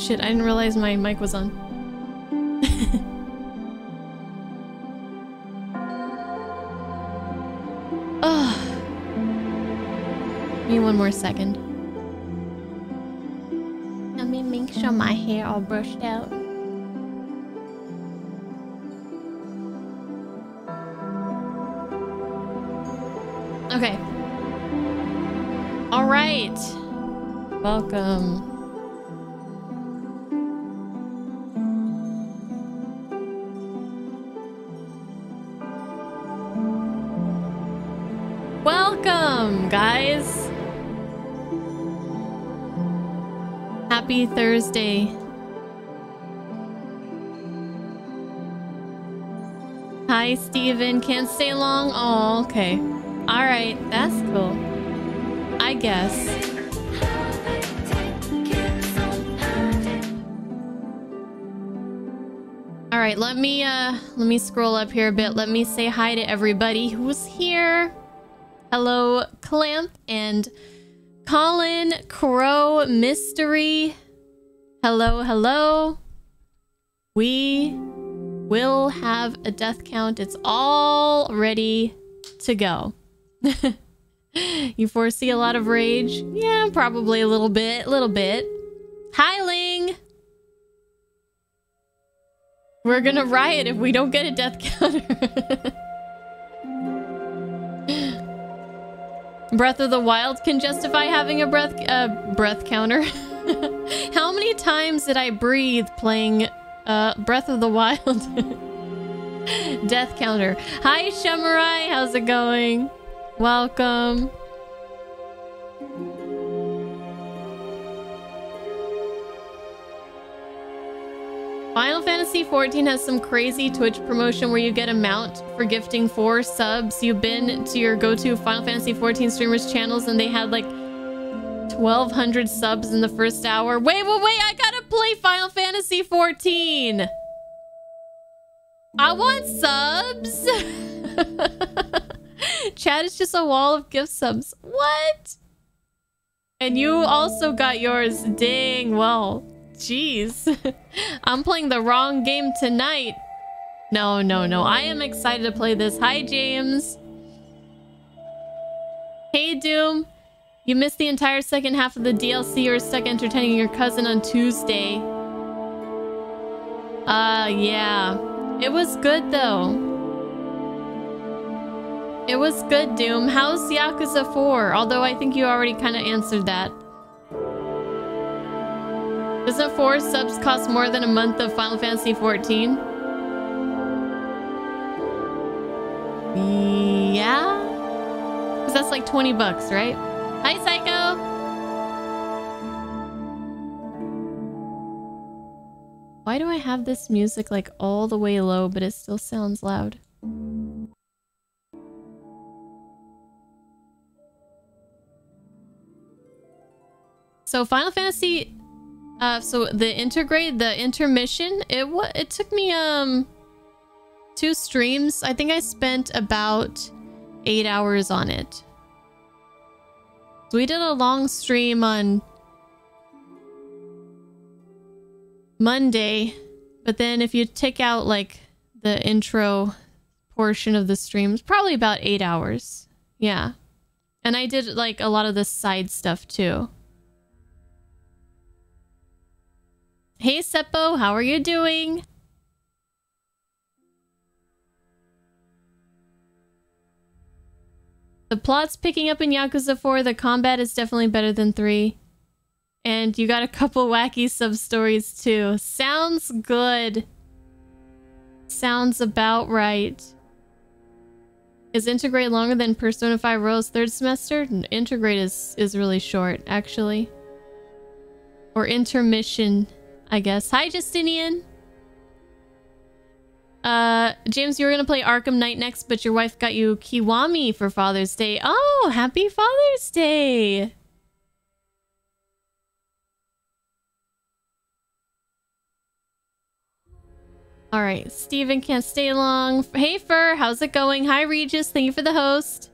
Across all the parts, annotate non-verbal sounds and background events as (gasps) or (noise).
Shit, I didn't realize my mic was on. (laughs) oh. Give me one more second. Let me make sure my hair all brushed out. Okay. All right. Welcome, Happy Thursday. Hi, Steven. Can't stay long? Oh, okay. All right. That's cool. I guess. All right, let me uh let me scroll up here a bit. Let me say hi to everybody who's here. Hello, Clamp and Colin, Crow, Mystery. Hello, hello. We will have a death count. It's all ready to go. (laughs) you foresee a lot of rage? Yeah, probably a little bit, little bit. Hi, Ling. We're gonna riot if we don't get a death counter. (laughs) breath of the Wild can justify having a breath uh, breath counter. (laughs) How many times did I breathe playing uh, Breath of the Wild? (laughs) death counter. Hi, Shumarai. How's it going? Welcome. Final Fantasy XIV has some crazy Twitch promotion where you get a mount for gifting four subs. You've been to your go-to Final Fantasy XIV streamers channels and they had like 1,200 subs in the first hour. Wait, wait, wait! I gotta play Final Fantasy XIV! I want subs! (laughs) Chat is just a wall of gift subs. What? And you also got yours. Dang, well, jeez. (laughs) I'm playing the wrong game tonight. No, no, no. I am excited to play this. Hi, James. Hey, Doom. You missed the entire second half of the DLC. You were stuck entertaining your cousin on Tuesday. Uh, yeah. It was good, though. It was good, Doom. How's Yakuza 4? Although I think you already kind of answered that. Doesn't 4 subs cost more than a month of Final Fantasy 14? Yeah? Because that's like 20 bucks, right? Hi, Psycho! Why do I have this music like all the way low, but it still sounds loud? So Final Fantasy, uh, so the intergrade, the intermission, it it took me um two streams. I think I spent about eight hours on it. So we did a long stream on Monday, but then if you take out like the intro portion of the streams, probably about eight hours. Yeah. And I did like a lot of the side stuff too. Hey, Seppo, how are you doing? The plot's picking up in Yakuza 4. The combat is definitely better than 3. And you got a couple wacky sub-stories too. Sounds good. Sounds about right. Is Intergrade longer than Persona 5 Royal's third semester? Intergrade is, is really short, actually. Or intermission. I guess. Hi, Justinian. Uh, James, you were gonna play Arkham Knight next, but your wife got you Kiwami for Father's Day. Oh, happy Father's Day! All right, Steven can't stay long. Hey, Fur, how's it going? Hi, Regis. Thank you for the host.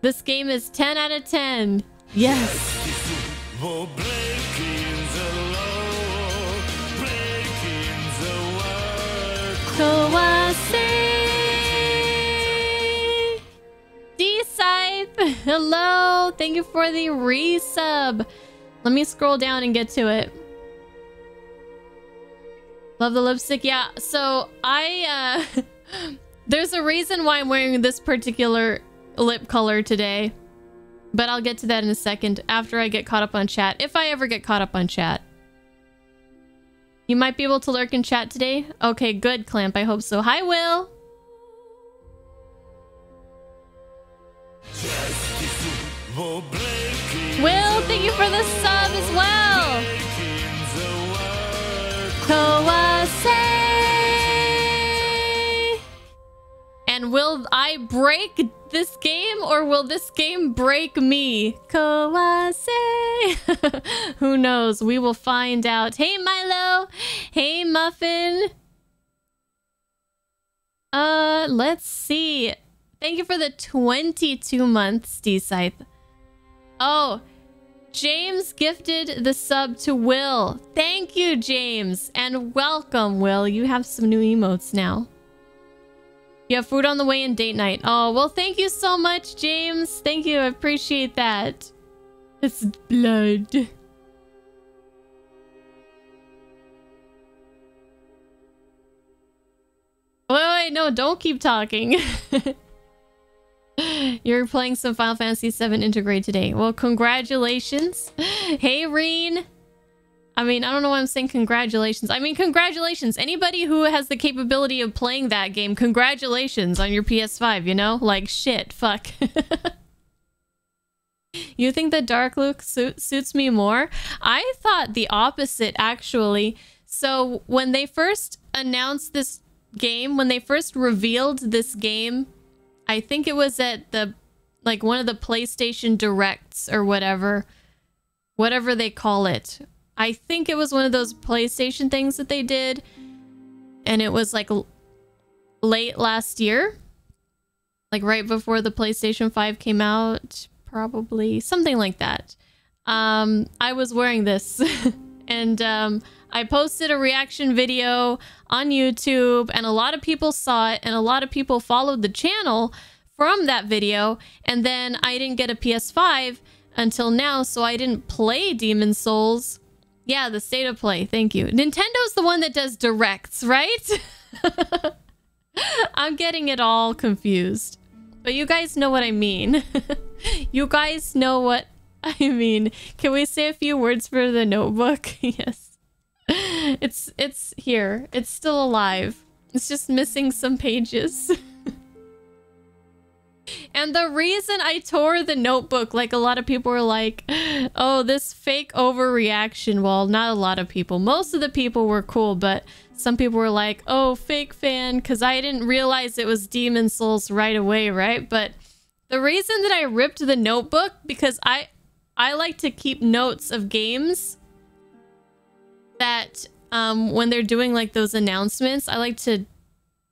This game is 10 out of 10. Yes. So I say, D Scythe, hello. Thank you for the resub. Let me scroll down and get to it. Love the lipstick. Yeah. So I, uh, (laughs) there's a reason why I'm wearing this particular lip color today, but I'll get to that in a second after I get caught up on chat. If I ever get caught up on chat. You might be able to lurk in chat today? Okay, good, Clamp. I hope so. Hi, Will. Will, thank you for the sub as well. Will I break this game or will this game break me? Kawase. (laughs) Who knows? We will find out. Hey, Milo. Hey, Muffin. Uh, let's see. Thank you for the 22 months, D-Scythe. Oh, James gifted the sub to Will. Thank you, James. And welcome, Will. You have some new emotes now. You have food on the way and date night. Oh, well, thank you so much, James. Thank you. I appreciate that. It's blood. Wait, wait, no, don't keep talking. (laughs) You're playing some Final Fantasy VII Intergrade today. Well, congratulations. Hey, Reen. I mean, I don't know why I'm saying congratulations. I mean, congratulations. Anybody who has the capability of playing that game, congratulations on your PS5, you know? Like, shit, fuck. (laughs) you think the dark look suit suits me more? I thought the opposite, actually. So, when they first announced this game, when they first revealed this game, I think it was at the, like, one of the PlayStation Directs or whatever. Whatever they call it I think it was one of those PlayStation things that they did. And it was like late last year. Like right before the PlayStation 5 came out. Probably something like that. Um, I was wearing this. (laughs) and um, I posted a reaction video on YouTube. And a lot of people saw it. And a lot of people followed the channel from that video. And then I didn't get a PS5 until now. So I didn't play Demon Souls yeah, the state of play. Thank you. Nintendo's the one that does directs, right? (laughs) I'm getting it all confused. But you guys know what I mean. (laughs) you guys know what (laughs) I mean. Can we say a few words for the notebook? yes. It's it's here. It's still alive. It's just missing some pages. And the reason I tore the notebook, like a lot of people were like, oh, this fake overreaction. Well, not a lot of people. Most of the people were cool, but some people were like, oh, fake fan, because I didn't realize it was Demon Souls right away, right? But the reason that I ripped the notebook, because I I like to keep notes of games that um, when they're doing like those announcements, I like to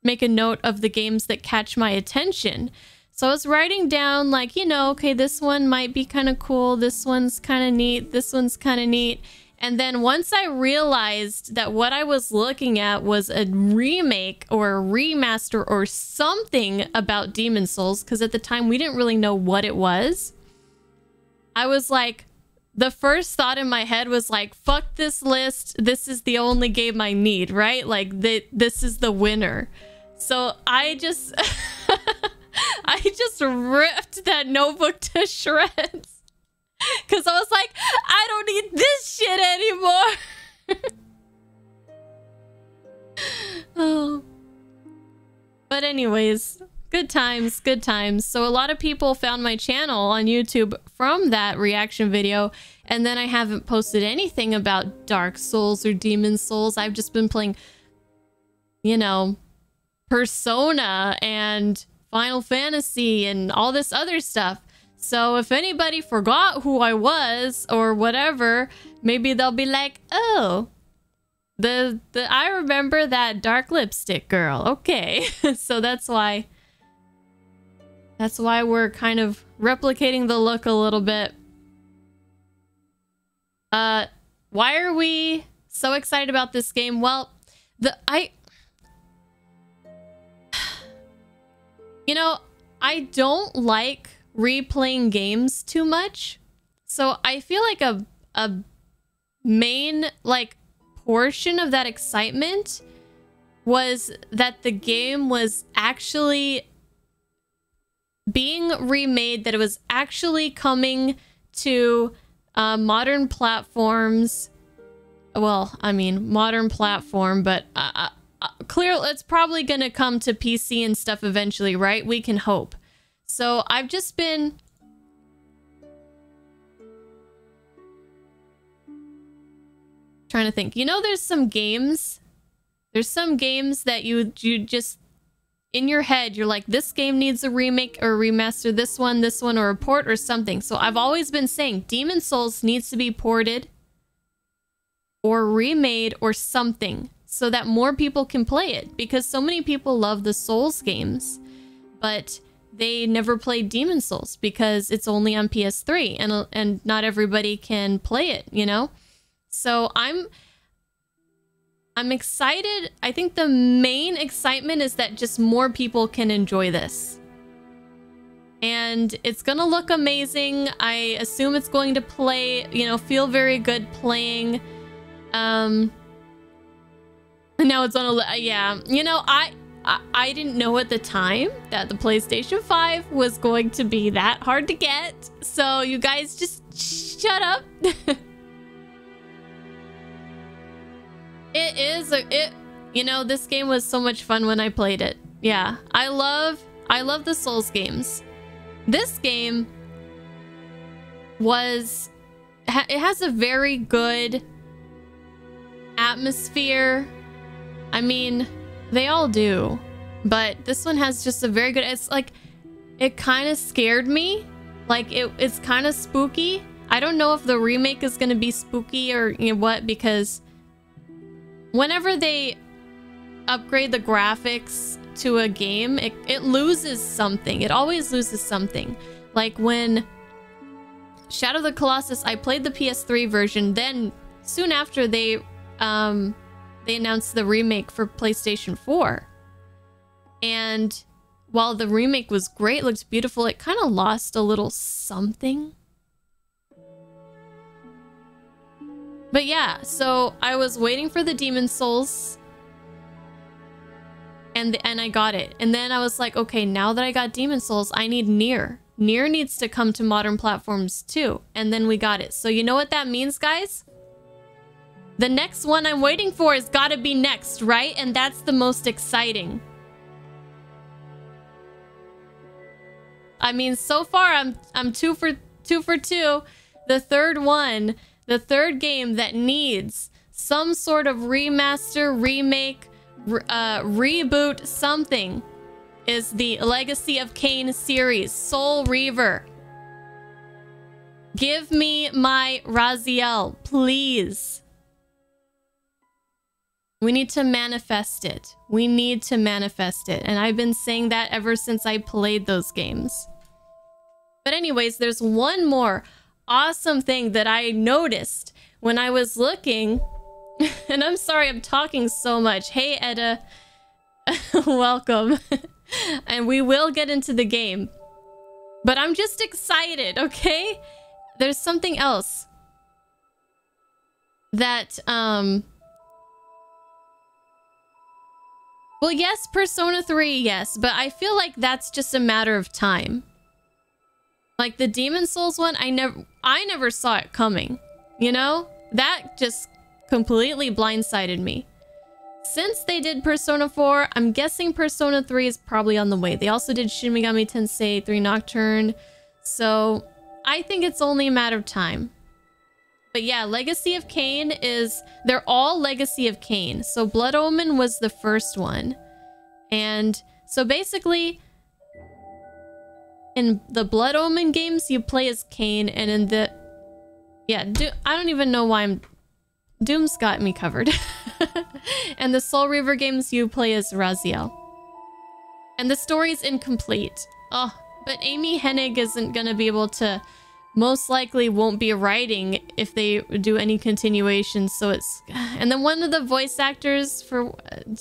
make a note of the games that catch my attention. So I was writing down like, you know, okay, this one might be kind of cool. This one's kind of neat. This one's kind of neat. And then once I realized that what I was looking at was a remake or a remaster or something about Demon Souls, because at the time we didn't really know what it was, I was like, the first thought in my head was like, fuck this list. This is the only game I need, right? Like, the, this is the winner. So I just... (laughs) I just ripped that notebook to shreds. Because I was like, I don't need this shit anymore. (laughs) oh. But anyways, good times, good times. So a lot of people found my channel on YouTube from that reaction video. And then I haven't posted anything about Dark Souls or Demon Souls. I've just been playing, you know, Persona and Final Fantasy and all this other stuff. So if anybody forgot who I was or whatever, maybe they'll be like, "Oh, the the I remember that dark lipstick girl." Okay. (laughs) so that's why that's why we're kind of replicating the look a little bit. Uh why are we so excited about this game? Well, the I You know, I don't like replaying games too much. So I feel like a a main like portion of that excitement was that the game was actually being remade, that it was actually coming to uh, modern platforms. Well, I mean, modern platform, but uh, uh, clearly it's probably going to come to PC and stuff eventually, right? We can hope. So I've just been... Trying to think. You know, there's some games there's some games that you you just in your head you're like this game needs a remake or remaster this one this one or a port or something so i've always been saying demon souls needs to be ported or remade or something so that more people can play it because so many people love the souls games but they never played demon souls because it's only on ps3 and and not everybody can play it you know so i'm I'm excited. I think the main excitement is that just more people can enjoy this. And it's going to look amazing. I assume it's going to play, you know, feel very good playing. Um, (laughs) now it's on a, uh, yeah, you know, I, I, I didn't know at the time that the PlayStation 5 was going to be that hard to get. So you guys just shut up. (laughs) It is a it you know, this game was so much fun when I played it. Yeah. I love I love the Souls games. This game was it has a very good atmosphere. I mean, they all do. But this one has just a very good it's like it kind of scared me. Like it it's kind of spooky. I don't know if the remake is to be spooky or you know, what because whenever they upgrade the graphics to a game, it, it loses something. It always loses something. Like when Shadow of the Colossus, I played the PS3 version, then soon after they um they announced the remake for PlayStation 4. And while the remake was great, looked beautiful, it kind of lost a little something. But yeah, so I was waiting for the Demon Souls. And, and I got it. And then I was like, okay, now that I got Demon Souls, I need Nier. Nier needs to come to modern platforms too. And then we got it. So you know what that means, guys? The next one I'm waiting for has got to be next, right? And that's the most exciting. I mean, so far I'm I'm two for two for two. The third one the third game that needs some sort of remaster, remake, uh, reboot, something is the Legacy of Kain series, Soul Reaver. Give me my Raziel, please. We need to manifest it. We need to manifest it. And I've been saying that ever since I played those games. But anyways, there's one more awesome thing that I noticed when I was looking. (laughs) and I'm sorry I'm talking so much. Hey, Edda. (laughs) Welcome. (laughs) and we will get into the game. But I'm just excited, okay? There's something else that, um... Well, yes, Persona 3, yes, but I feel like that's just a matter of time. Like the Demon Souls one, I never I never saw it coming. You know? That just completely blindsided me. Since they did Persona 4, I'm guessing Persona 3 is probably on the way. They also did Shin Megami Tensei 3 Nocturne. So I think it's only a matter of time. But yeah, Legacy of Kain is... They're all Legacy of Kain. So Blood Omen was the first one. And so basically, in the Blood Omen games, you play as Kain, and in the... Yeah, Do I don't even know why I'm... Doom's got me covered. (laughs) and the Soul Reaver games, you play as Raziel. And the story's incomplete. Oh, but Amy Hennig isn't gonna be able to... Most likely won't be writing if they do any continuation, so it's... And then one of the voice actors for...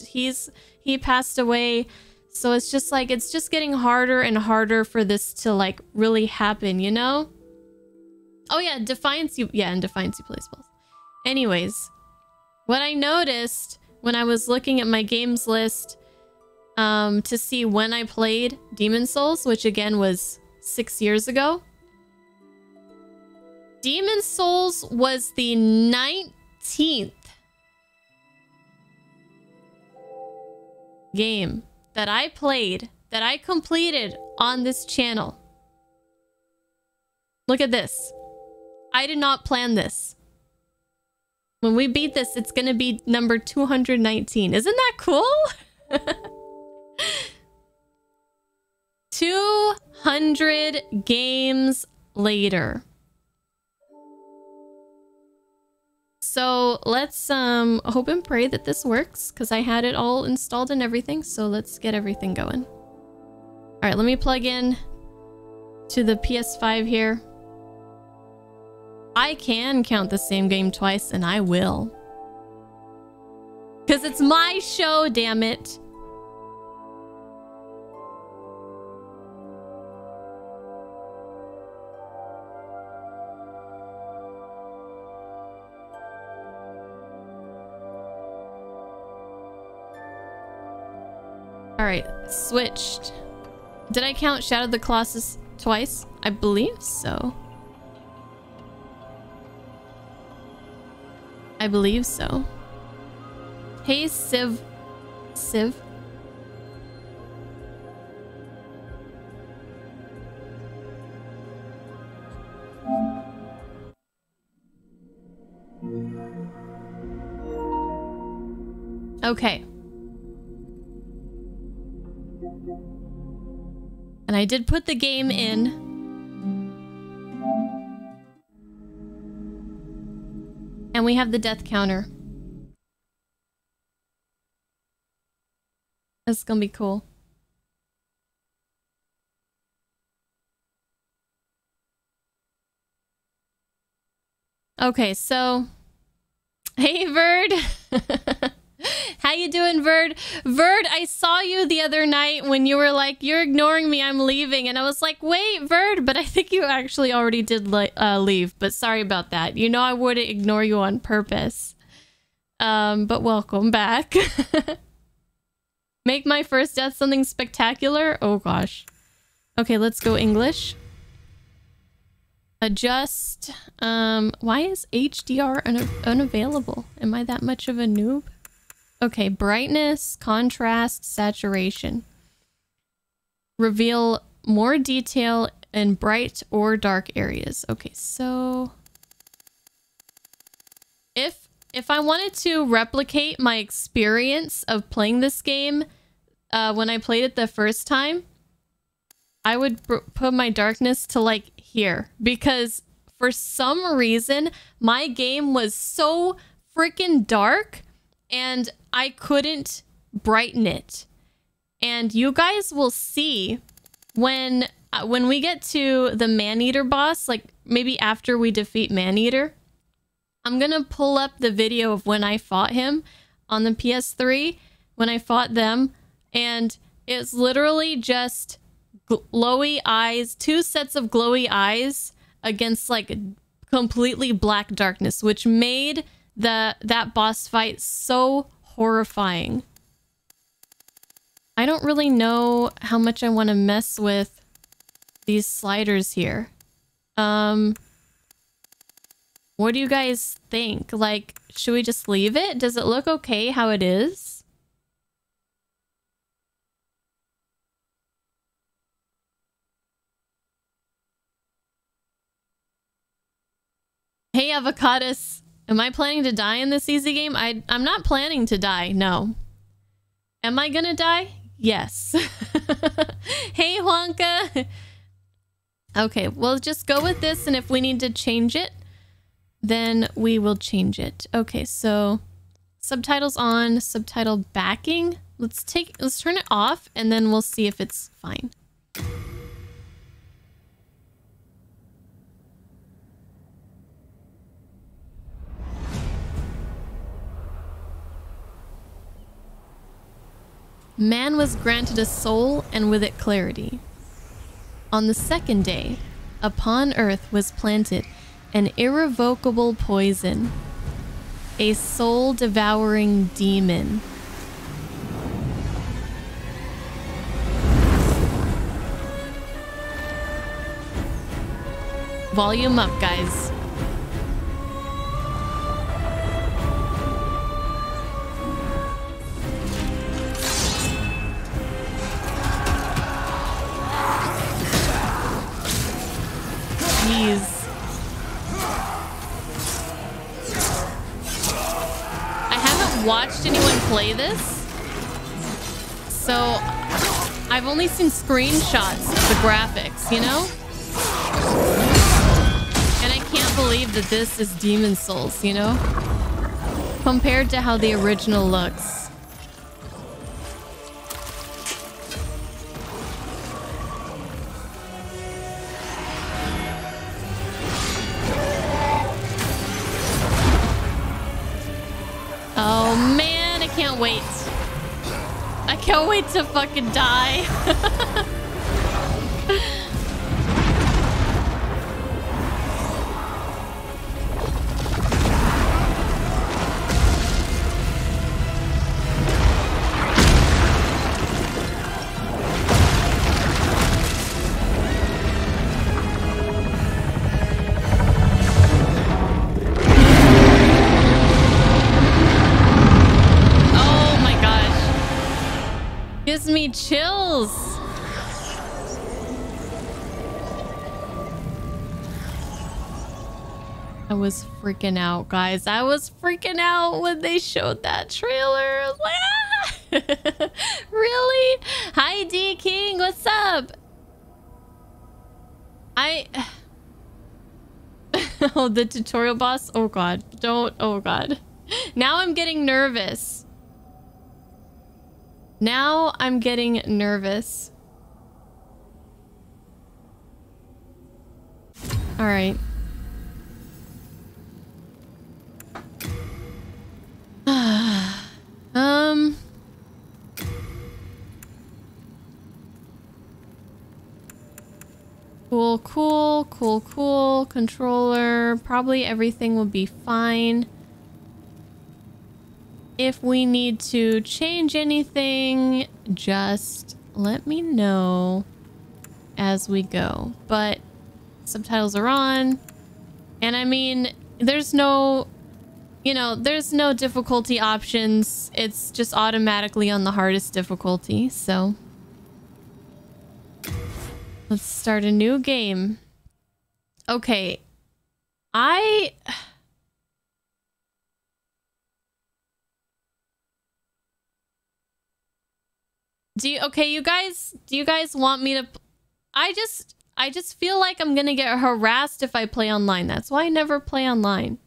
He's... He passed away... So it's just like, it's just getting harder and harder for this to like really happen, you know? Oh yeah, Defiance you, yeah, and Defiance you plays both. Anyways, what I noticed when I was looking at my games list um, to see when I played Demon Souls, which again was six years ago. Demon Souls was the 19th game that I played, that I completed on this channel. Look at this. I did not plan this. When we beat this, it's going to be number 219. Isn't that cool? (laughs) 200 games later. So let's um hope and pray that this works because I had it all installed and everything. So let's get everything going. All right, let me plug in to the PS5 here. I can count the same game twice and I will. Because it's my show, damn it. Alright, switched. Did I count Shadow the Colossus twice? I believe so. I believe so. Hey, Civ. Civ? Okay. And I did put the game in. And we have the death counter. That's gonna be cool. Okay, so... (laughs) Hey, Verd! (laughs) (laughs) How you doing, Verd? Verd, I saw you the other night when you were like, "You're ignoring me. I'm leaving," and I was like, "Wait, Verd," but I think you actually already did uh, leave. But sorry about that. You know, I wouldn't ignore you on purpose. Um, but welcome back. (laughs) Make my first death something spectacular. Oh gosh. Okay, let's go English. Adjust. Um, why is HDR un unavailable? Am I that much of a noob? Okay, brightness, contrast, saturation. Reveal more detail in bright or dark areas. Okay, so if if I wanted to replicate my experience of playing this game uh, when I played it the first time, I would put my darkness to like here because for some reason my game was so freaking dark and I couldn't brighten it. And you guys will see when uh, when we get to the Maneater boss, like maybe after we defeat Maneater, I'm going to pull up the video of when I fought him on the PS3, when I fought them, and it's literally just glowy eyes, two sets of glowy eyes against like completely black darkness, which made the that boss fight so horrifying. I don't really know how much I want to mess with these sliders here. Um, what do you guys think? Like, should we just leave it? Does it look okay how it is? Hey, Avocados. Am I planning to die in this easy game? I, I'm not planning to die, no. Am I gonna die? Yes. (laughs) hey, Wonka! Okay, we'll just go with this, and if we need to change it, then we will change it. Okay, so subtitles on, subtitle backing. Let's take, let's turn it off, and then we'll see if it's fine. Man was granted a soul and with it clarity. On the second day, upon earth was planted an irrevocable poison, a soul devouring demon. Volume up, guys. Jeez. I haven't watched anyone play this. So I've only seen screenshots of the graphics, you know? And I can't believe that this is Demon Souls, you know? Compared to how the original looks. Can't wait to fucking die. (laughs) chills. I was freaking out, guys. I was freaking out when they showed that trailer. Like, ah! (laughs) really? Hi, D King. What's up? I. (laughs) oh, the tutorial boss. Oh God, don't. Oh God. Now I'm getting nervous. Now I'm getting nervous. All right. (sighs) um. Cool, cool, cool, cool. Controller. Probably everything will be fine. If we need to change anything, just let me know as we go. But subtitles are on. And I mean, there's no, you know, there's no difficulty options. It's just automatically on the hardest difficulty. So let's start a new game. Okay. I... Do you, okay, you guys, do you guys want me to, I just, I just feel like I'm gonna get harassed if I play online. That's why I never play online.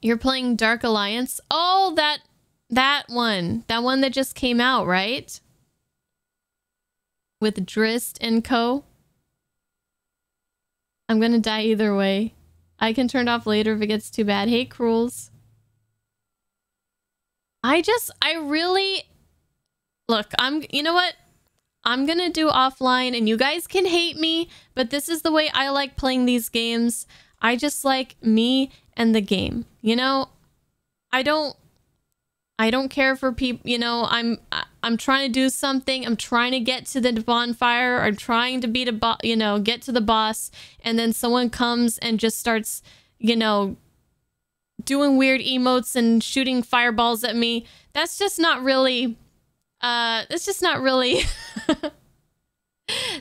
You're playing Dark Alliance? Oh, that, that one. That one that just came out, right? With Drizzt and co. I'm gonna die either way. I can turn it off later if it gets too bad. Hey, Cruels. I just, I really, look, I'm, you know what? I'm gonna do offline and you guys can hate me, but this is the way I like playing these games. I just like me and the game, you know? I don't, I don't care for people, you know, I'm, I'm trying to do something. I'm trying to get to the bonfire. I'm trying to beat a boss, you know, get to the boss. And then someone comes and just starts, you know, doing weird emotes and shooting fireballs at me. That's just not really uh that's just not really (laughs)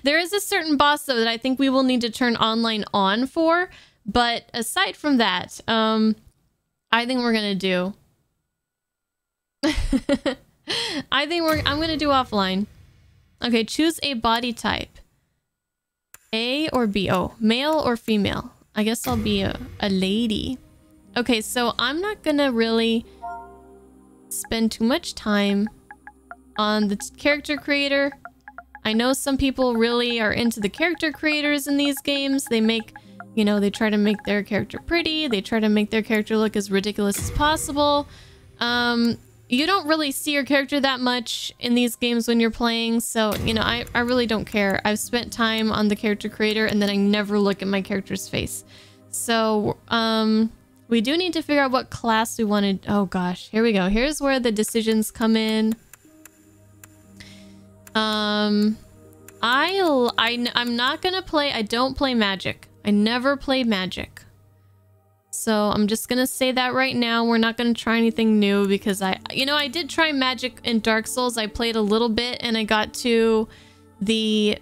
There is a certain boss though that I think we will need to turn online on for, but aside from that, um I think we're going to do (laughs) I think we're I'm going to do offline. Okay, choose a body type. A or B? Oh, male or female? I guess I'll be a, a lady. Okay, so I'm not gonna really spend too much time on the character creator. I know some people really are into the character creators in these games. They make You know, they try to make their character pretty. They try to make their character look as ridiculous as possible. Um, you don't really see your character that much in these games when you're playing. So, you know, I, I really don't care. I've spent time on the character creator and then I never look at my character's face. So, um, we do need to figure out what class we wanted. Oh gosh, here we go. Here's where the decisions come in. Um, I, I, I'm not gonna play, I don't play magic. I never play magic. So I'm just gonna say that right now. We're not gonna try anything new because I, you know, I did try magic in Dark Souls. I played a little bit and I got to the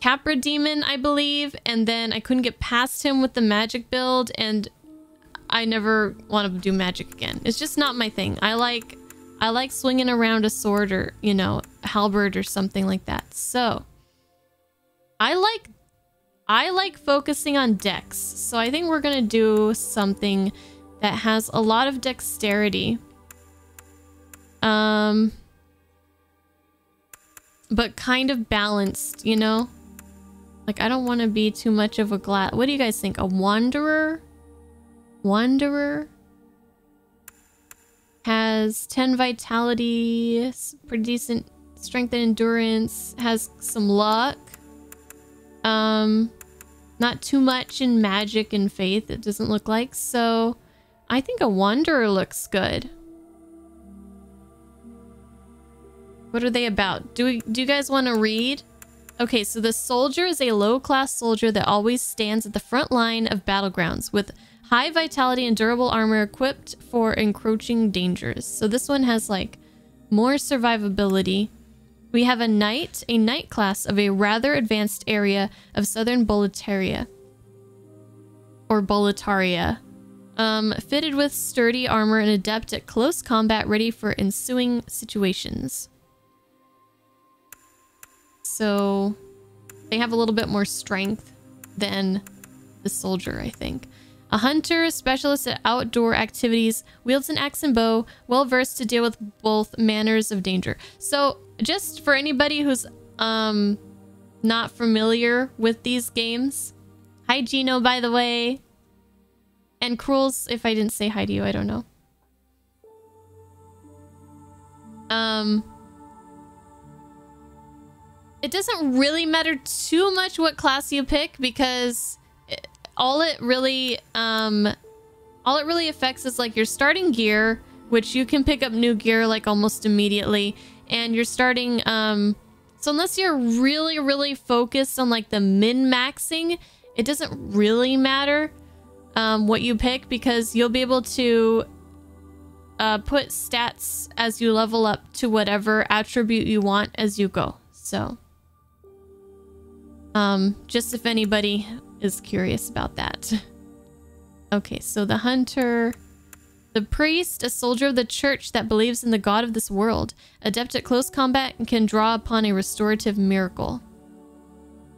Capra Demon, I believe, and then I couldn't get past him with the magic build and I never want to do magic again. It's just not my thing. I like, I like swinging around a sword or, you know, halberd or something like that. So I like I like focusing on dex, so I think we're gonna do something that has a lot of dexterity. Um, but kind of balanced, you know? Like, I don't want to be too much of a glass. What do you guys think? A wanderer? Wanderer? Has 10 vitality, pretty decent strength and endurance, has some luck. Um, not too much in magic and faith, it doesn't look like. So I think a wanderer looks good. What are they about? Do we do you guys want to read? Okay, so the soldier is a low-class soldier that always stands at the front line of battlegrounds with high vitality and durable armor equipped for encroaching dangers. So this one has like more survivability. We have a knight, a knight class of a rather advanced area of southern Boletaria. Or Boletaria. Um, fitted with sturdy armor and adept at close combat ready for ensuing situations. So they have a little bit more strength than the soldier, I think. A hunter, specialist at outdoor activities, wields an axe and bow, well versed to deal with both manners of danger. So just for anybody who's um not familiar with these games. Hi Gino, by the way. And Cruels, if I didn't say hi to you, I don't know. Um it doesn't really matter too much what class you pick because all it really um all it really affects is like your starting gear, which you can pick up new gear like almost immediately. And you're starting um so unless you're really really focused on like the min-maxing it doesn't really matter um, what you pick because you'll be able to uh, put stats as you level up to whatever attribute you want as you go. So um just if anybody is curious about that okay so the hunter the priest, a soldier of the church that believes in the god of this world, adept at close combat and can draw upon a restorative miracle.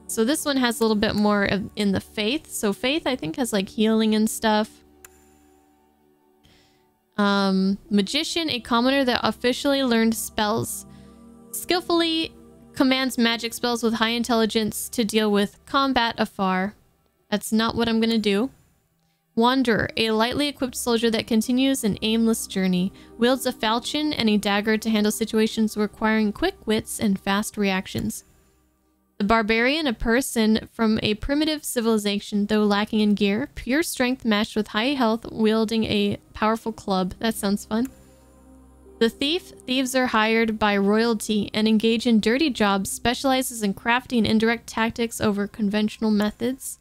So this one has a little bit more of, in the faith. So faith, I think, has like healing and stuff. Um, magician, a commoner that officially learned spells. Skillfully commands magic spells with high intelligence to deal with combat afar. That's not what I'm going to do. Wanderer, a lightly equipped soldier that continues an aimless journey, wields a falchion and a dagger to handle situations requiring quick wits and fast reactions. The barbarian, a person from a primitive civilization, though lacking in gear, pure strength matched with high health, wielding a powerful club. That sounds fun. The thief, thieves are hired by royalty and engage in dirty jobs, specializes in crafty and indirect tactics over conventional methods.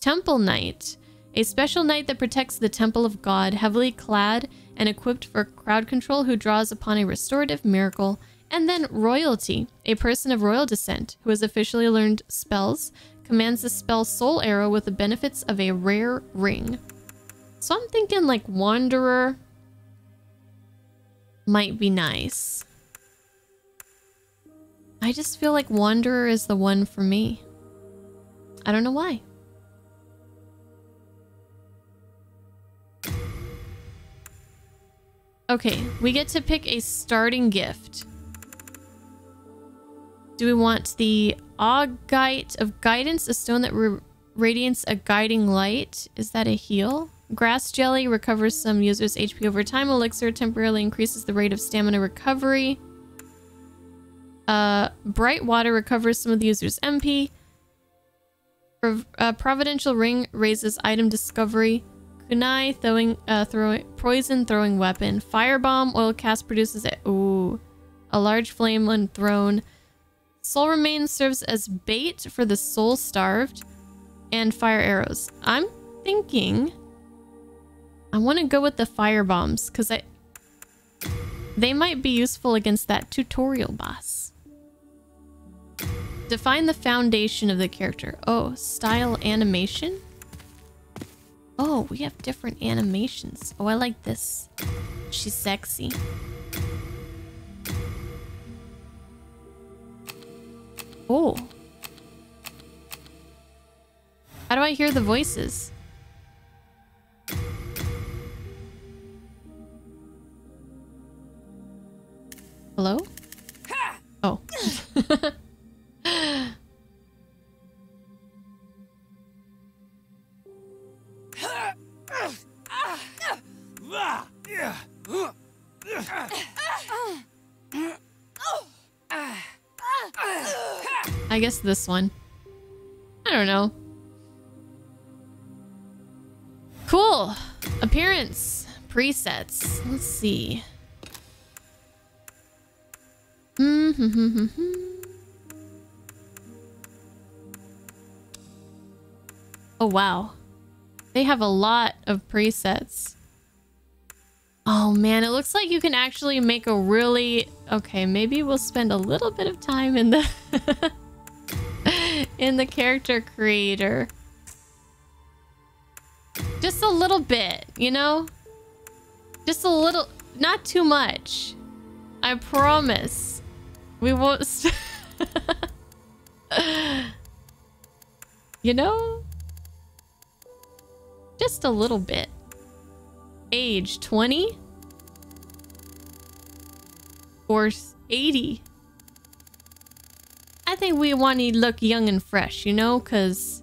Temple Knight, a special knight that protects the temple of God, heavily clad and equipped for crowd control who draws upon a restorative miracle. And then royalty, a person of royal descent who has officially learned spells, commands the spell Soul Arrow with the benefits of a rare ring. So I'm thinking like Wanderer might be nice. I just feel like Wanderer is the one for me. I don't know why. Okay, we get to pick a starting gift. Do we want the Augite of Guidance, a stone that re radiance a guiding light. Is that a heal? Grass jelly recovers some users' HP over time. Elixir temporarily increases the rate of stamina recovery. Uh, bright water recovers some of the user's MP. Uh, providential ring raises item discovery. Kunai throwing uh throwing poison throwing weapon. Firebomb oil cast produces it. Ooh. A large flame when thrown. Soul remains serves as bait for the soul starved. And fire arrows. I'm thinking I want to go with the fire bombs because I they might be useful against that tutorial boss. Define the foundation of the character. Oh, style animation? Oh, we have different animations. Oh, I like this. She's sexy. Oh. How do I hear the voices? Hello? Oh. (laughs) I guess this one. I don't know. Cool. Appearance. Presets. Let's see. Mm-hmm. (laughs) oh, wow. They have a lot of presets. Oh man, it looks like you can actually make a really... Okay, maybe we'll spend a little bit of time in the... (laughs) in the character creator. Just a little bit, you know? Just a little... Not too much. I promise. We won't... (laughs) (laughs) you know? Just a little bit. Age 20? Or 80? I think we want to look young and fresh, you know? Because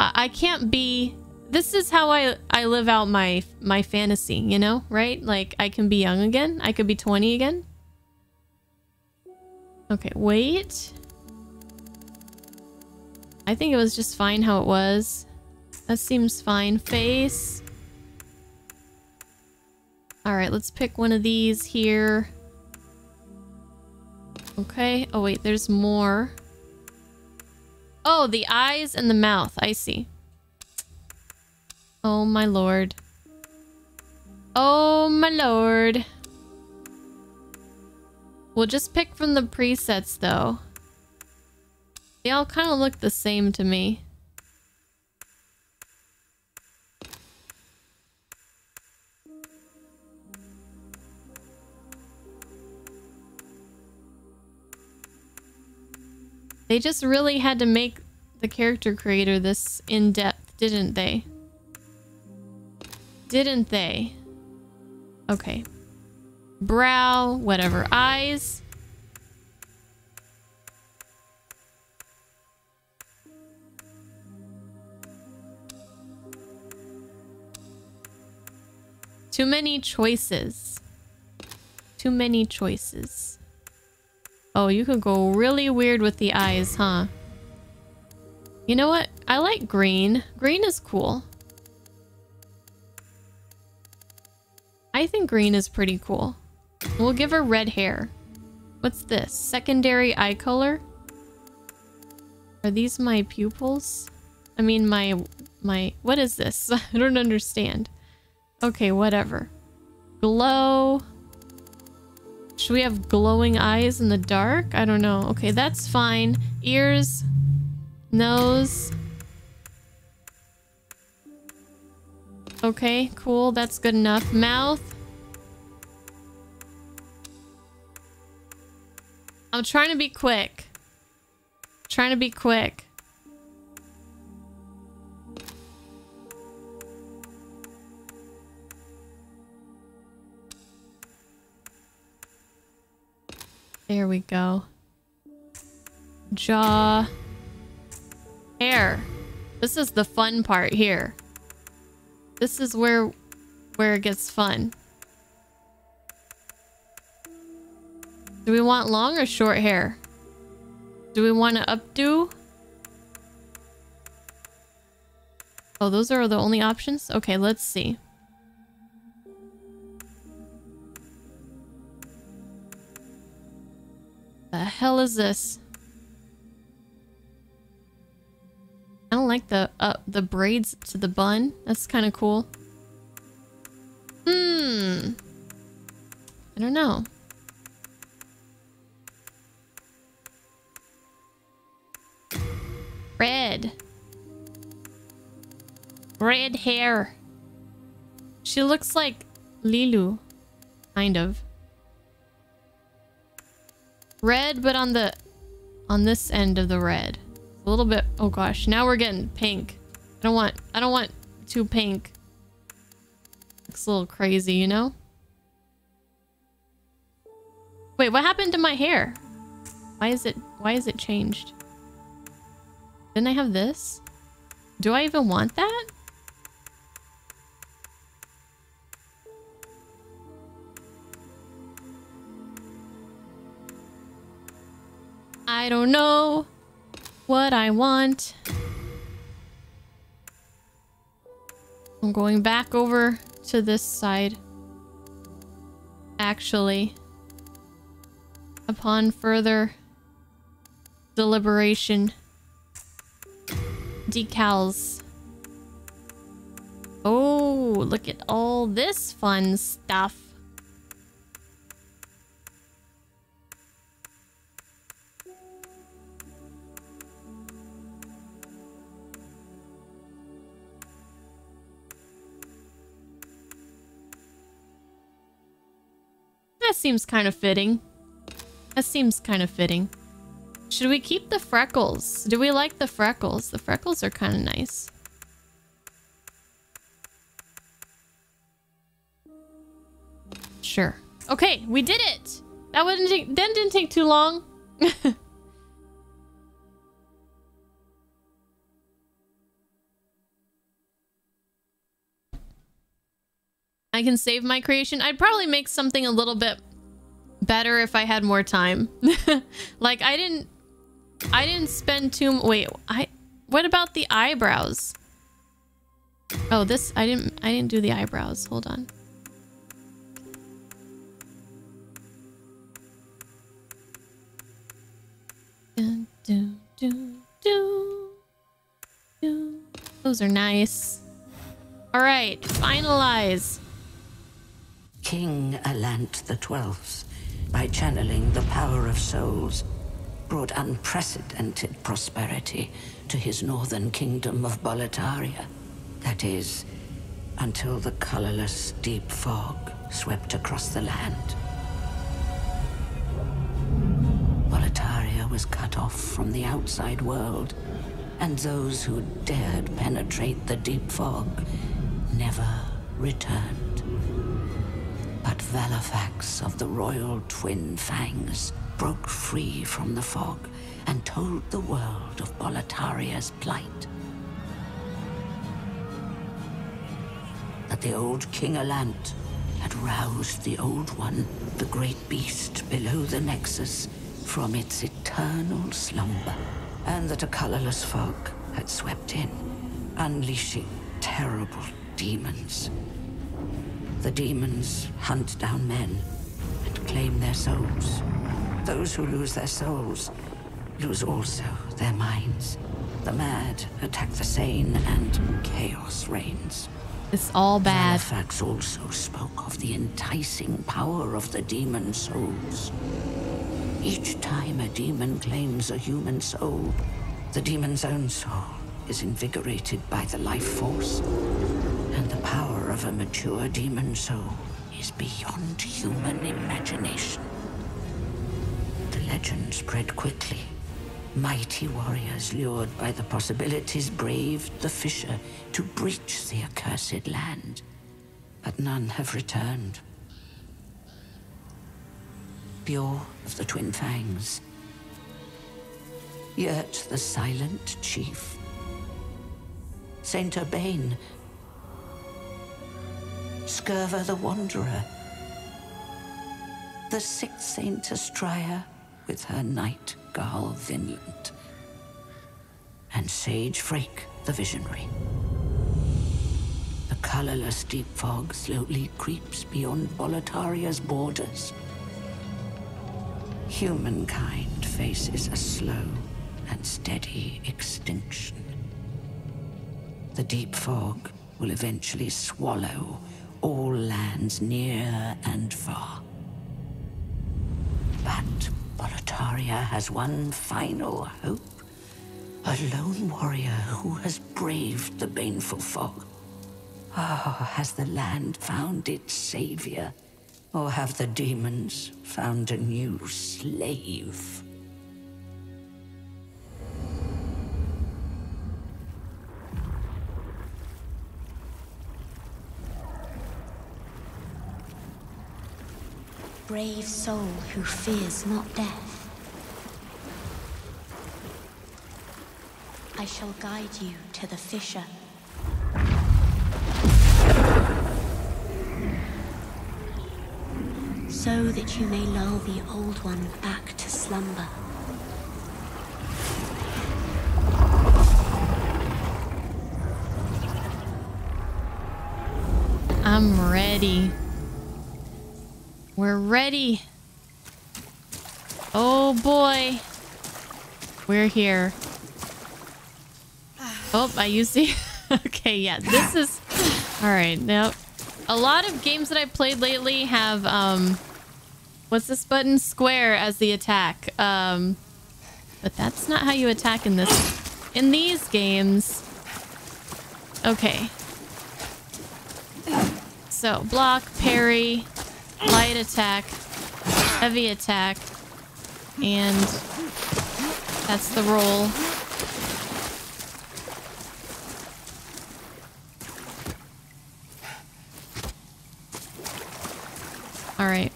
I, I can't be... This is how I, I live out my my fantasy, you know? Right? Like, I can be young again. I could be 20 again. Okay, wait. I think it was just fine how it was. That seems fine. Face. Alright, let's pick one of these here. Okay. Oh, wait, there's more. Oh, the eyes and the mouth. I see. Oh, my lord. Oh, my lord. We'll just pick from the presets, though. They all kind of look the same to me. They just really had to make the character creator this in-depth, didn't they? Didn't they? Okay, brow, whatever, eyes. Too many choices. Too many choices. Oh, you could go really weird with the eyes, huh? You know what? I like green. Green is cool. I think green is pretty cool. We'll give her red hair. What's this? Secondary eye color? Are these my pupils? I mean, my... my... What is this? (laughs) I don't understand. Okay, whatever. Glow. Should we have glowing eyes in the dark? I don't know. Okay, that's fine. Ears. Nose. Okay, cool. That's good enough. Mouth. I'm trying to be quick. Trying to be quick. There we go. Jaw. Hair. This is the fun part here. This is where where it gets fun. Do we want long or short hair? Do we want to updo? Oh, those are the only options? Okay, let's see. The hell is this? I don't like the uh, the braids to the bun. That's kind of cool. Hmm. I don't know. Red. Red hair. She looks like Leeloo. Kind of. Red, but on the... On this end of the red. A little bit... Oh gosh, now we're getting pink. I don't want... I don't want too pink. Looks a little crazy, you know? Wait, what happened to my hair? Why is it... Why is it changed? Didn't I have this? Do I even want that? I don't know what I want. I'm going back over to this side. Actually. Upon further deliberation. Decals. Oh, look at all this fun stuff. That seems kind of fitting. That seems kind of fitting. Should we keep the freckles? Do we like the freckles? The freckles are kind of nice. Sure. Okay, we did it! That wouldn't that didn't take too long. (laughs) I can save my creation. I'd probably make something a little bit better if I had more time. (laughs) like I didn't I didn't spend too wait, I what about the eyebrows? Oh, this I didn't I didn't do the eyebrows. Hold on. Dun, dun, dun. Those are nice. All right, finalize. King Allant the Twelfth, by channeling the power of souls, brought unprecedented prosperity to his northern kingdom of Boletaria. That is, until the colorless deep fog swept across the land. Boletaria was cut off from the outside world, and those who dared penetrate the deep fog never returned. But Vallarfax of the Royal Twin Fangs broke free from the fog and told the world of Boletaria's plight. That the old King Allant had roused the Old One, the great beast below the Nexus, from its eternal slumber, and that a colorless fog had swept in, unleashing terrible demons the demons hunt down men and claim their souls. Those who lose their souls lose also their minds. The mad attack the sane and chaos reigns. It's all bad. Vallarfax also spoke of the enticing power of the demon souls. Each time a demon claims a human soul, the demon's own soul is invigorated by the life force and the power of a mature demon soul is beyond human imagination. The legend spread quickly. Mighty warriors lured by the possibilities braved the fissure to breach the accursed land. But none have returned. Biorr of the Twin Fangs. Yurt the silent chief Saint Urbain, Scirvir the Wanderer, the sixth Saint Astraea with her knight Garl Vinland, and Sage Freke the Visionary. The colorless deep fog slowly creeps beyond Boletaria's borders. Humankind faces a slow and steady extinction. The deep fog will eventually swallow all lands near and far. But Boletaria has one final hope. A lone warrior who has braved the baneful fog. Ah, oh, has the land found its savior? Or have the demons found a new slave? Brave soul who fears not death. I shall guide you to the fissure. So that you may lull the old one back to slumber. I'm ready. We're ready. Oh boy. We're here. Oh, I used the... okay, yeah, this is... Alright, nope. A lot of games that I've played lately have, um... What's this button? Square as the attack. Um... But that's not how you attack in this... In these games... Okay. So, block, parry, light attack, heavy attack, and that's the roll. All right.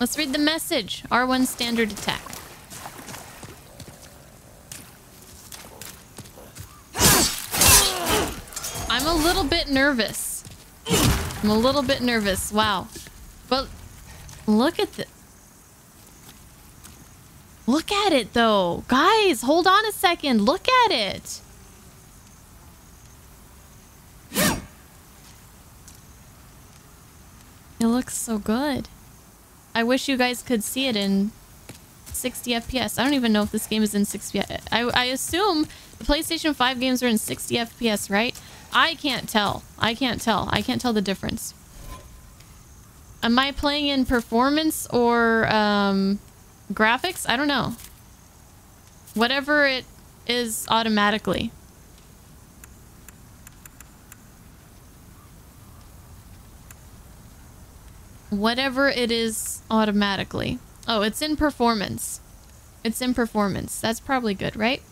Let's read the message. R1 standard attack. I'm a little bit nervous. I'm a little bit nervous. Wow. But look at the... Look at it, though. Guys, hold on a second. Look at it. It looks so good. I wish you guys could see it in 60 FPS. I don't even know if this game is in 60 I, I assume the PlayStation 5 games are in 60 FPS, right? I can't tell. I can't tell. I can't tell the difference. Am I playing in performance or um, graphics? I don't know. Whatever it is automatically. Whatever it is automatically. Oh, it's in performance. It's in performance. That's probably good, right?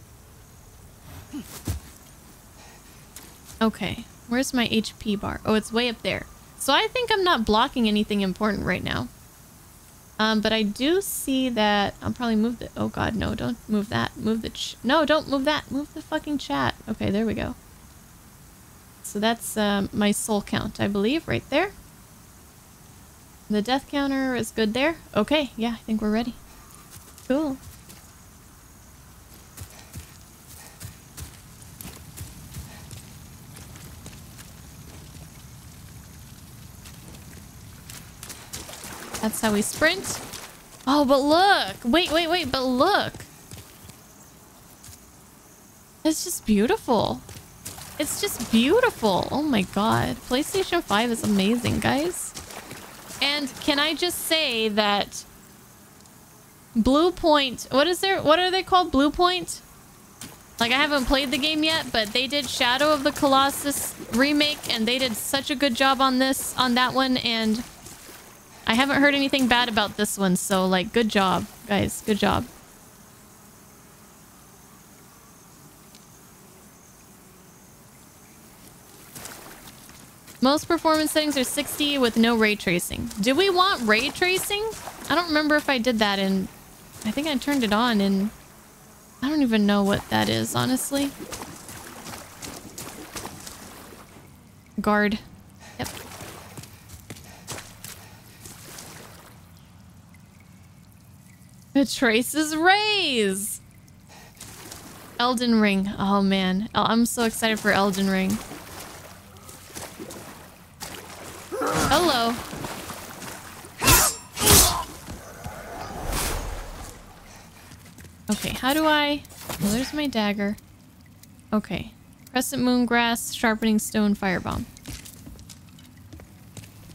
Okay. Where's my HP bar? Oh, it's way up there. So I think I'm not blocking anything important right now. Um, but I do see that... I'll probably move the... Oh god, no, don't move that. Move the... no, don't move that. Move the fucking chat. Okay, there we go. So that's uh, my soul count, I believe, right there. The death counter is good there. Okay, yeah, I think we're ready. Cool. That's how we sprint. Oh, but look. Wait, wait, wait, but look. It's just beautiful. It's just beautiful. Oh my god. PlayStation 5 is amazing, guys. And can I just say that Bluepoint, what is there? What are they called? Bluepoint? Like I haven't played the game yet, but they did Shadow of the Colossus remake and they did such a good job on this, on that one. And I haven't heard anything bad about this one. So like, good job, guys. Good job. Most performance settings are 60 with no ray tracing. Do we want ray tracing? I don't remember if I did that in... I think I turned it on and... I don't even know what that is, honestly. guard. Yep. Traces rays. Elden Ring. Oh man, oh, I'm so excited for Elden Ring. Hello. Okay, how do I... Oh, there's my dagger. Okay. Crescent moon grass, sharpening stone, firebomb.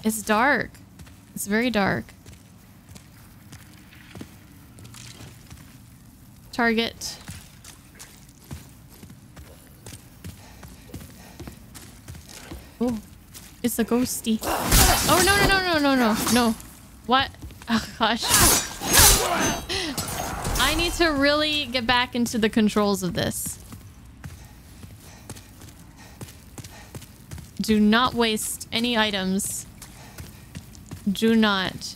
It's dark. It's very dark. Target. Oh, it's a ghosty. Oh, no, no, no, no, no, no, no. What? Oh, gosh. I need to really get back into the controls of this. Do not waste any items. Do not.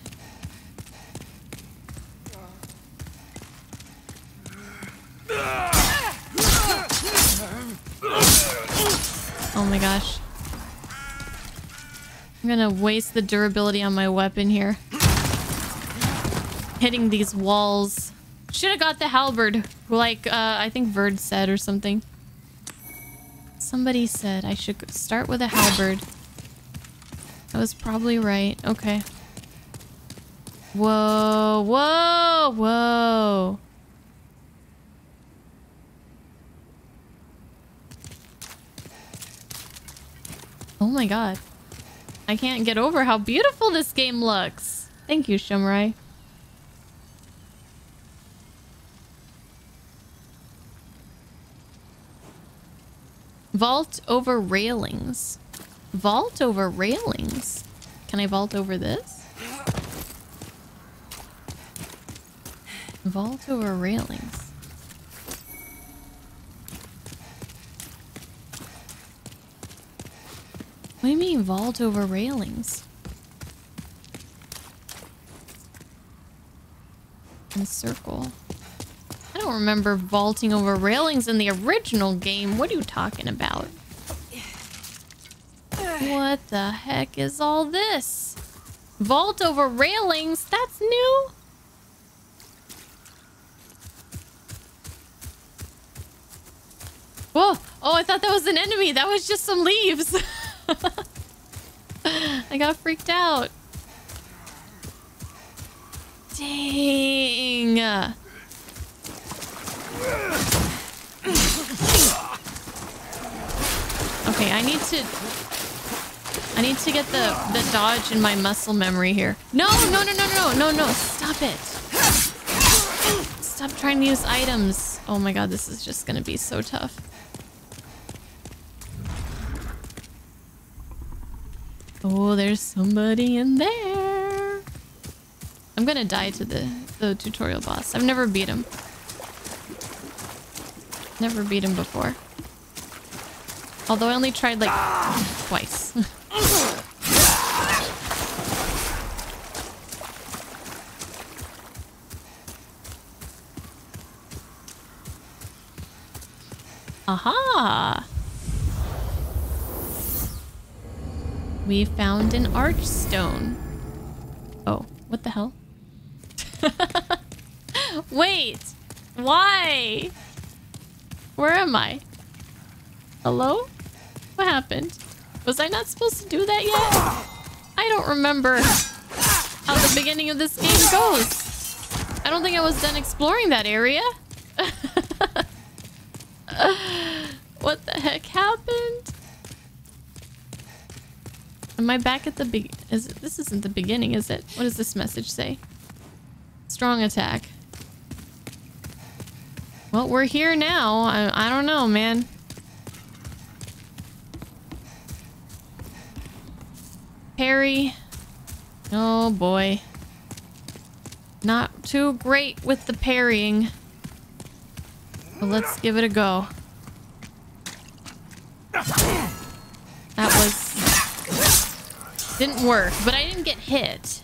Oh my gosh. I'm gonna waste the durability on my weapon here. Hitting these walls. Should have got the halberd, like uh, I think Verd said or something. Somebody said I should start with a halberd. I was probably right. Okay. Whoa, whoa, whoa. Oh my god. I can't get over how beautiful this game looks. Thank you, Shumrai. Vault over railings. Vault over railings? Can I vault over this? Vault over railings. What do you mean vault over railings? In circle. I don't remember vaulting over railings in the original game. What are you talking about? What the heck is all this? Vault over railings? That's new? Whoa! Oh, I thought that was an enemy. That was just some leaves. (laughs) (laughs) I got freaked out. Dang. Okay, I need to... I need to get the, the dodge in my muscle memory here. No, no, no, no, no, no, no. Stop it. Stop trying to use items. Oh my god, this is just gonna be so tough. Oh, there's somebody in there. I'm gonna die to the, the tutorial boss. I've never beat him. Never beat him before. Although I only tried like twice. (laughs) Aha! We found an archstone. Oh, what the hell? (laughs) Wait! Why? Where am I? Hello? What happened? Was I not supposed to do that yet? I don't remember how the beginning of this game goes. I don't think I was done exploring that area. (laughs) what the heck happened? Am I back at the big? Is it, this isn't the beginning, is it? What does this message say? Strong attack. Well, we're here now. I, I don't know, man. Parry. Oh boy. Not too great with the parrying. But let's give it a go. That was... Didn't work, but I didn't get hit.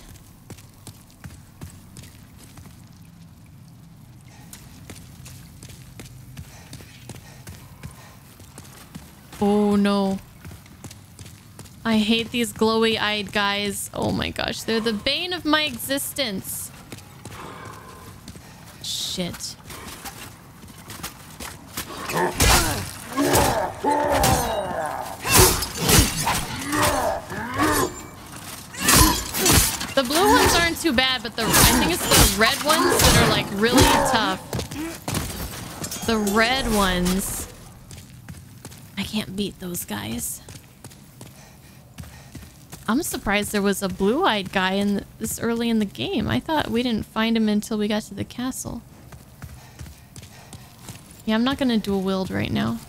Oh no. I hate these glowy-eyed guys. Oh my gosh, they're the bane of my existence. Shit. The blue ones aren't too bad, but the I think it's the red ones that are like really tough. The red ones. I can't beat those guys. I'm surprised there was a blue-eyed guy in this early in the game. I thought we didn't find him until we got to the castle. Yeah, I'm not gonna dual wield right now.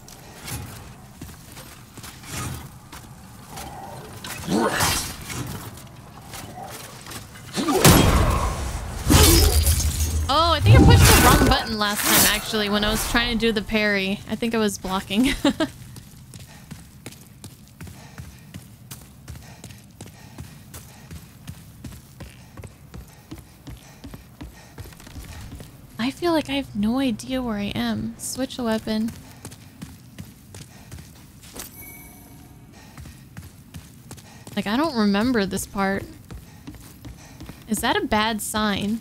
Last time, actually, when I was trying to do the parry. I think I was blocking. (laughs) I feel like I have no idea where I am. Switch a weapon. Like, I don't remember this part. Is that a bad sign?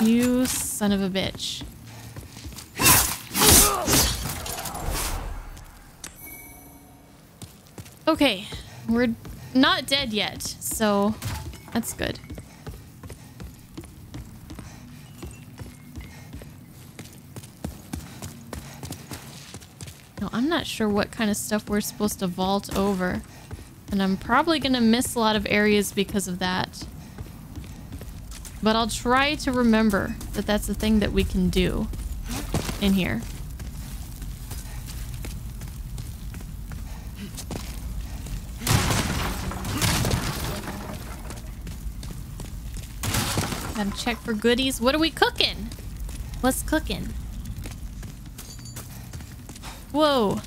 You son of a bitch. Okay, we're not dead yet, so that's good. No, I'm not sure what kind of stuff we're supposed to vault over. And I'm probably going to miss a lot of areas because of that. But I'll try to remember that that's a thing that we can do in here. Gotta check for goodies. What are we cooking? What's cooking? Whoa.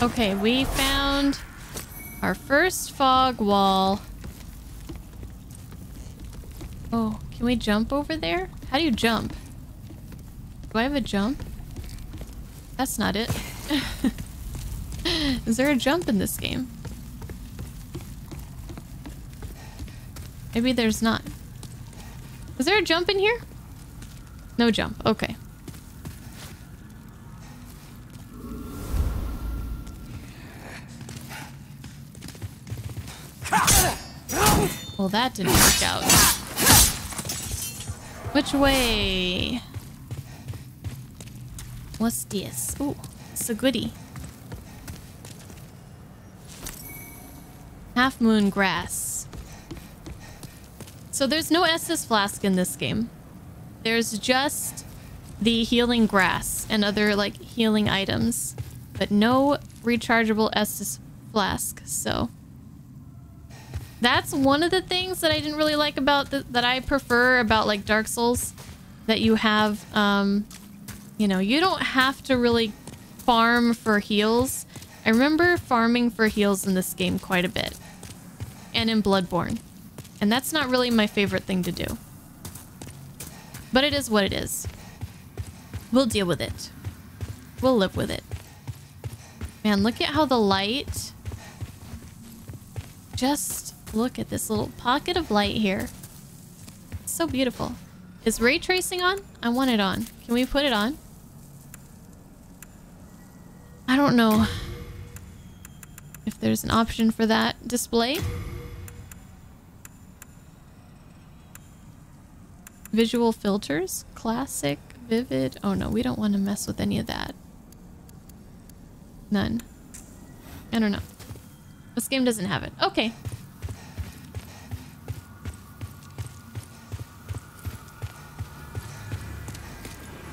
Okay, we found our first fog wall. Oh, can we jump over there? How do you jump? Do I have a jump? That's not it. (laughs) Is there a jump in this game? Maybe there's not. Is there a jump in here? No jump. Okay. Well, that didn't work out. Which way? What's this? Oh, it's a goodie. Half Moon Grass. So there's no Estus Flask in this game. There's just the healing grass and other like healing items, but no rechargeable Estus Flask, so... That's one of the things that I didn't really like about the, that I prefer about like Dark Souls that you have um you know, you don't have to really farm for heals. I remember farming for heals in this game quite a bit. And in Bloodborne. And that's not really my favorite thing to do. But it is what it is. We'll deal with it. We'll live with it. Man, look at how the light just Look at this little pocket of light here. It's so beautiful. Is ray tracing on? I want it on. Can we put it on? I don't know if there's an option for that display. Visual filters? Classic? Vivid? Oh no, we don't want to mess with any of that. None. I don't know. This game doesn't have it. Okay.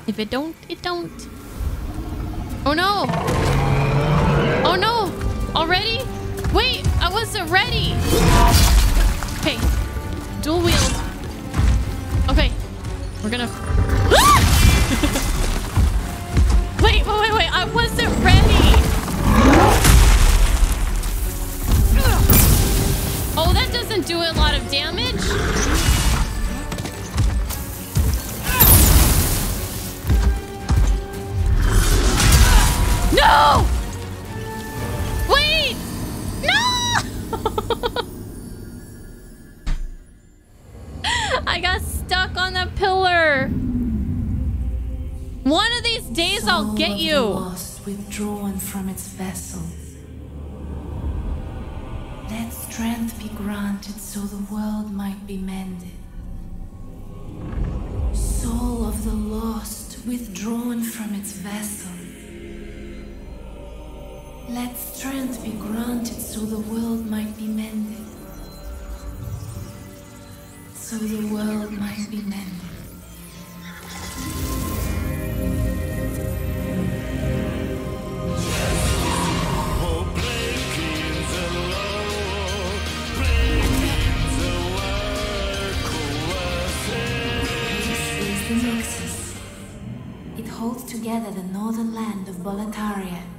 If it don't, it don't. Oh no! Oh no! Already? Wait, I wasn't ready! Okay, dual wield. Okay, we're gonna... Ah! (laughs) wait, wait, wait, wait, I wasn't ready! Oh, that doesn't do a lot of damage. No! Wait! No! (laughs) I got stuck on the pillar. One of these days Soul I'll get you. Lost withdrawn from its vessel. Let strength be granted so the world might be mended. Soul of the lost withdrawn from its vessel. Let strength be granted so the world might be mended. So the world might be mended. It holds together the northern land of Boletaria.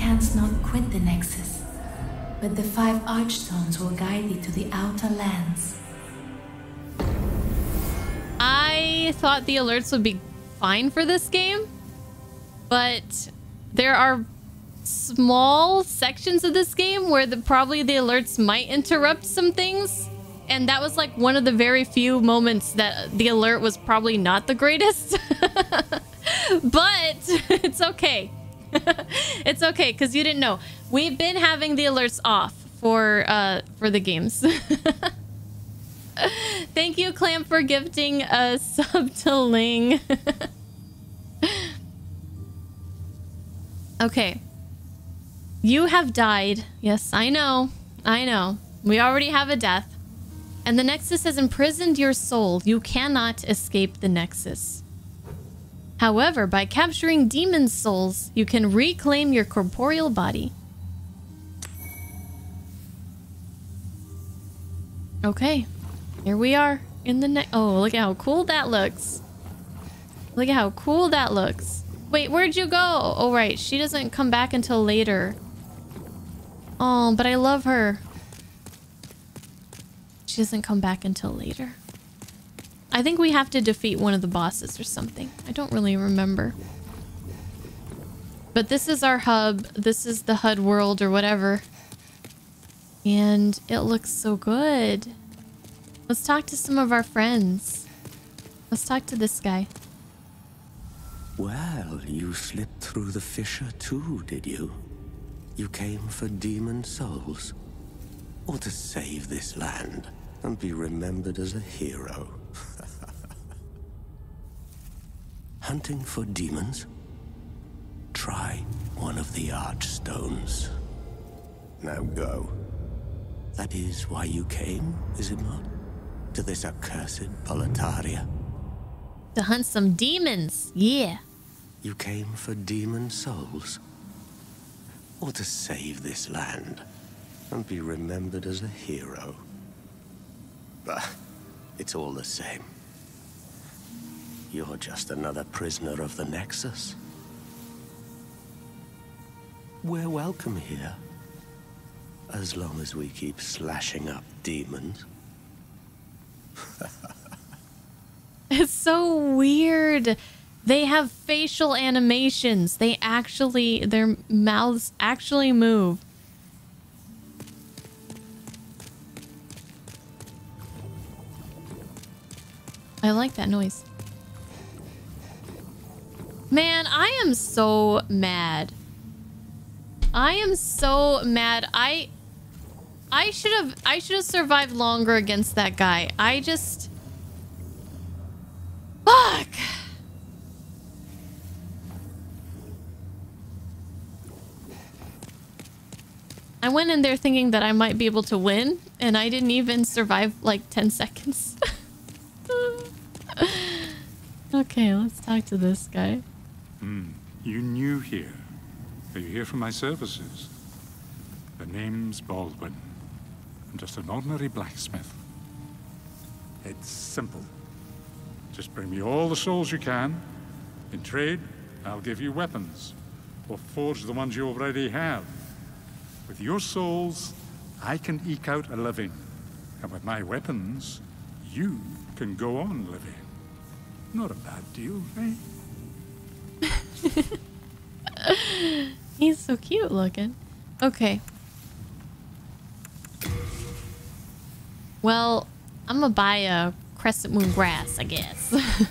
Canst not quit the Nexus, but the five Archstones will guide thee to the outer lands. I thought the alerts would be fine for this game, but there are small sections of this game where the probably the alerts might interrupt some things. And that was like one of the very few moments that the alert was probably not the greatest. (laughs) but (laughs) it's okay. (laughs) it's okay because you didn't know. We've been having the alerts off for uh for the games. (laughs) Thank you, Clamp, for gifting a sub to Ling. okay. You have died. Yes, I know. I know. We already have a death. And the Nexus has imprisoned your soul. You cannot escape the Nexus. However, by capturing demon souls, you can reclaim your corporeal body. Okay. Here we are in the neck. Oh, look at how cool that looks. Look at how cool that looks. Wait, where'd you go? Oh, right. She doesn't come back until later. Oh, but I love her. She doesn't come back until later. I think we have to defeat one of the bosses or something. I don't really remember. But this is our hub. This is the hub world or whatever. And it looks so good. Let's talk to some of our friends. Let's talk to this guy. Well, you slipped through the fissure too, did you? You came for demon souls? Or to save this land and be remembered as a hero? Hunting for demons? Try one of the Archstones. Now go. That is why you came, is it not? To this accursed Boletaria? To hunt some demons. Yeah. You came for demon souls? Or to save this land and be remembered as a hero? But it's all the same. You're just another prisoner of the Nexus. We're welcome here. As long as we keep slashing up demons. (laughs) It's so weird. They have facial animations. They actually, their mouths actually move. I like that noise. Man, I am so mad. I am so mad. I I should have I should have survived longer against that guy. I just Fuck. I went in there thinking that I might be able to win, and I didn't even survive like 10 seconds. (laughs) okay, let's talk to this guy. You new here. Are you here for my services? The name's Baldwin. I'm just an ordinary blacksmith. It's simple. Just bring me all the souls you can. In trade, I'll give you weapons. Or forge the ones you already have. With your souls, I can eke out a living. And with my weapons, you can go on living. Not a bad deal, eh? (laughs) He's so cute looking. Okay. Well, I'm gonna buy a crescent moon grass, I guess. (laughs)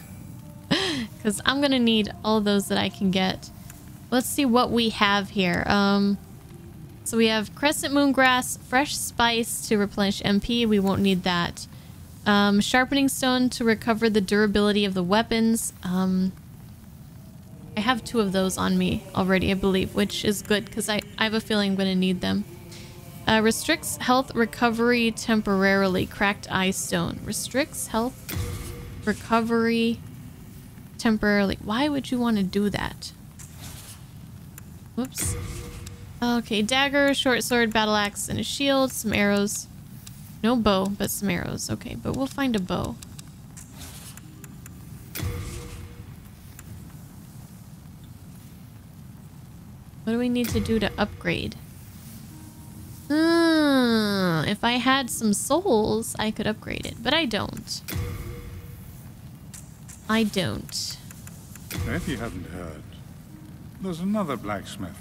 Because I'm gonna need all those that I can get. Let's see what we have here. Um, so we have crescent moon grass, fresh spice to replenish MP. We won't need that. Um, sharpening stone to recover the durability of the weapons. Um, I have two of those on me already, I believe, which is good because I, I have a feeling I'm going to need them. Uh, restricts health recovery temporarily. Cracked eye stone. Restricts health recovery temporarily. Why would you want to do that? Whoops. Okay, dagger, short sword, battle axe, and a shield, some arrows. No bow, but some arrows. Okay, but we'll find a bow. What do we need to do to upgrade? Hmm, if I had some souls, I could upgrade it, but I don't. I don't. If you haven't heard, there's another blacksmith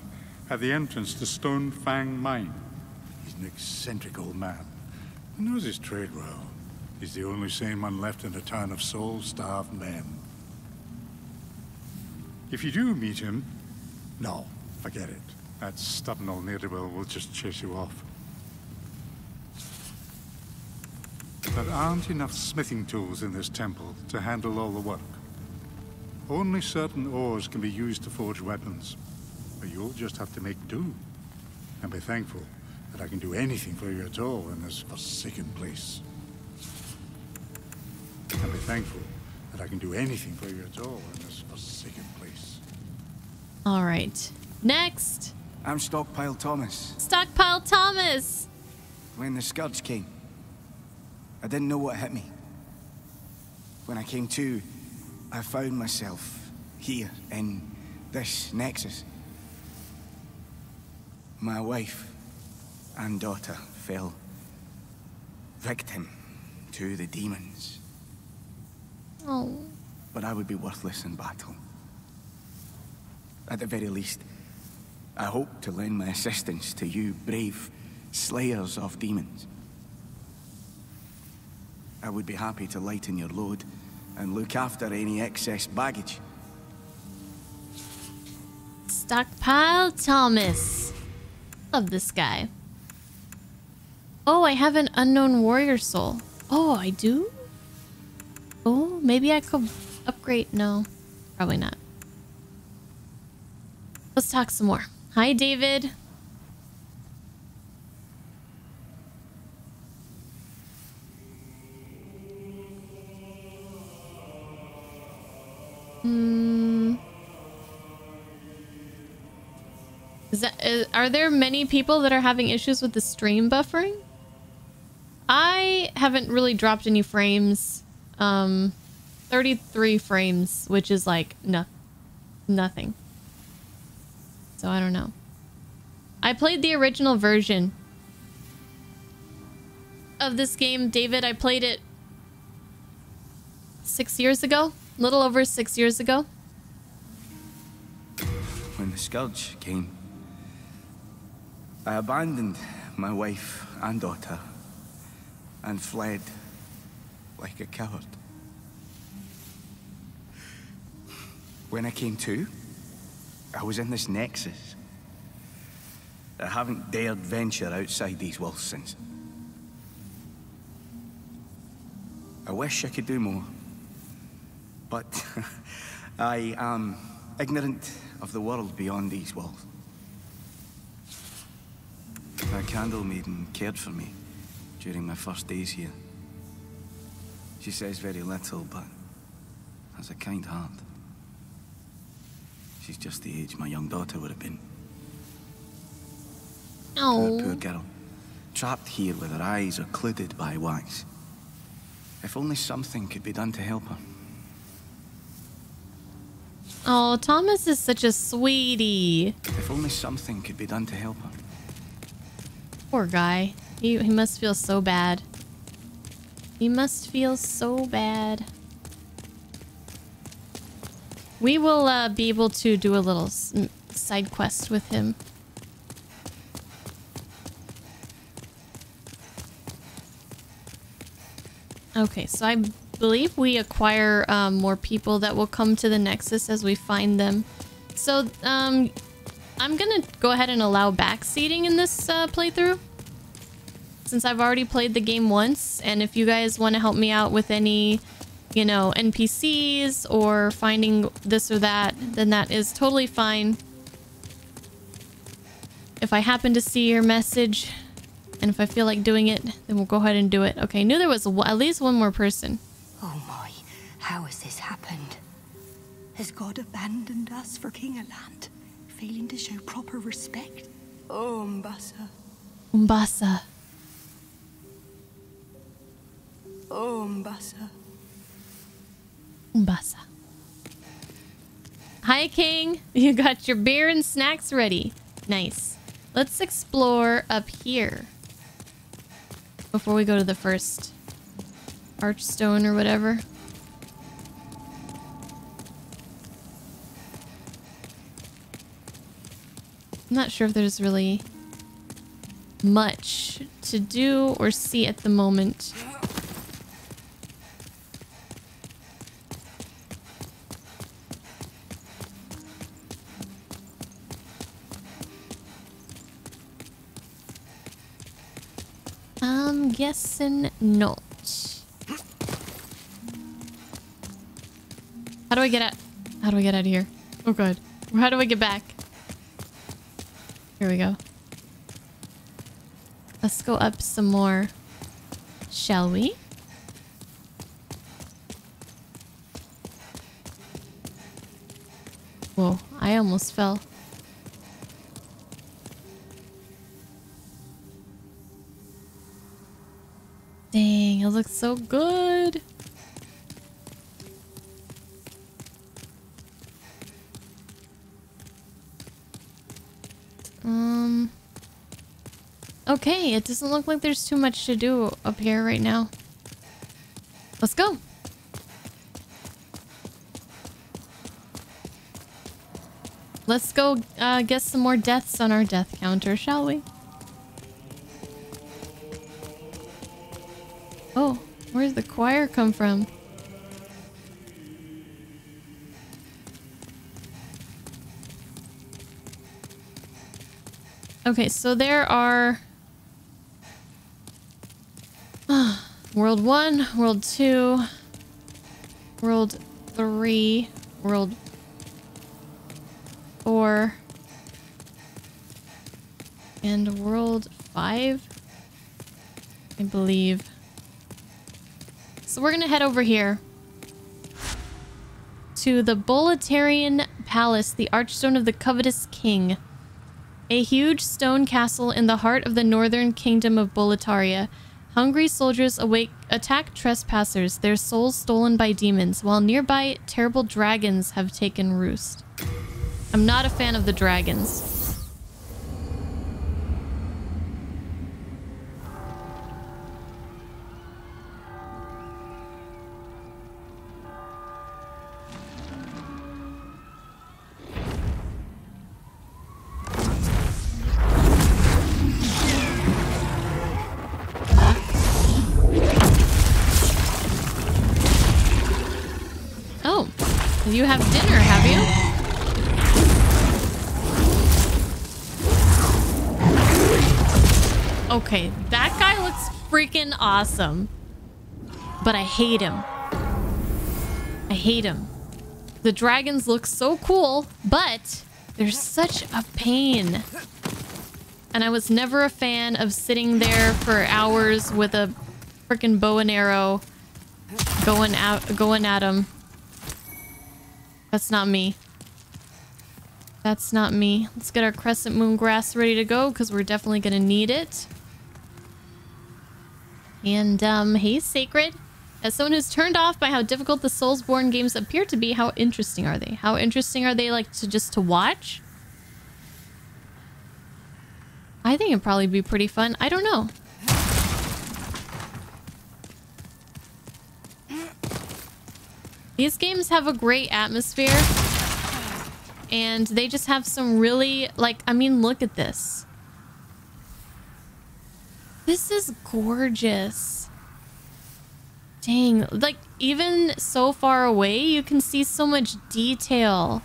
at the entrance to Stone Fang Mine. He's an eccentric old man. He knows his trade well. He's the only sane one left in a town of soul-starved men. If you do meet him, no, forget it. That stubborn old ne'er-do-well will just chase you off. There aren't enough smithing tools in this temple to handle all the work. Only certain ores can be used to forge weapons. But you'll just have to make do. And be thankful that I can do anything for you at all in this forsaken place. And be thankful that I can do anything for you at all in this forsaken place. All right. Next. I'm Stockpile Thomas. Stockpile Thomas. When the Scourge came, I didn't know what hit me. When I came to, I found myself here in this nexus. My wife and daughter fell victim to the demons. Oh. But I would be worthless in battle. At the very least, I hope to lend my assistance to you brave slayers of demons. I would be happy to lighten your load and look after any excess baggage. Stockpile Thomas. Love this guy. Oh, I have an unknown warrior soul. Oh, I do? Oh, maybe I could upgrade. No, probably not. Let's talk some more. Hi, David. Hmm. Is that, is, are there many people that are having issues with the stream buffering? I haven't really dropped any frames. Um, 33 frames, which is like no, nothing. So I don't know. I played the original version of this game, David. I played it six years ago, a little over six years ago. When the Scourge came, I abandoned my wife and daughter and fled like a coward. When I came to, I was in this nexus. I haven't dared venture outside these walls since. I wish I could do more, but (laughs) I am ignorant of the world beyond these walls. My candle maiden cared for me during my first days here. She says very little, but has a kind heart. She's just the age my young daughter would have been. Oh. Poor, poor girl. Trapped here with her eyes occluded by wax. If only something could be done to help her. Oh, Thomas is such a sweetie. If only something could be done to help her. Poor guy. He, he must feel so bad. He must feel so bad. We will uh, be able to do a little side quest with him. Okay, so I believe we acquire um, more people that will come to the Nexus as we find them. So, um, I'm gonna go ahead and allow backseating in this uh, playthrough. Since I've already played the game once, and if you guys want to help me out with any, you know, NPCs or finding this or that, then that is totally fine. If I happen to see your message, and if I feel like doing it, then we'll go ahead and do it. Okay, I knew there was at least one more person. Oh my, how has this happened? Has God abandoned us for King Allant? failing to show proper respect. Oh, Umbasa. Umbasa. Oh, Umbasa. Umbasa. Hi, King. (laughs) You got your beer and snacks ready. Nice. Let's explore up here. Before we go to the first archstone or whatever. I'm not sure if there's really much to do or see at the moment. I'm guessing not. How do I get out? How do I get out of here? Oh god. How do I get back? Here we go. Let's go up some more. Shall we? Whoa, I almost fell. Dang, it looks so good. Um. Okay, it doesn't look like there's too much to do up here right now. Let's go. Let's go uh, get some more deaths on our death counter, shall we? Oh, where's the choir come from? Okay, so there are... (sighs) world 1, World 2, World 3, World 4, and World 5, I believe. So we're going to head over here to the Boletarian Palace, the Archstone of the Covetous King. A huge stone castle in the heart of the northern kingdom of Boletaria. Hungry soldiers awake attack trespassers, their souls stolen by demons, while nearby terrible dragons have taken roost. I'm not a fan of the dragons. Awesome. But I hate him. I hate him. The dragons look so cool, but they're such a pain. And I was never a fan of sitting there for hours with a freaking bow and arrow going out going at them. That's not me. That's not me. Let's get our crescent moon grass ready to go because we're definitely going to need it. And, um, Sacred. As someone who's turned off by how difficult the Soulsborne games appear to be, how interesting are they? How interesting are they, like, to just to watch? I think it'd probably be pretty fun. I don't know. These games have a great atmosphere. And they just have some really, like, I mean, look at this. This is gorgeous. Dang, like, even so far away, you can see so much detail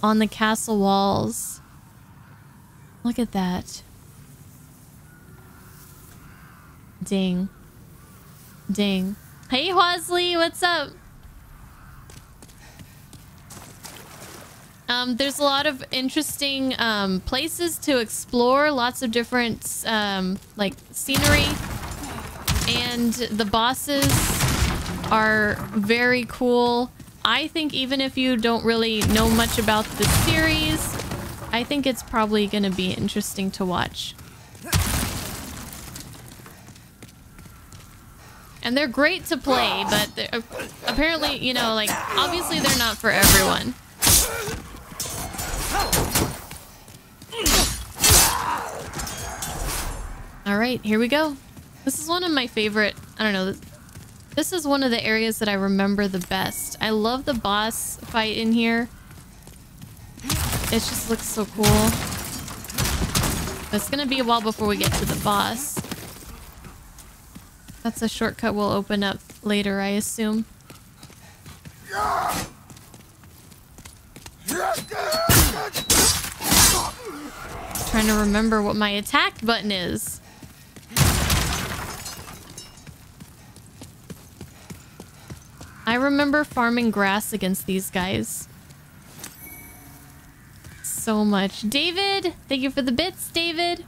on the castle walls. Look at that. Ding. Ding. Hey, Hosley, what's up? Um, there's a lot of interesting um, places to explore, lots of different um, like scenery, and the bosses are very cool. I think even if you don't really know much about the series, I think it's probably going to be interesting to watch. And they're great to play, but apparently, you know, like, obviously they're not for everyone. All right, here we go. This is one of my favorite, I don't know, this is one of the areas that I remember the best. I love the boss fight in here. It just looks so cool. It's gonna be a while before we get to the boss. That's a shortcut we'll open up later, I assume. Trying to remember what my attack button is. I remember farming grass against these guys. So much. David! Thank you for the bits, David!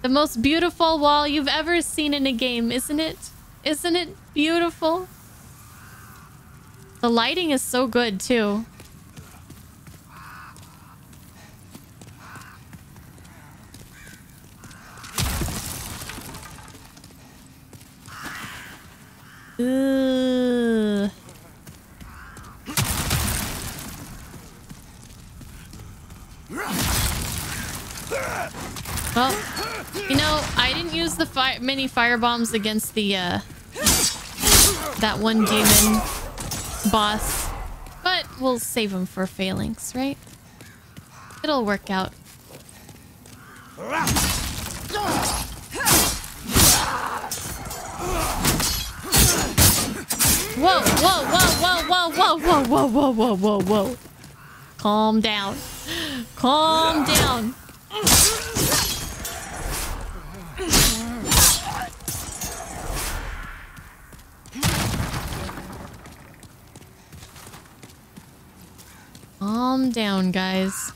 The most beautiful wall you've ever seen in a game, isn't it? Isn't it beautiful? The lighting is so good, too. Well, you know, I didn't use the fire many fire bombs against the uh, that one demon boss, but we'll save them for phalanx, right? It'll work out. Whoa, whoa, whoa, whoa, whoa, whoa, whoa, whoa, whoa, whoa, whoa. Calm down. Calm down. Calm down, guys.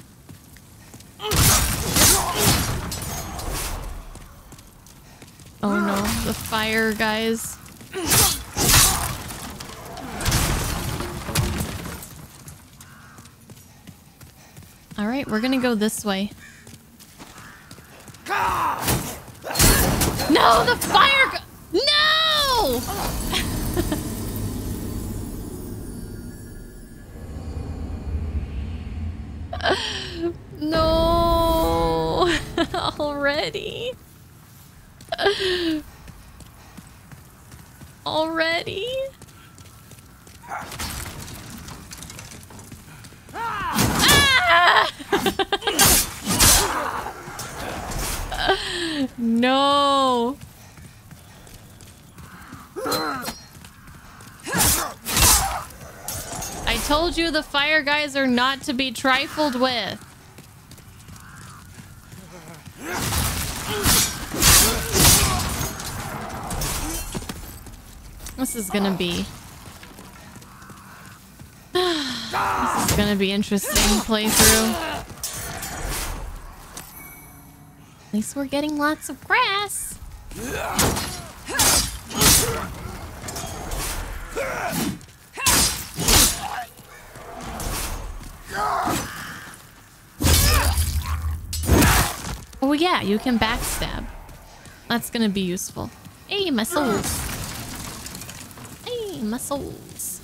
Oh no, the fire guys. All right, we're gonna go this way. No, the fire! No! (laughs) no! (laughs) Already? Already? No. I told you the fire guys are not to be trifled with. This is gonna be (sighs) this is gonna be interesting playthrough. At least we're getting lots of grass. Oh yeah, you can backstab. That's gonna be useful. Hey, my souls. Hey, my souls.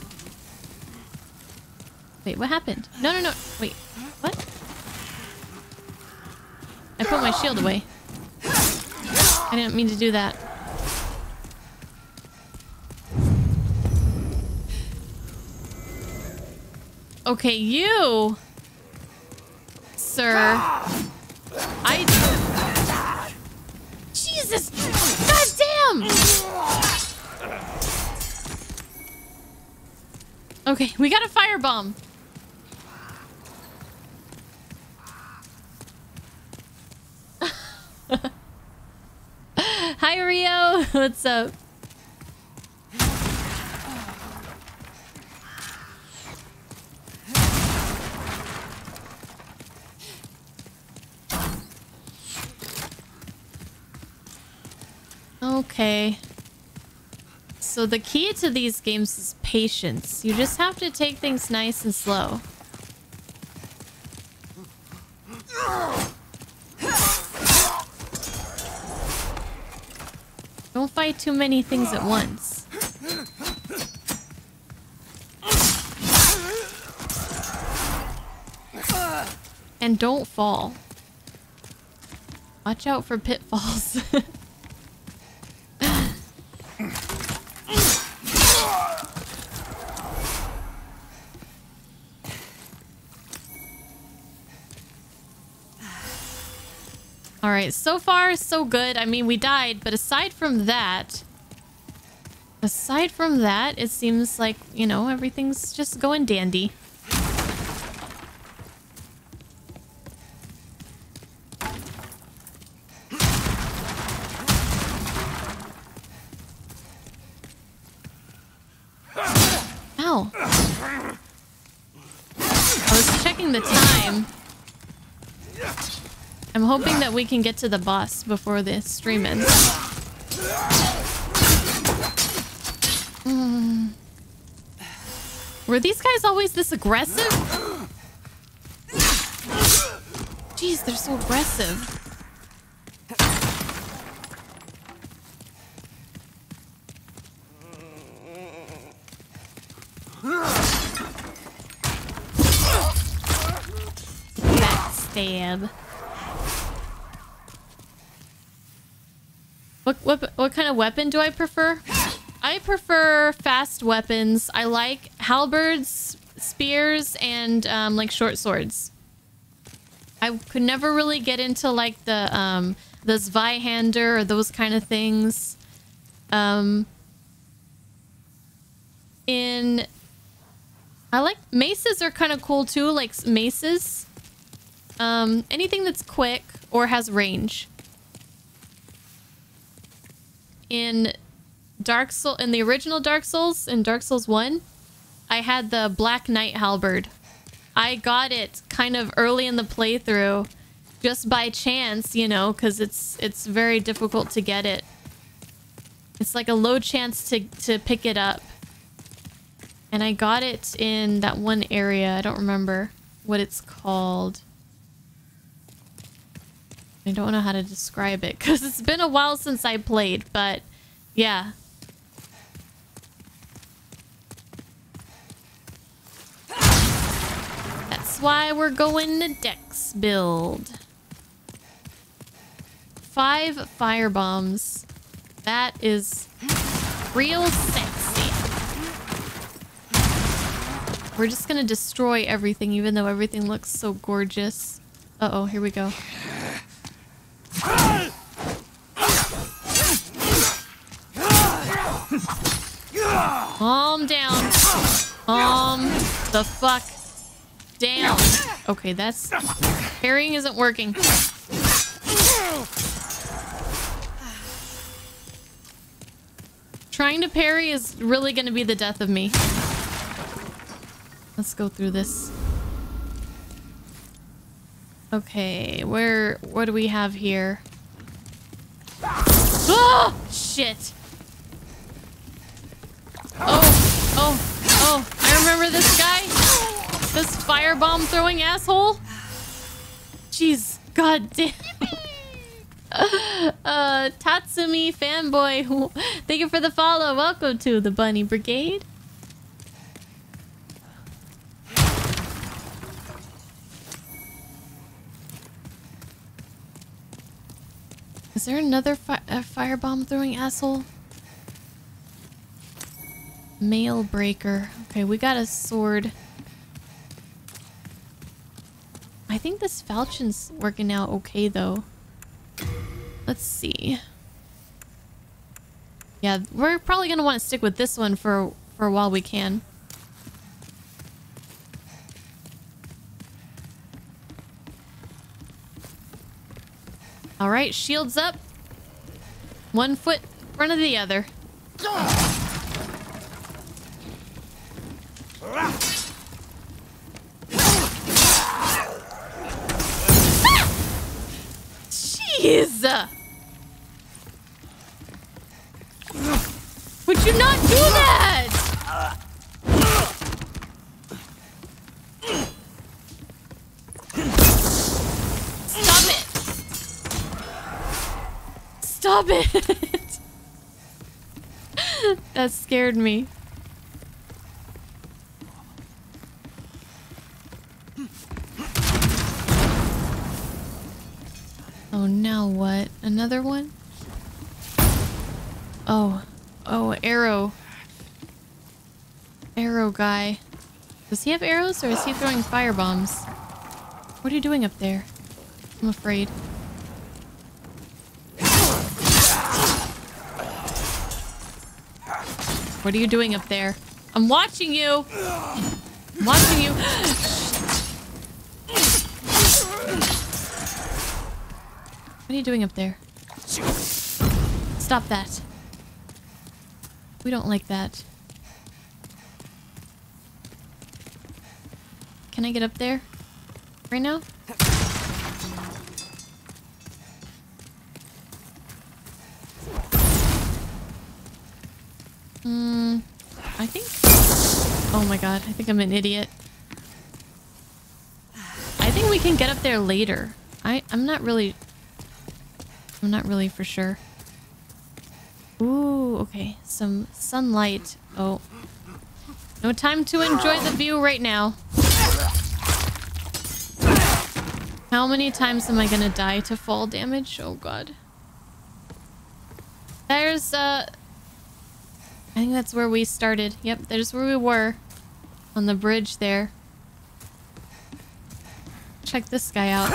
Wait, what happened? No, no, no. Wait. I put my shield away. I didn't mean to do that. Okay, you, sir. I. Jesus! God damn! Okay, we got a firebomb. Hi, Rio. (laughs) What's up? Okay. So the key to these games is patience. You just have to take things nice and slow. Don't too many things at once. And don't fall. Watch out for pitfalls. (laughs) right, so far so good. I mean, we died, but aside from that, aside from that, it seems like, you know, everything's just going dandy. Ow. I was checking the time. I'm hoping that we can get to the boss before the stream ends. (sighs) Were these guys always this aggressive? Jeez, they're so aggressive. Backstab. What, what kind of weapon do I prefer? I prefer fast weapons. I like halberds, spears, and um, like short swords. I could never really get into like the um, the Zweihander or those kind of things. Um, in I like maces are kind of cool too, like maces. Um, anything that's quick or has range. In Dark Soul, in the original Dark Souls, in Dark Souls 1, I had the Black Knight Halberd. I got it kind of early in the playthrough, just by chance, you know, because it's it's very difficult to get it. It's like a low chance to, to pick it up. And I got it in that one area. I don't remember what it's called. I don't know how to describe it because it's been a while since I played, but yeah. That's why we're going to Dex build. Five fire bombs. That is real sexy. We're just gonna destroy everything even though everything looks so gorgeous. Uh-oh, here we go. Calm down. Calm the fuck down. Okay, that's... Parrying isn't working. Trying to parry is really going to be the death of me. Let's go through this. Okay, where... What do we have here? Oh! Shit! Oh, oh, oh, I remember this guy. This firebomb throwing asshole. Jeez, god damn. (laughs) uh, Tatsumi fanboy, thank you for the follow. Welcome to the Bunny Brigade. Is there another fi firebomb throwing asshole? Mail breaker. Okay, we got a sword. I think this falchion's working out okay though. Let's see. Yeah, we're probably gonna want to stick with this one for for a while we can. All right, shields up. One foot in front of the other. Ah! Stop it! (laughs) that scared me. Oh, now what? Another one? Oh. Oh, arrow. Arrow guy. Does he have arrows or is he throwing fire bombs? What are you doing up there? I'm afraid. What are you doing up there? I'm watching you! I'm watching you! What are you doing up there? Stop that. We don't like that. Can I get up there? Right now? Oh my god, I think I'm an idiot. I think we can get up there later. I, I'm not really... I'm not really for sure. Ooh, okay. Some sunlight. Oh. No time to enjoy the view right now. How many times am I gonna die to fall damage? Oh god. There's, uh... I think that's where we started. Yep, there's where we were. On the bridge there. Check this guy out.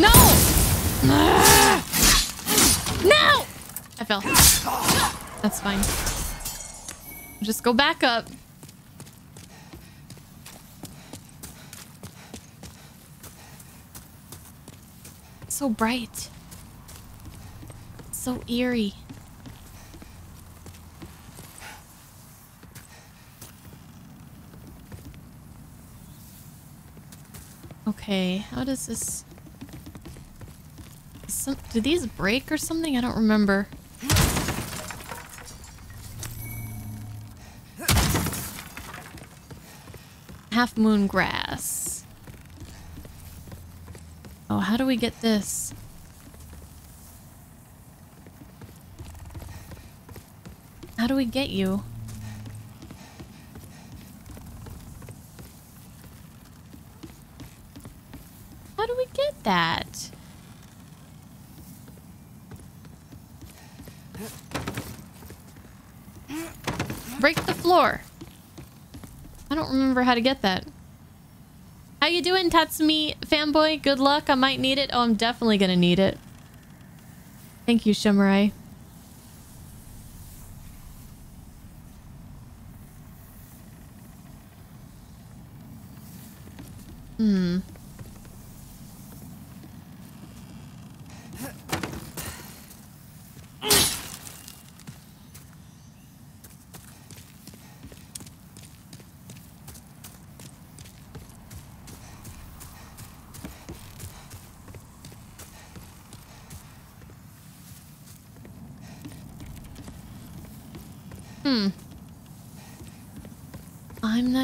No! No! I fell. That's fine. Just go back up. So bright. So eerie. Okay, how does this... Some, do these break or something? I don't remember. Half moon grass. Oh, how do we get this? How do we get you? How do we get that? Break the floor. I don't remember how to get that. You doing, Tatsumi fanboy? Good luck. I might need it. Oh, I'm definitely gonna need it. Thank you, Shimurai.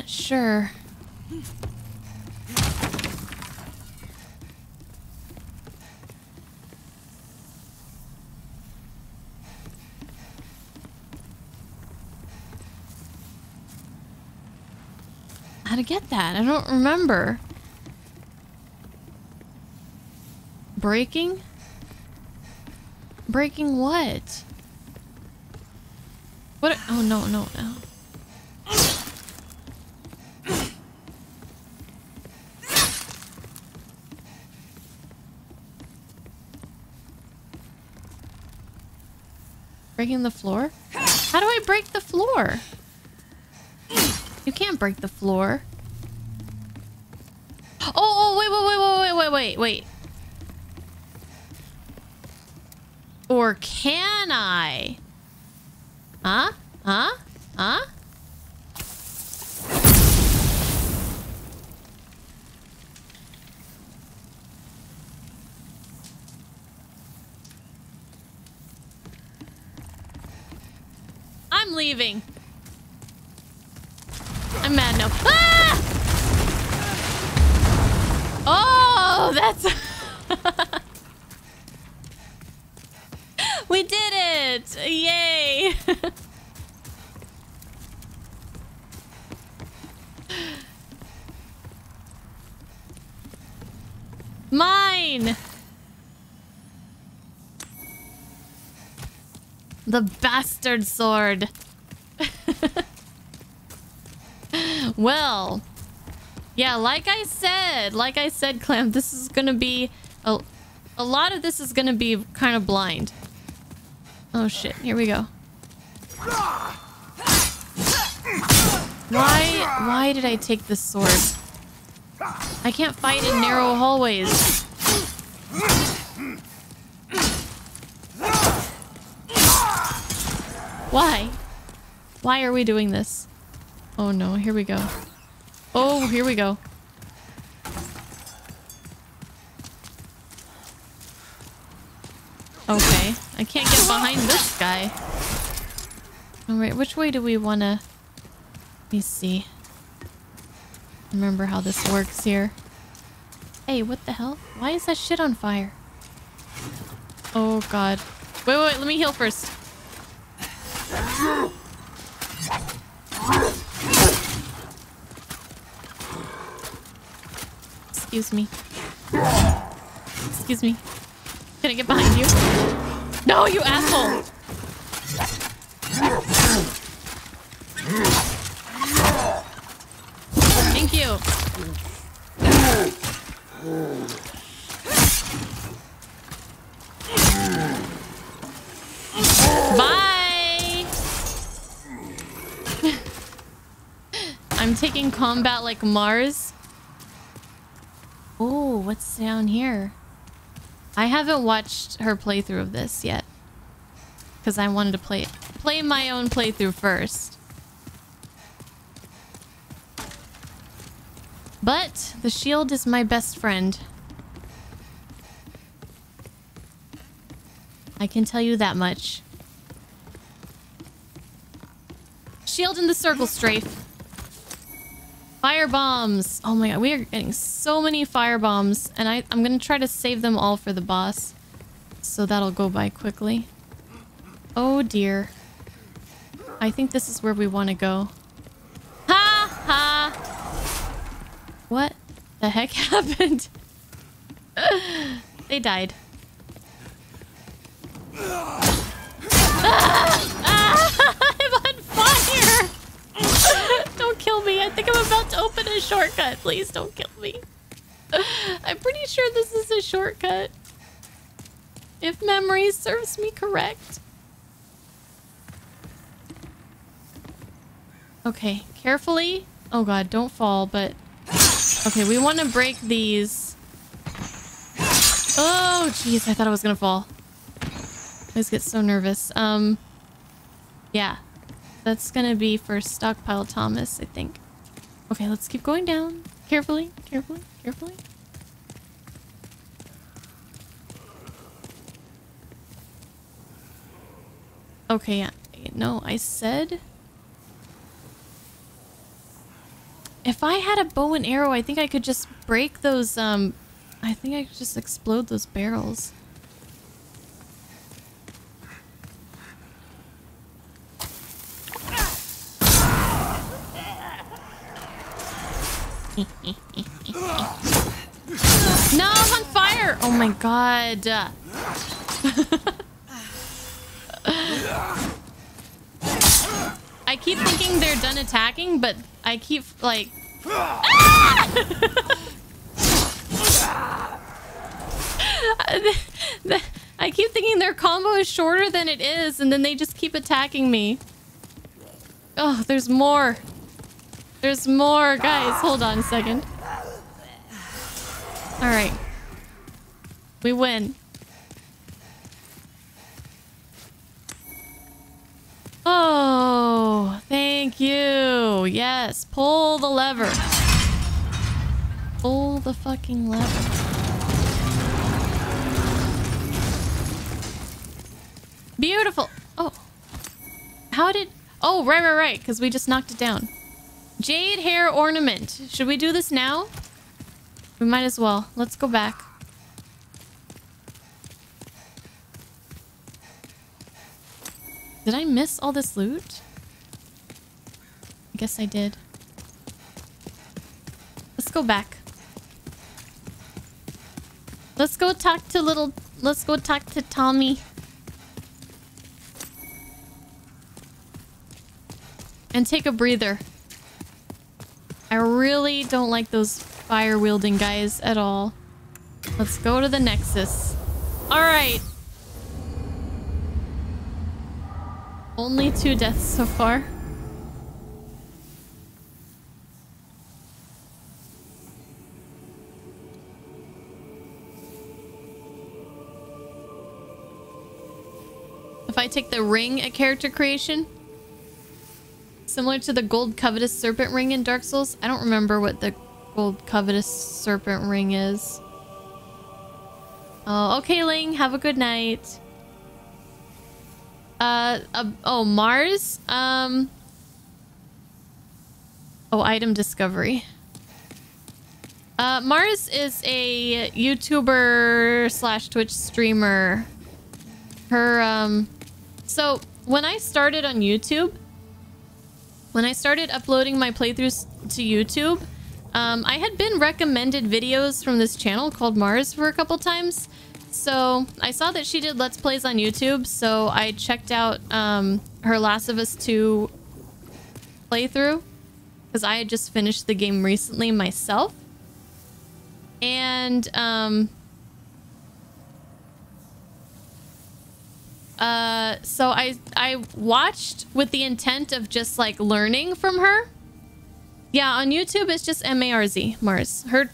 sure. How to get that? I don't remember. Breaking? Breaking what? What? Oh, no, no, no. Breaking the floor? How do I break the floor? You can't break the floor. Oh, oh, wait, wait, wait, wait, wait, wait, wait. Or can I? Huh? Huh? Huh? I'm leaving. I'm mad now. Ah! Oh, that's... (laughs) we did it! Yay! (laughs) Mine! The bastard sword. Well, yeah, like I said, like I said, Clam, this is gonna be a, a lot of this is gonna be kind of blind. Oh shit, here we go. Why, why did I take this sword? I can't fight in narrow hallways. Why? Why are we doing this? Oh no, here we go. Oh, here we go. Okay, I can't get behind this guy. Alright, which way do we want to... Let me see. Remember how this works here. Hey, what the hell? Why is that shit on fire? Oh god. Wait, wait, wait let me heal first. Excuse me. Excuse me. Can I get behind you? No, you asshole! Thank you. Bye! (laughs) I'm taking combat like Mars. Oh, what's down here? I haven't watched her playthrough of this yet. Because I wanted to play play my own playthrough first. But the shield is my best friend. I can tell you that much. Shield in the circle strafe. Fire bombs. Oh my god, we are getting so many fire bombs. And I, I'm going to try to save them all for the boss. So that'll go by quickly. Oh dear. I think this is where we want to go. Ha ha! What the heck (laughs) happened? they died. Ah! (laughs) Ah! I'm on fire! (laughs) don't kill me. I think I'm about to open a shortcut. Please don't kill me. (laughs) I'm pretty sure this is a shortcut. If memory serves me correct. Okay, carefully. Oh god, don't fall, but... Okay, we want to break these. Oh, jeez, I thought I was gonna fall. I always get so nervous. Um, yeah. That's gonna be for Stockpile Thomas, I think. Okay, let's keep going down. Carefully, carefully, carefully. Okay, yeah. no, I said... If I had a bow and arrow, I think I could just break those, um... I think I could just explode those barrels. No, I'm on fire! Oh my god. I keep thinking they're done attacking, but I keep like... (laughs) I keep thinking their combo is shorter than it is, and then they just keep attacking me. Oh, there's more. There's more. Guys, hold on a second. Alright. We win. Oh, thank you. Yes, pull the lever. Pull the fucking lever. Beautiful. Oh. How did... Oh, right, right, right. Because we just knocked it down. Jade hair ornament. Should we do this now? We might as well. Let's go back. Did I miss all this loot? I guess I did. Let's go back. Let's go talk to little... Let's go talk to Tommy. And take a breather. I really don't like those fire-wielding guys at all. Let's go to the Nexus. Alright. Only two deaths so far. If I take the ring at character creation, Similar to the gold covetous serpent ring in Dark Souls. I don't remember what the gold covetous serpent ring is. Oh, okay, Ling. Have a good night. Uh, uh oh, Mars? Um. Oh, item discovery. Uh, Mars is a YouTuber slash Twitch streamer. Her, um... So, when I started on YouTube, when I started uploading my playthroughs to YouTube, um, I had been recommended videos from this channel called Mars for a couple times. So I saw that she did Let's Plays on YouTube, so I checked out um, her Last of Us 2 playthrough because I had just finished the game recently myself. And um, Uh, so I I watched with the intent of just like learning from her. Yeah, on YouTube it's just M A R Z Mars. Her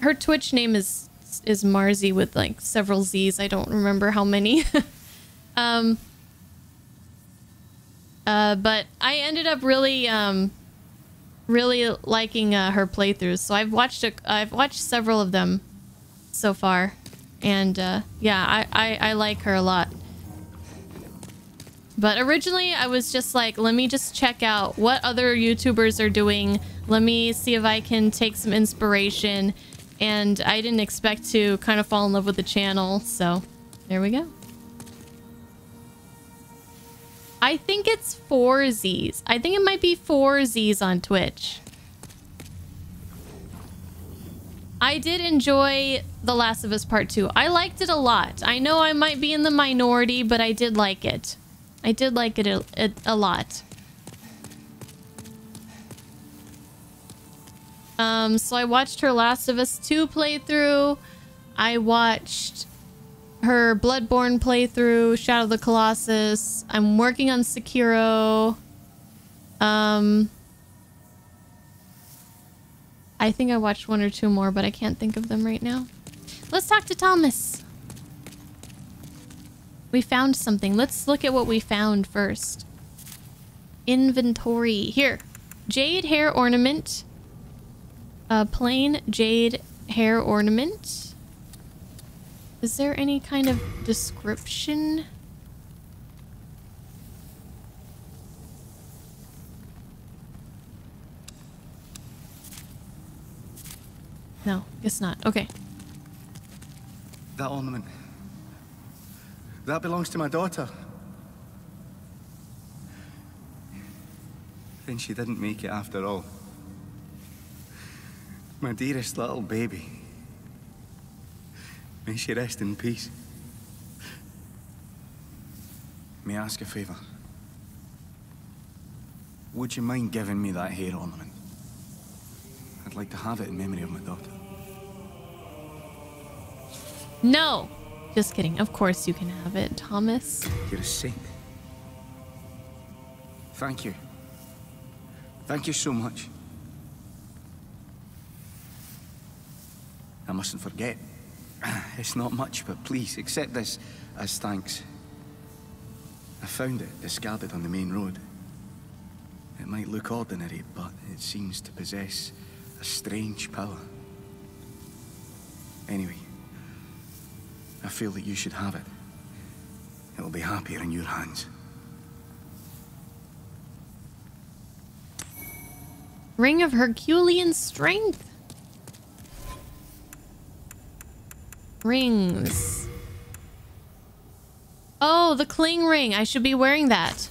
her Twitch name is is Marzi with like several Z's. I don't remember how many. (laughs) um. Uh, but I ended up really um really liking uh, her playthroughs. So I've watched a, I've watched several of them so far, and uh, yeah, I, I I like her a lot. But originally I was just like, let me just check out what other YouTubers are doing. Let me see if I can take some inspiration. And I didn't expect to kind of fall in love with the channel. So there we go. I think it's four Z's. I think it might be four Z's on Twitch. I did enjoy The Last of Us Part 2. I liked it a lot. I know I might be in the minority, but I did like it. I did like it a, a, lot. Um, so I watched her Last of Us 2 playthrough. I watched her Bloodborne playthrough, Shadow of the Colossus. I'm working on Sekiro. Um, I think I watched one or two more, but I can't think of them right now. Let's talk to Thomas. We found something. Let's look at what we found first. Inventory. Here. Jade hair ornament. A plain jade hair ornament. Is there any kind of description? No, guess not. Okay. That ornament that belongs to my daughter. Then she didn't make it after all. My dearest little baby. May she rest in peace. May I ask a favor? Would you mind giving me that hair ornament? I'd like to have it in memory of my daughter. No! Just kidding. Of course you can have it, Thomas. You're a saint. Thank you. Thank you so much. I mustn't forget. (sighs) It's not much, but please accept this as thanks. I found it discarded on the main road. It might look ordinary, but it seems to possess a strange power. Anyway, I feel that you should have it. It'll be happier in your hands. Ring of Herculean strength. Rings. Oh, the cling ring. I should be wearing that.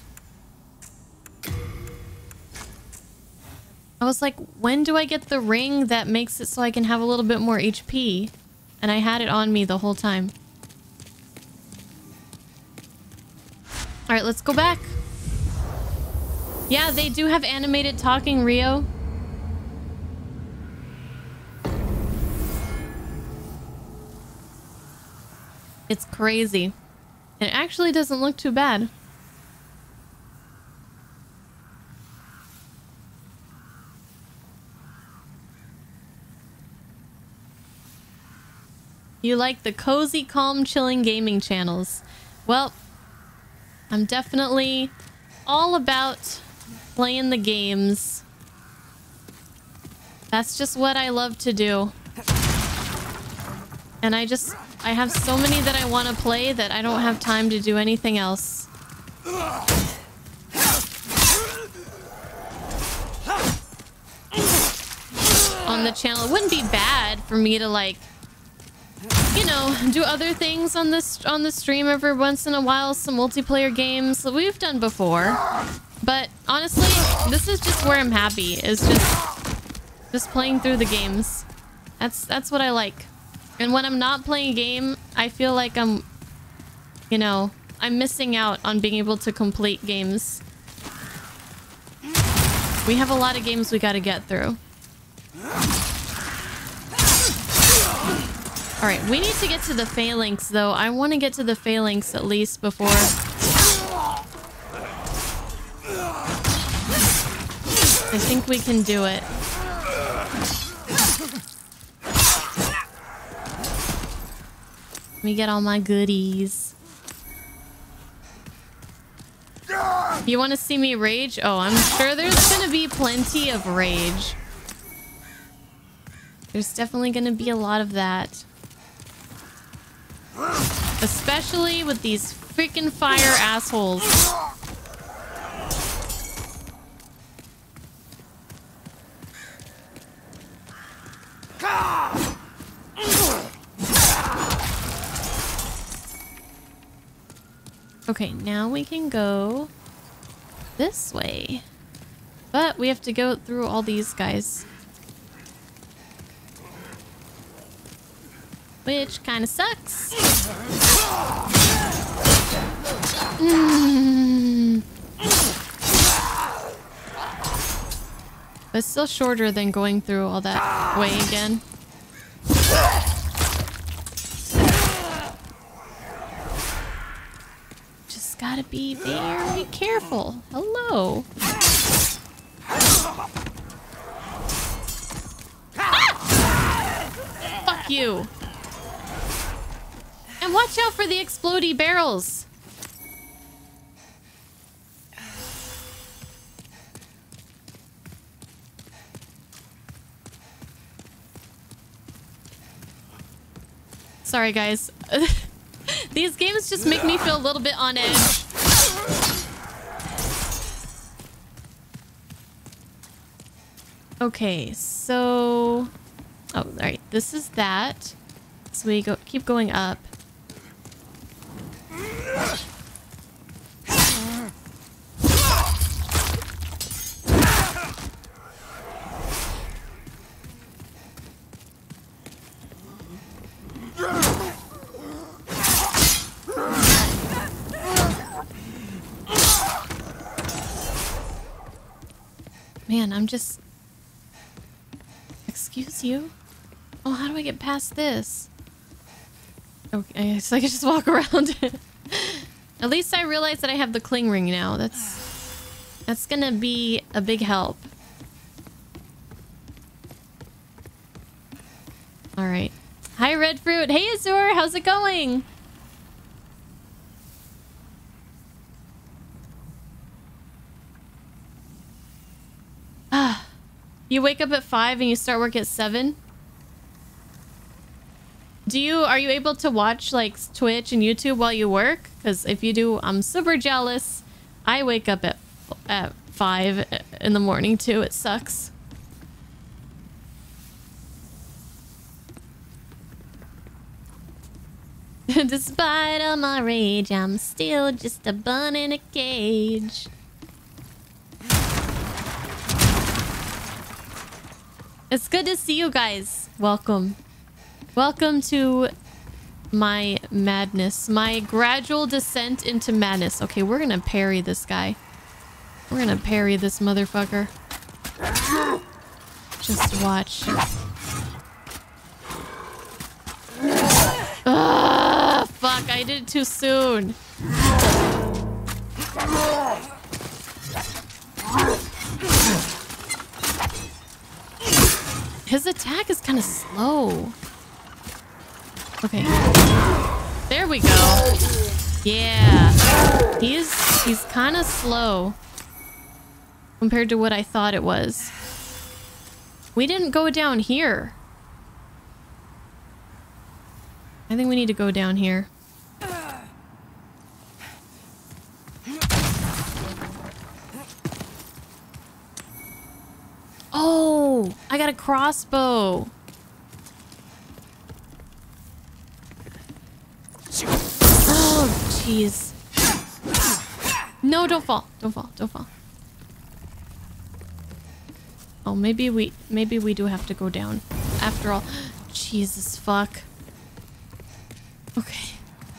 I was like, when do I get the ring that makes it so I can have a little bit more HP? And I had it on me the whole time. Alright, let's go back. Yeah, they do have animated talking, Rio. It's crazy. It actually doesn't look too bad. You like the cozy, calm, chilling gaming channels. Well, I'm definitely all about playing the games. That's just what I love to do. And I just, I have so many that I want to play that I don't have time to do anything else. On the channel. It wouldn't be bad for me to like, know, do other things on this on the stream every once in a while, some multiplayer games that we've done before. But honestly, this is just where I'm happy. Is just just playing through the games. That's that's what I like. And when I'm not playing a game, I feel like I'm, you know, I'm missing out on being able to complete games. We have a lot of games we got to get through. All right, we need to get to the phalanx, though. I want to get to the phalanx at least before... I think we can do it. Let me get all my goodies. You want to see me rage? Oh, I'm sure there's going to be plenty of rage. There's definitely going to be a lot of that. Especially with these freaking fire assholes. Okay, now we can go this way. But we have to go through all these guys. Which kind of sucks. Mm. But it's still shorter than going through all that way again. Just gotta be very careful. Hello. Ah! Fuck you. And watch out for the explodey barrels. Sorry, guys. (laughs) These games just make me feel a little bit on edge. Okay, so... Oh, alright. This is that. So we go keep going up. Man, I'm just... Excuse you? Oh, how do I get past this? Okay, I guess I can just walk (laughs) around it. At least I realize that I have the cling ring now. That's... That's gonna be a big help. Alright. Hi, Red Fruit. Hey, Azur. How's it going? Ah. You wake up at 5 and you start work at 7? Do you are you able to watch like Twitch and YouTube while you work? Because if you do, I'm super jealous. I wake up at at five uh, in the morning too. It sucks. (laughs) Despite all my rage, I'm still just a bun in a cage. It's good to see you guys. Welcome. Welcome to my madness. My gradual descent into madness. Okay, we're gonna parry this guy. We're gonna parry this motherfucker. Just watch. Ah, fuck, I did it too soon. His attack is kind of slow. Okay. There we go. Yeah. He's he's kind of slow compared to what I thought it was. We didn't go down here. I think we need to go down here. Oh, I got a crossbow. Oh, jeez. No, don't fall. Don't fall. Don't fall. Oh, maybe we maybe we do have to go down. After all. Jesus fuck. Okay.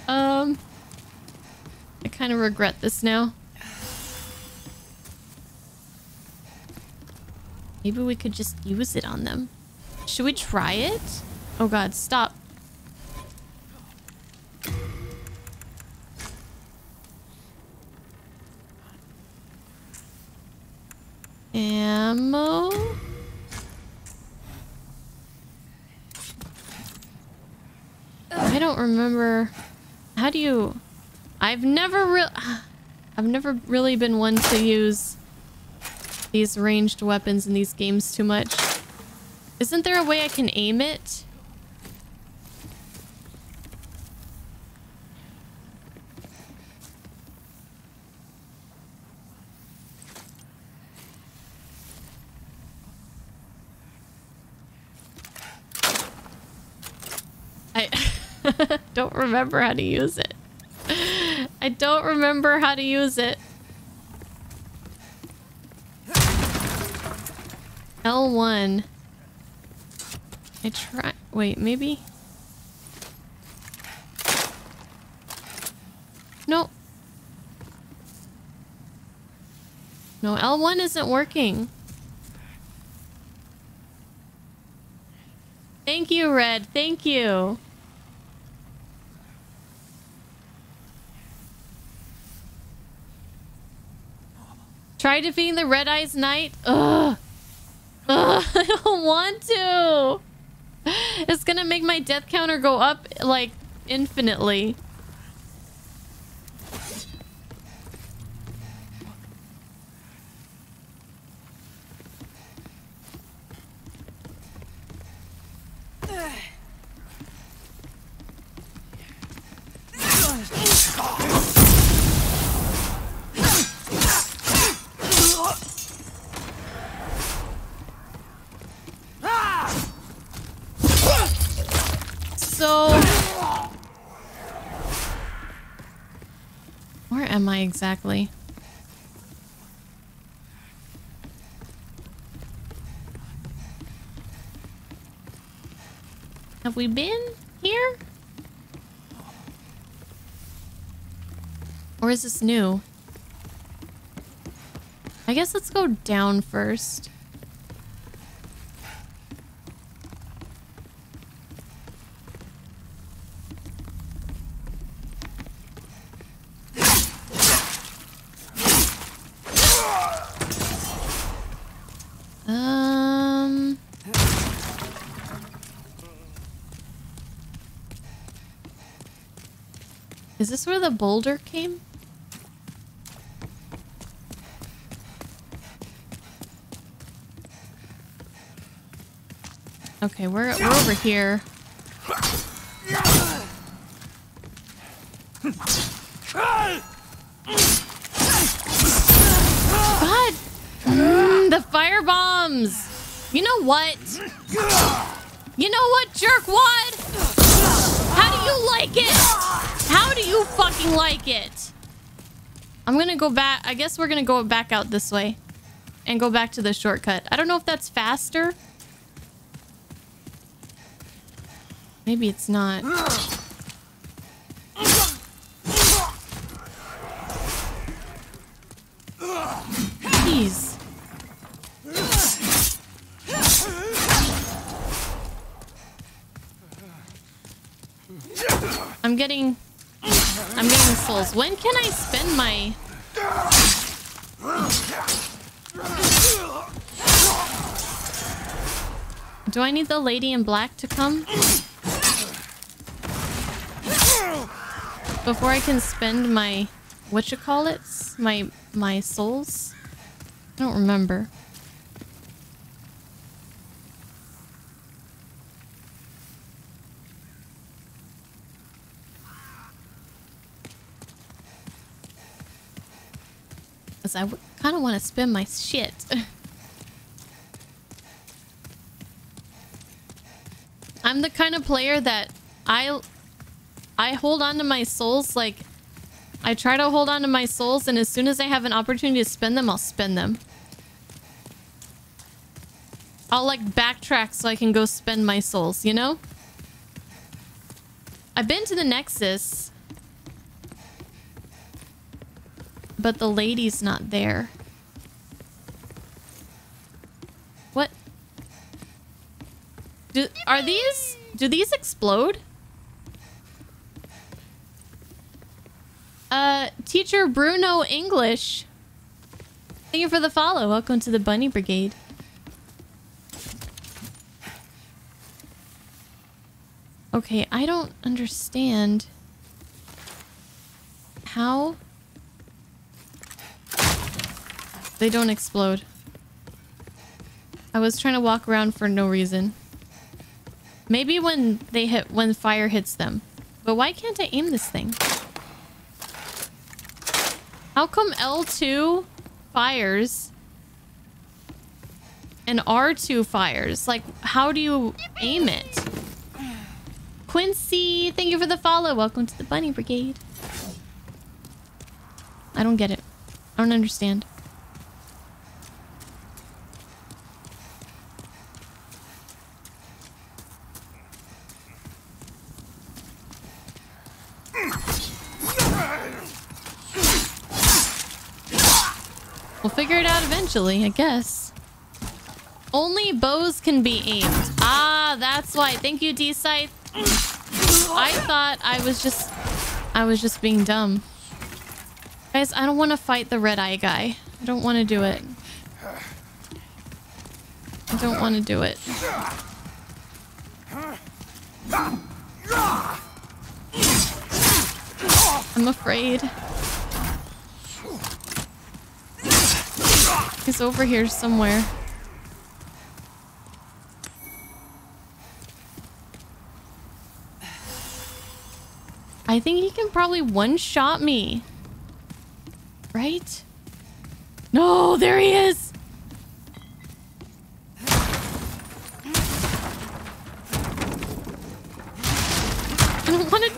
Um I kind of regret this now. Maybe we could just use it on them. Should we try it? Oh god, stop. Ammo. I don't remember. How do you... I've never really... I've never really been one to use these ranged weapons in these games too much. Isn't there a way I can aim it? I (laughs) don't remember how to use it. I don't remember how to use it. L1. I try. Wait, maybe? No. No, L1 isn't working. Thank you, Red. Thank you. Try defeating the Red Eyes Knight. Ugh. Ugh, (laughs) I don't want to. It's gonna make my death counter go up like infinitely. Exactly? Have we been here? Or is this new? I guess let's go down first. Um... Is this where the boulder came? Okay, we're, we're over here. God! Mm, the fire bombs! You know what? Go back. I guess we're gonna go back out this way. And go back to the shortcut. I don't know if that's faster. Maybe it's not. Jeez. I'm getting... I'm getting souls. When can need the lady in black to come? Before I can spend my... What you call it? My, my souls? I don't remember. Because I kind of want to spend my shit. (laughs) I'm the kind of player that I I hold on to my souls like I try to hold on to my souls and as soon as I have an opportunity to spend them, I'll spend them. I'll like backtrack so I can go spend my souls, you know? I've been to the Nexus. But the lady's not there. Do, are these... Do these explode? Uh, teacher Bruno English. Thank you for the follow. Welcome to the Bunny Brigade. Okay, I don't understand how they don't explode. I was trying to walk around for no reason. Maybe when they hit when fire hits them. But why can't I aim this thing? How come L2 fires and R2 fires? Like, how do you aim it? Quincy, thank you for the follow. Welcome to the Bunny Brigade. I don't get it. I don't understand. We'll figure it out eventually, I guess. Only bows can be aimed. Ah, that's why. Thank you, D-Scythe. I thought I was just... I was just being dumb. Guys, I don't want to fight the red eye guy. I don't want to do it. I don't want to do it. I'm afraid. He's over here somewhere. I think he can probably one-shot me. Right? No, there he is! (laughs) I don't want to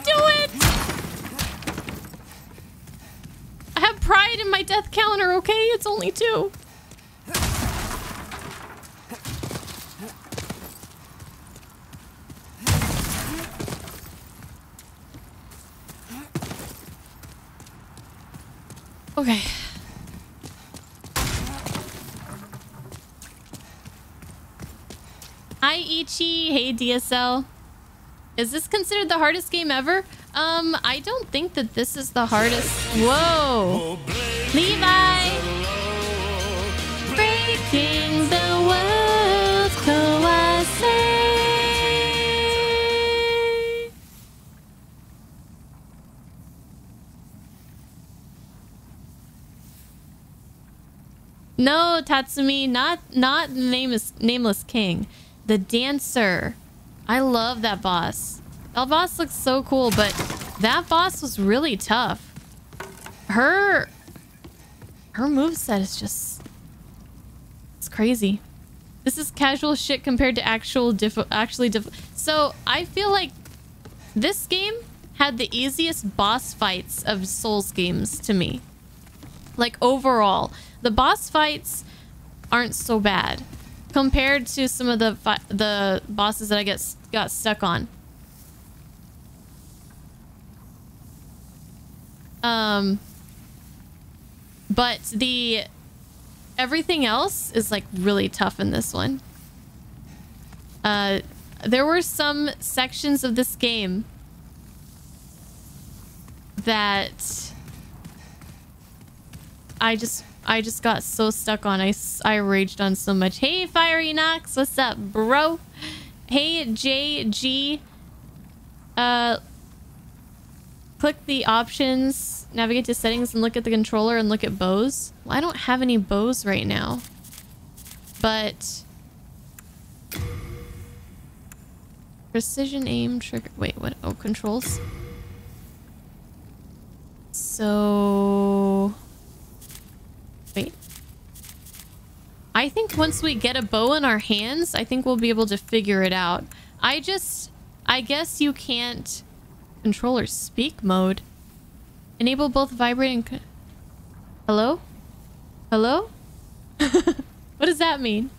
pride in my death counter, okay? It's only two. Okay. Hi, Ichi. Hey, DSL. Is this considered the hardest game ever? Um, I don't think that this is the hardest. Whoa. Levi. Breaking the world, say. No, Tatsumi, not not nameless nameless king. The dancer. I love that boss. That boss looks so cool, but that boss was really tough. Her her moveset is just it's crazy. This is casual shit compared to actual diff actually diff so I feel like this game had the easiest boss fights of Souls games to me. Like overall, the boss fights aren't so bad compared to some of the the bosses that I get got stuck on. Um, but the everything else is like really tough in this one. Uh, there were some sections of this game that I just I just got so stuck on. I, I raged on so much. Hey, Fiery Knox. What's up, bro? Hey, JG. Uh, click the options, navigate to settings, and look at the controller and look at bows. Well, I don't have any bows right now. But... Precision aim trigger... Wait, what? Oh, controls. So... Wait. I think once we get a bow in our hands, I think we'll be able to figure it out. I just... I guess you can't... Controller speak mode. Enable both vibrating... Hello? Hello? (laughs) what does that mean?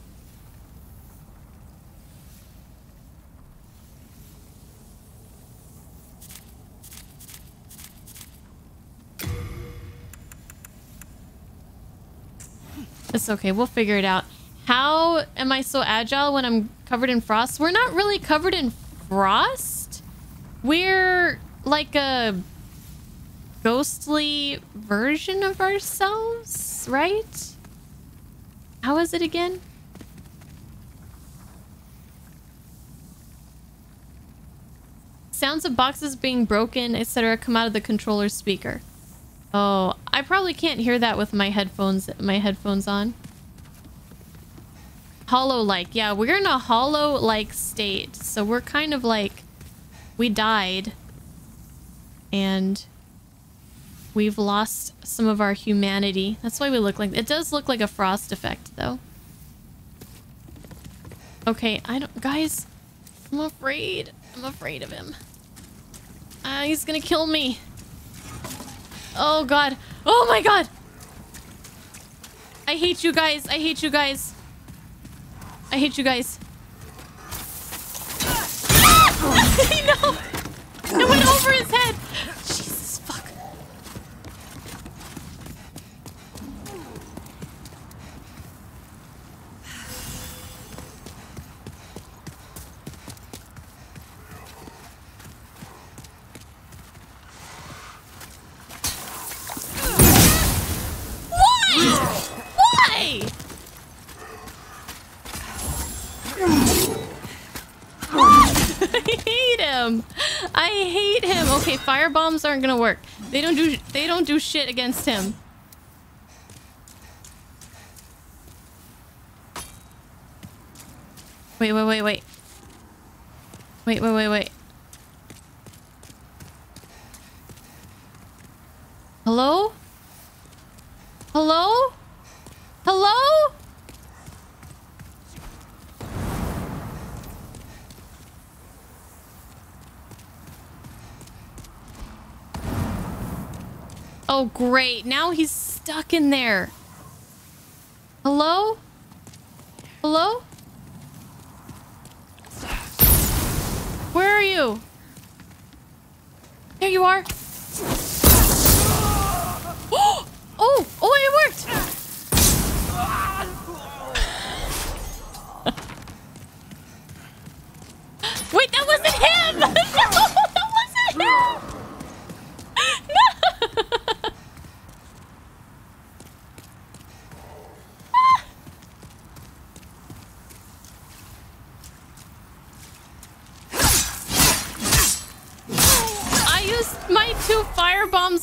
It's okay. We'll figure it out. How am I so agile when I'm covered in frost? We're not really covered in frost. We're like a ghostly version of ourselves, right? How is it again? Sounds of boxes being broken, etc. come out of the controller speaker. Oh, I probably can't hear that with my headphones my headphones on. Hollow-like. Yeah, we're in a hollow-like state. So we're kind of like... We died. And... We've lost some of our humanity. That's why we look like... It does look like a frost effect, though. Okay, I don't... Guys, I'm afraid. I'm afraid of him. Uh, he's gonna kill me. Oh god. Oh my god. I hate you guys. I hate you guys. I hate you guys. No. (laughs) It went over his head. Jesus fuck. Why? Why? I hate him. I hate him. Okay, fire bombs aren't gonna work. They don't do they don't do shit against him. Wait, wait, wait, wait. Wait, wait, wait, wait. Hello? Hello? Hello? Oh, great. Now he's stuck in there. Hello? Hello? Where are you? There you are. Oh! (gasps) Oh! Oh, it worked! (laughs) Wait, that wasn't him! (laughs) no, that wasn't him!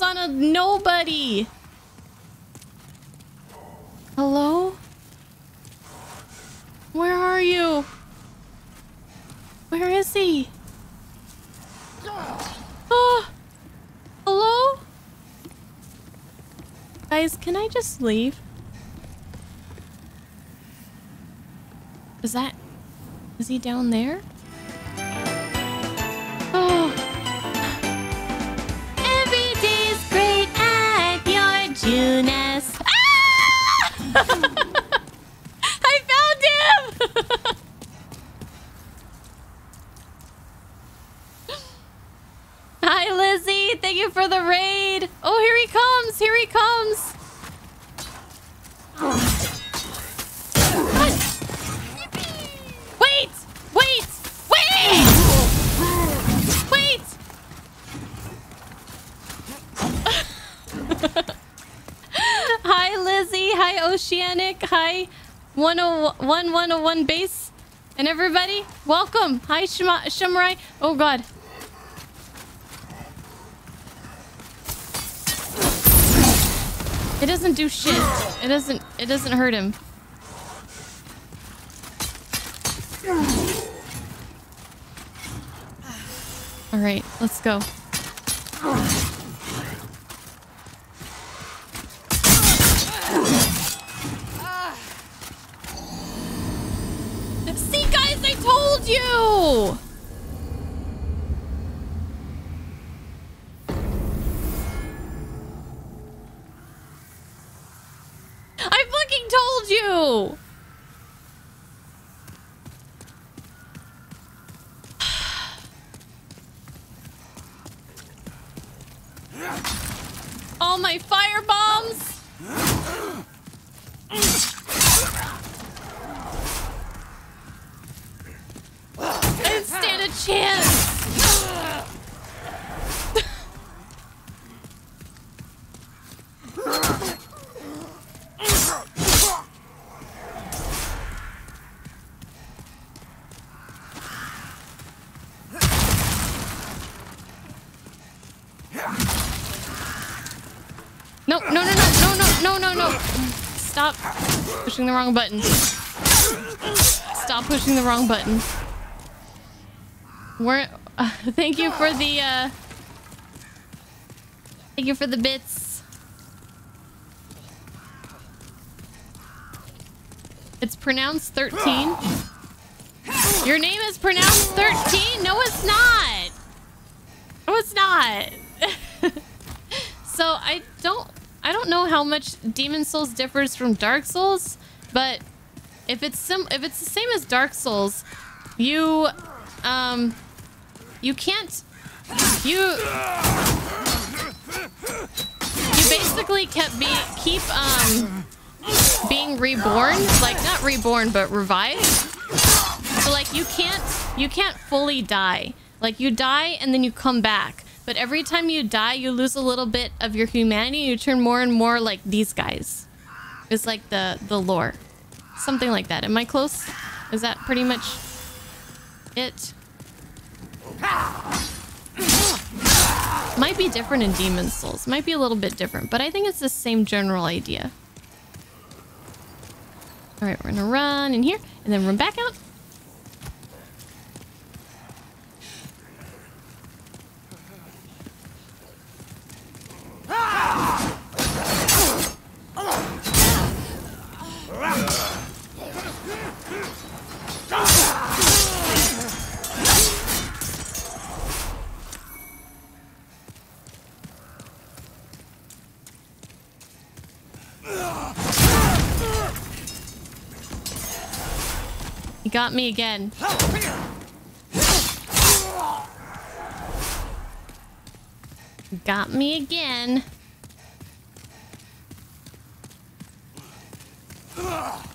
On a nobody. Hello? Where are you? Where is he? Oh, hello? Guys, can I just leave? Is that... Is he down there? Junas. Ah! (laughs) I found him! Hi, Lizzie. Thank you for the raid. Oh, here he comes. Here he comes. Wait! Wait! Wait! Wait! (laughs) Hi, Lizzie. Hi, Oceanic. Hi, 101, 101 base. And everybody, welcome. Hi, Shima. Oh, God. It doesn't do shit. It doesn't, it doesn't hurt him. All right, let's go. You! I fucking told you! (sighs) All my fire bombs! a chance! No, no, no, no, no, no, no, no, Stop pushing the wrong button. Stop pushing the wrong button. Where? Uh, (laughs) thank you for the, uh... Thank you for the bits. It's pronounced 13. Your name is pronounced 13? No, it's not. No, it's not. (laughs) so I don't I don't know how much Demon Souls differs from Dark Souls, but if it's sim if it's the same as Dark Souls, you um you can't you you basically kept be keep um being reborn, like not reborn but revived. So like you can't you can't fully die. Like you die and then you come back. But every time you die, you lose a little bit of your humanity. You turn more and more like these guys. It's like the the lore. Something like that. Am I close? Is that pretty much it? Might be different in Demon Souls. Might be a little bit different, but I think it's the same general idea. All right, we're gonna run in here and then run back out. You got me again. Got me again. don't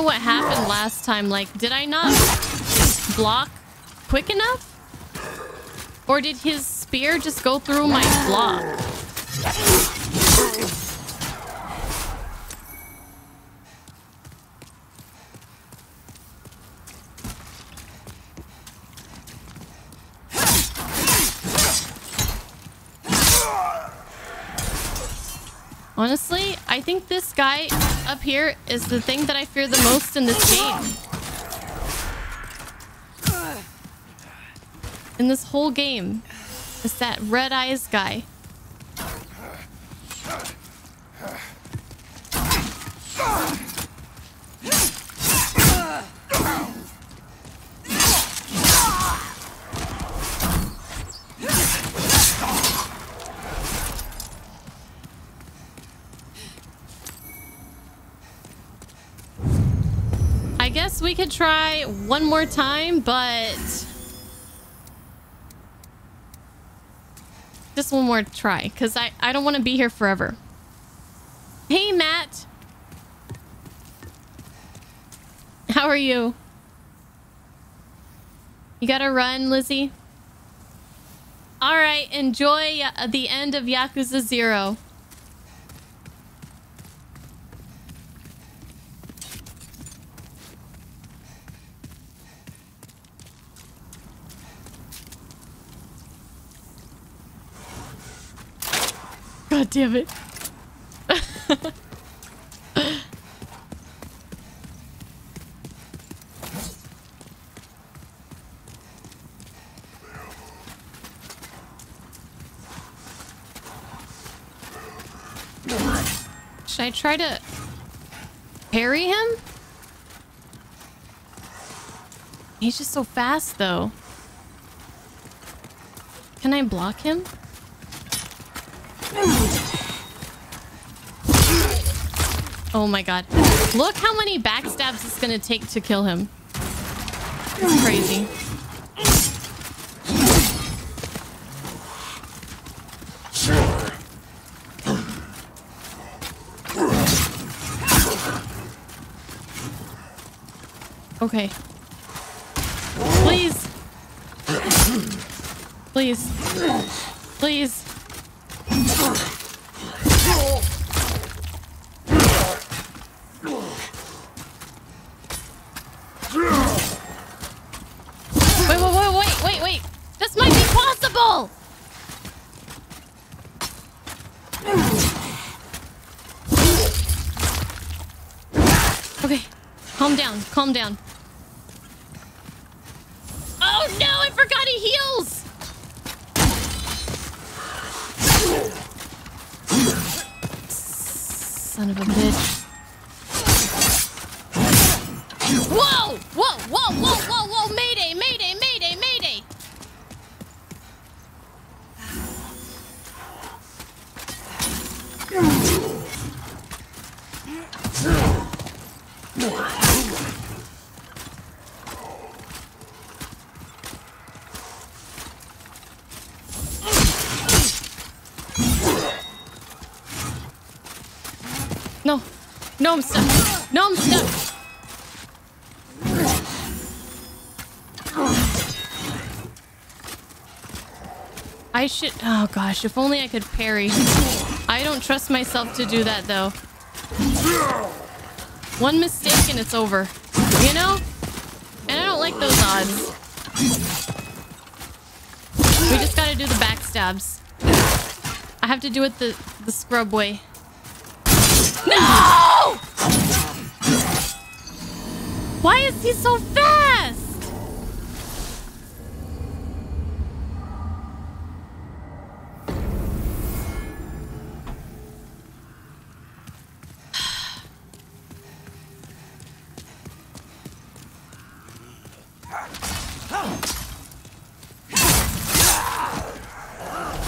know what happened last time. Like, did I not block quick enough? Or did his spear just go through my block? Honestly, I think this guy up here is the thing that I fear the most in this game. In this whole game. It's that red eyes guy. I guess we could try one more time, but... Just one more try, because I, I don't want to be here forever. Hey, Matt! How are you? You gotta run, Lizzie? Alright, enjoy uh, the end of Yakuza 0. Damn it. Should I try to parry him? He's just so fast, though. Can I block him? Oh my god. Look how many backstabs it's gonna take to kill him. It's crazy. Okay. Please. Please. Please. Wait, wait, wait, wait, wait, wait. This might be possible. Okay, calm down, calm down. No, I'm stuck. No, I'm stuck. I should... Oh, gosh. If only I could parry. I don't trust myself to do that, though. One mistake and it's over. You know? And I don't like those odds. We just gotta do the backstabs. I have to do it the, the scrub way. No! Why is he so fast?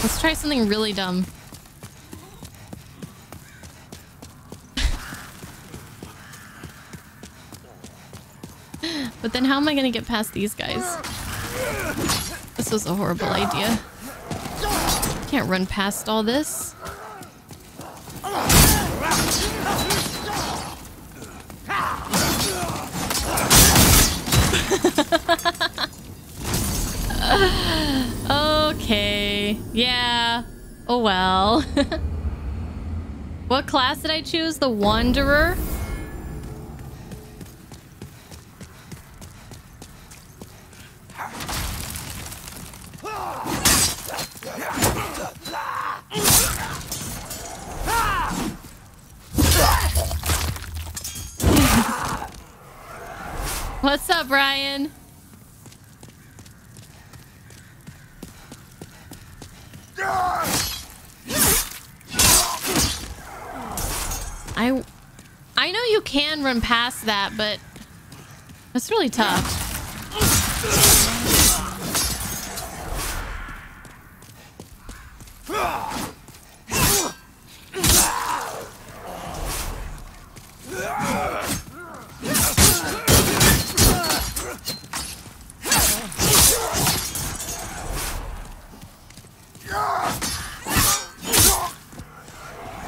Let's try something really dumb. Then how am I going to get past these guys? This was a horrible idea. Can't run past all this. (laughs) okay. Yeah. Oh well. (laughs) what class did I choose? The Wanderer? You can run past that, but it's really tough.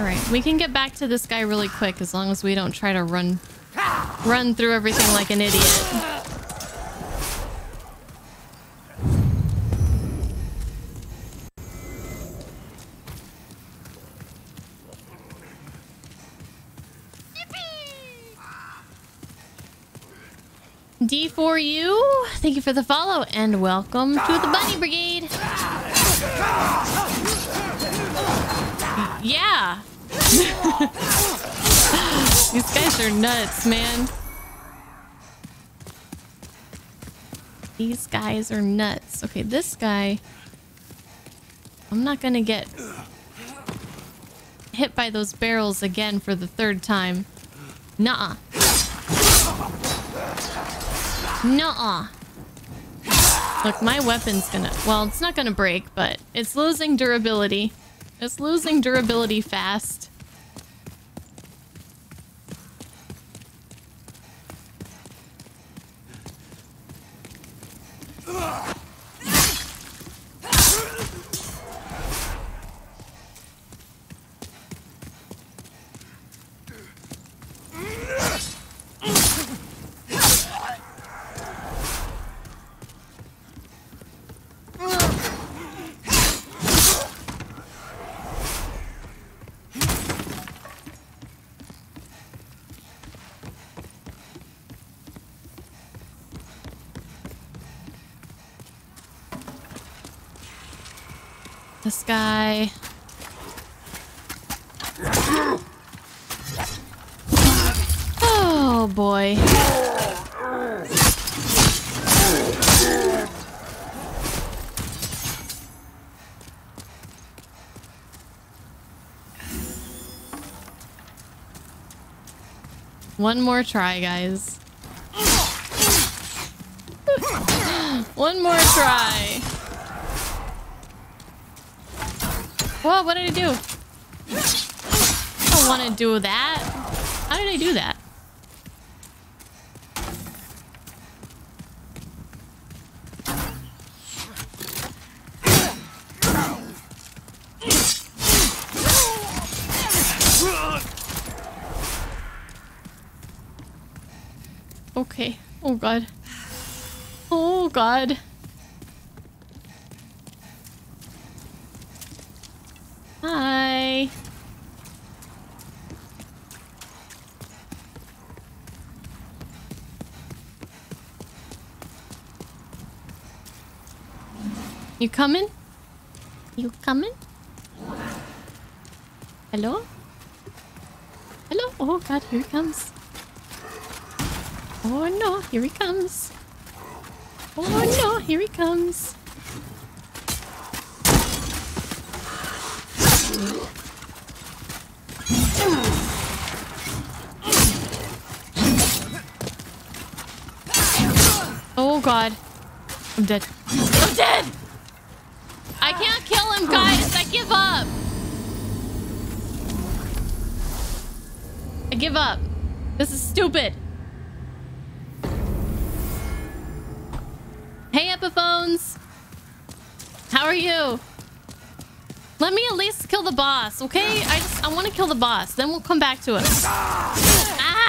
Alright, we can get back to this guy really quick as long as we don't try to run run through everything like an idiot. D4U, thank you for the follow and welcome to the Bunny Brigade. Yeah. (laughs) These guys are nuts, man. These guys are nuts. Okay, this guy... I'm not gonna get hit by those barrels again for the third time. Nuh-uh. Nuh-uh. Look, my weapon's gonna... Well, it's not gonna break, but it's losing durability. It's losing durability fast. This guy. Oh boy. One more try, guys. (gasps) One more try. Whoa, what did I do? I don't want to do that. How did I do that? Okay. Oh god. Oh god. Hi. You coming? You coming? Hello? Hello? Oh god, here he comes. Oh no, here he comes. Oh no, here he comes. Oh god. I'm dead. I'm dead! I can't kill him, guys! I give up! I give up. This is stupid. You? Let me at least kill the boss, okay? I just I want to kill the boss. Then we'll come back to it. Ah!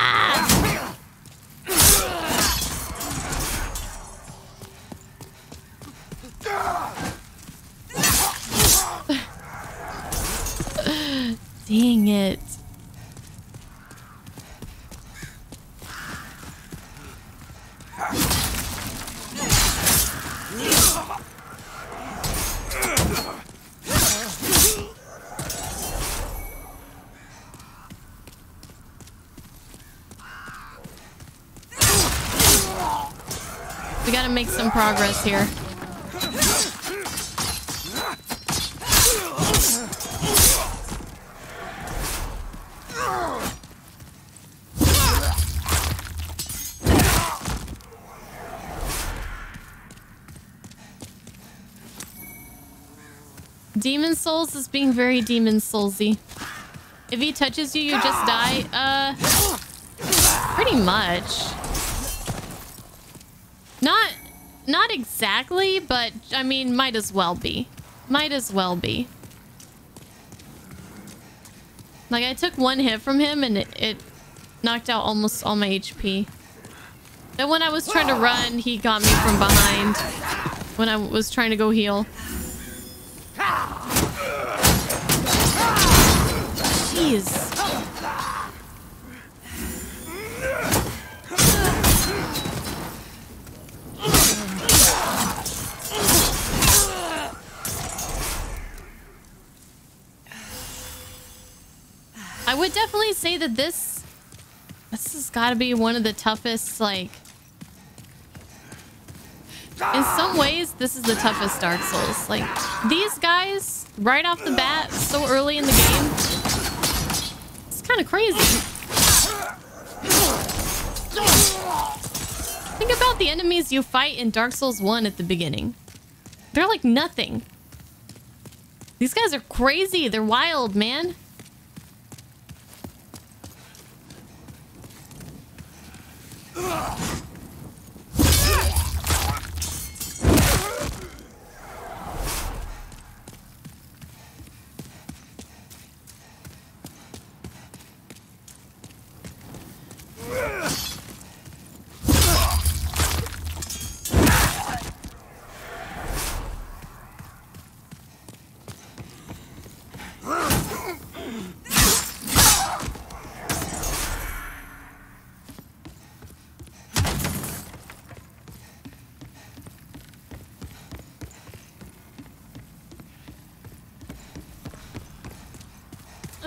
We gotta make some progress here. Demon Souls is being very Demon Soulsy. If he touches you, you just die? Uh, pretty much. Exactly, but I mean, might as well be. Might as well be. Like, I took one hit from him and it, it knocked out almost all my HP. Then when I was trying to run, he got me from behind when I was trying to go heal. Say that this this has got to be one of the toughest like in some ways this is the toughest Dark Souls. Like these guys right off the bat so early in the game it's kind of crazy. Think about the enemies you fight in Dark Souls 1 at the beginning. They're like nothing. These guys are crazy. They're wild, man.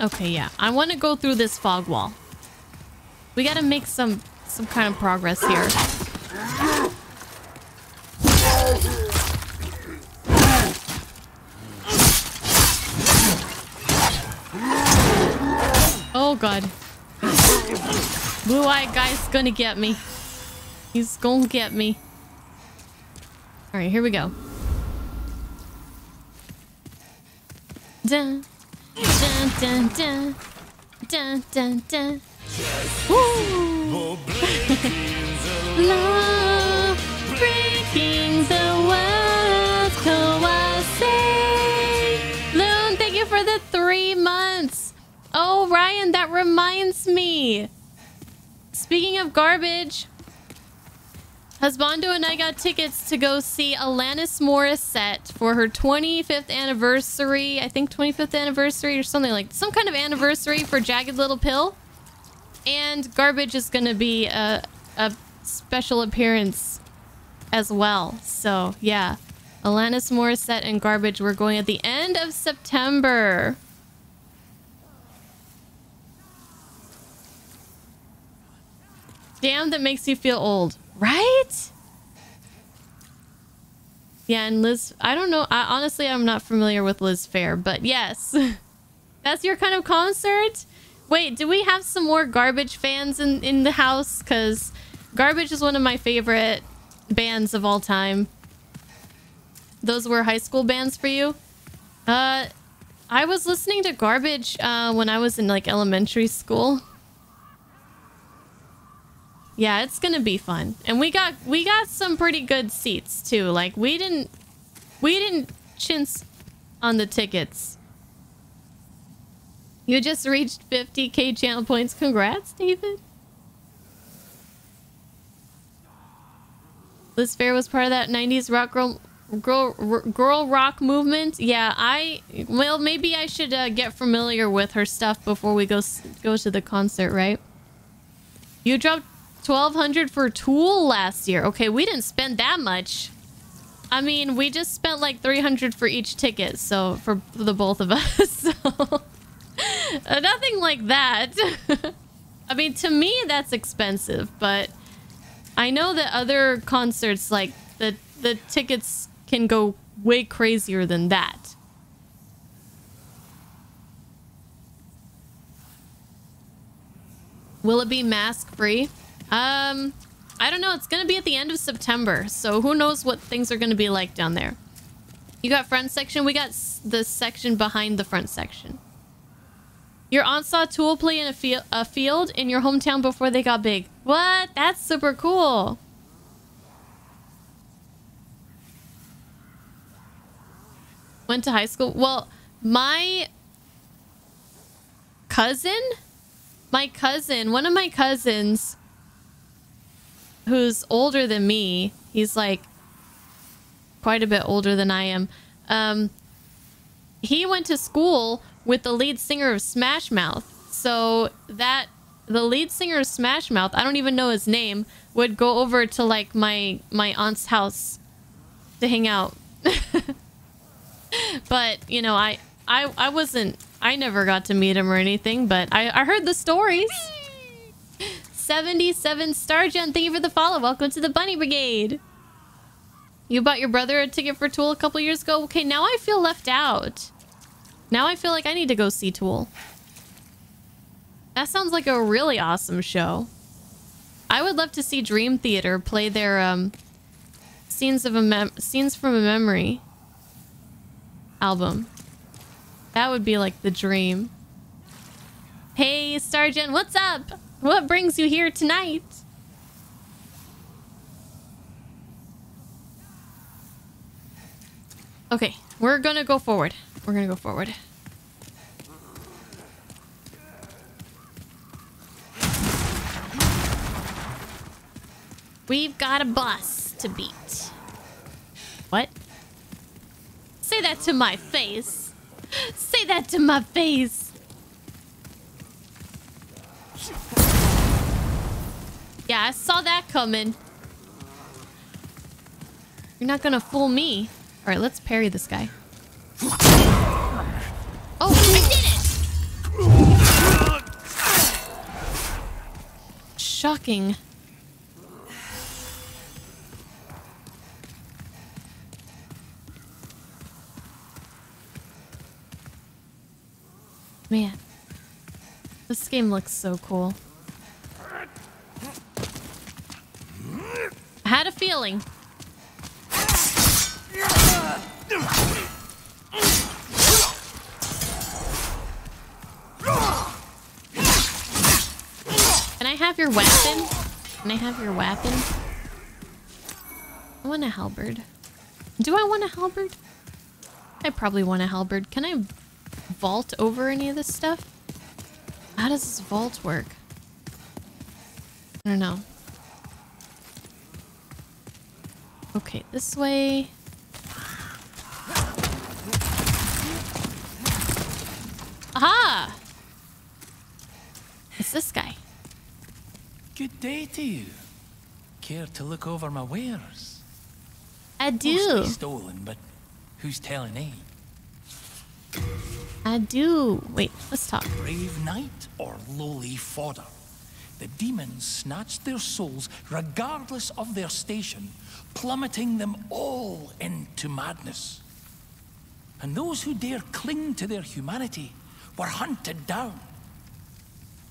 Okay, yeah. I want to go through this fog wall. We got to make some some kind of progress here. Oh god. Blue-eyed guy's gonna get me. He's gonna get me. Alright, here we go. Dun, dun, dun, dun. Dun, dun. Woo! (laughs) Love breaking the world, Kawase. Loon, thank you for the three months. Oh, Ryan, that reminds me. Speaking of garbage, Husbando and I got tickets to go see Alanis Morissette for her 25th anniversary. I think 25th anniversary or something like some kind of anniversary for Jagged Little Pill. And Garbage is going to be a, a special appearance as well. So, yeah. Alanis Morissette and Garbage, we're going at the end of September. Damn, that makes you feel old. Right? Yeah, and Liz, I don't know. I, honestly, I'm not familiar with Liz Phair, but yes. (laughs) That's your kind of concert? Wait, do we have some more Garbage fans in, in the house? Because Garbage is one of my favorite bands of all time. Those were high school bands for you? Uh, I was listening to Garbage uh, when I was in like elementary school. Yeah, it's gonna be fun. And we got we got some pretty good seats too. Like we didn't we didn't chintz on the tickets. You just reached 50k channel points. Congrats, David. Liz Phair was part of that 90s rock girl girl girl rock movement. Yeah, I well maybe I should uh, get familiar with her stuff before we go go to the concert, right? You dropped 1200 for Tool last year. Okay, we didn't spend that much. I mean, we just spent like 300 for each ticket, so for the both of (laughs) us. So uh, nothing like that. (laughs) I mean, to me that's expensive, but I know that other concerts like the the tickets can go way crazier than that. Will it be mask free? Um, I don't know. It's going to be at the end of September. So who knows what things are going to be like down there. You got front section. We got the section behind the front section. Your aunt saw Tool play in a, a field in your hometown before they got big. What? That's super cool. Went to high school. Well, my cousin, my cousin, one of my cousins who's older than me, he's like quite a bit older than I am. Um, he went to school with the lead singer of Smash Mouth. So that the lead singer of Smash Mouth, I don't even know his name, would go over to like my my aunt's house to hang out. (laughs) but, you know, I I I wasn't I never got to meet him or anything, but I I heard the stories. 77 Stargen, thank you for the follow. Welcome to the Bunny Brigade. You bought your brother a ticket for Tool a couple years ago? Okay, now I feel left out. Now I feel like I need to go see Tool. That sounds like a really awesome show. I would love to see Dream Theater play their um, scenes of a scenes from a memory album. That would be like the dream. Hey, Sergeant, what's up? What brings you here tonight? Okay, we're gonna go forward. We're gonna go forward. We've got a bus to beat. What? Say that to my face. Say that to my face. Yeah, I saw that coming. You're not gonna fool me. All right, let's parry this guy. Oh, I did it! Shocking. Man, this game looks so cool. I had a feeling. Can I have your weapon? Can I have your weapon? I want a halberd. Do I want a halberd? I probably want a halberd. Can I vault over any of this stuff? How does this vault work? I don't know. Okay, this way. Aha! It's this guy. Good day to you. Care to look over my wares? I do. Mostly stolen, but who's telling eh? I do. Wait, let's talk. Brave knight or lowly fodder? The demons snatched their souls regardless of their station, plummeting them all into madness. And those who dare cling to their humanity were hunted down.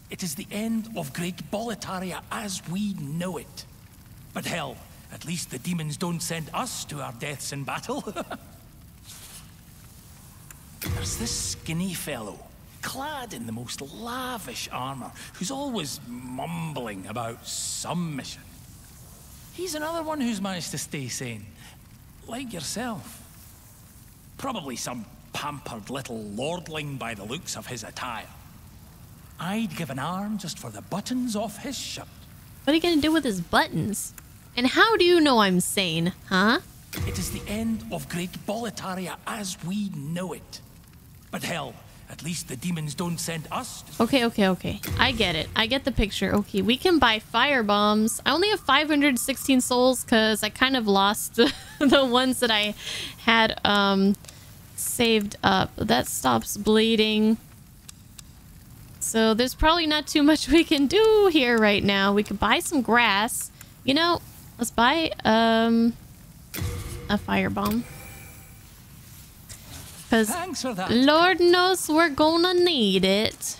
It is the end of Great Boletaria as we know it. But hell, at least the demons don't send us to our deaths in battle. (laughs) There's this skinny fellow, clad in the most lavish armor, who's always mumbling about some mission. He's another one who's managed to stay sane, like yourself. Probably some pampered little lordling by the looks of his attire. I'd give an arm just for the buttons off his shirt. What are you gonna do with his buttons? And how do you know I'm sane, huh? It is the end of Great Boletaria as we know it. But hell, At least the demons don't send us. Okay, okay, okay. I get it. I get the picture. Okay, we can buy fire bombs. I only have 516 souls because I kind of lost (laughs) the, ones that I had um, saved up. That stops bleeding. So there's probably not too much we can do here right now. We could buy some grass. You know, let's buy um, a firebomb. Because Lord knows we're gonna need it.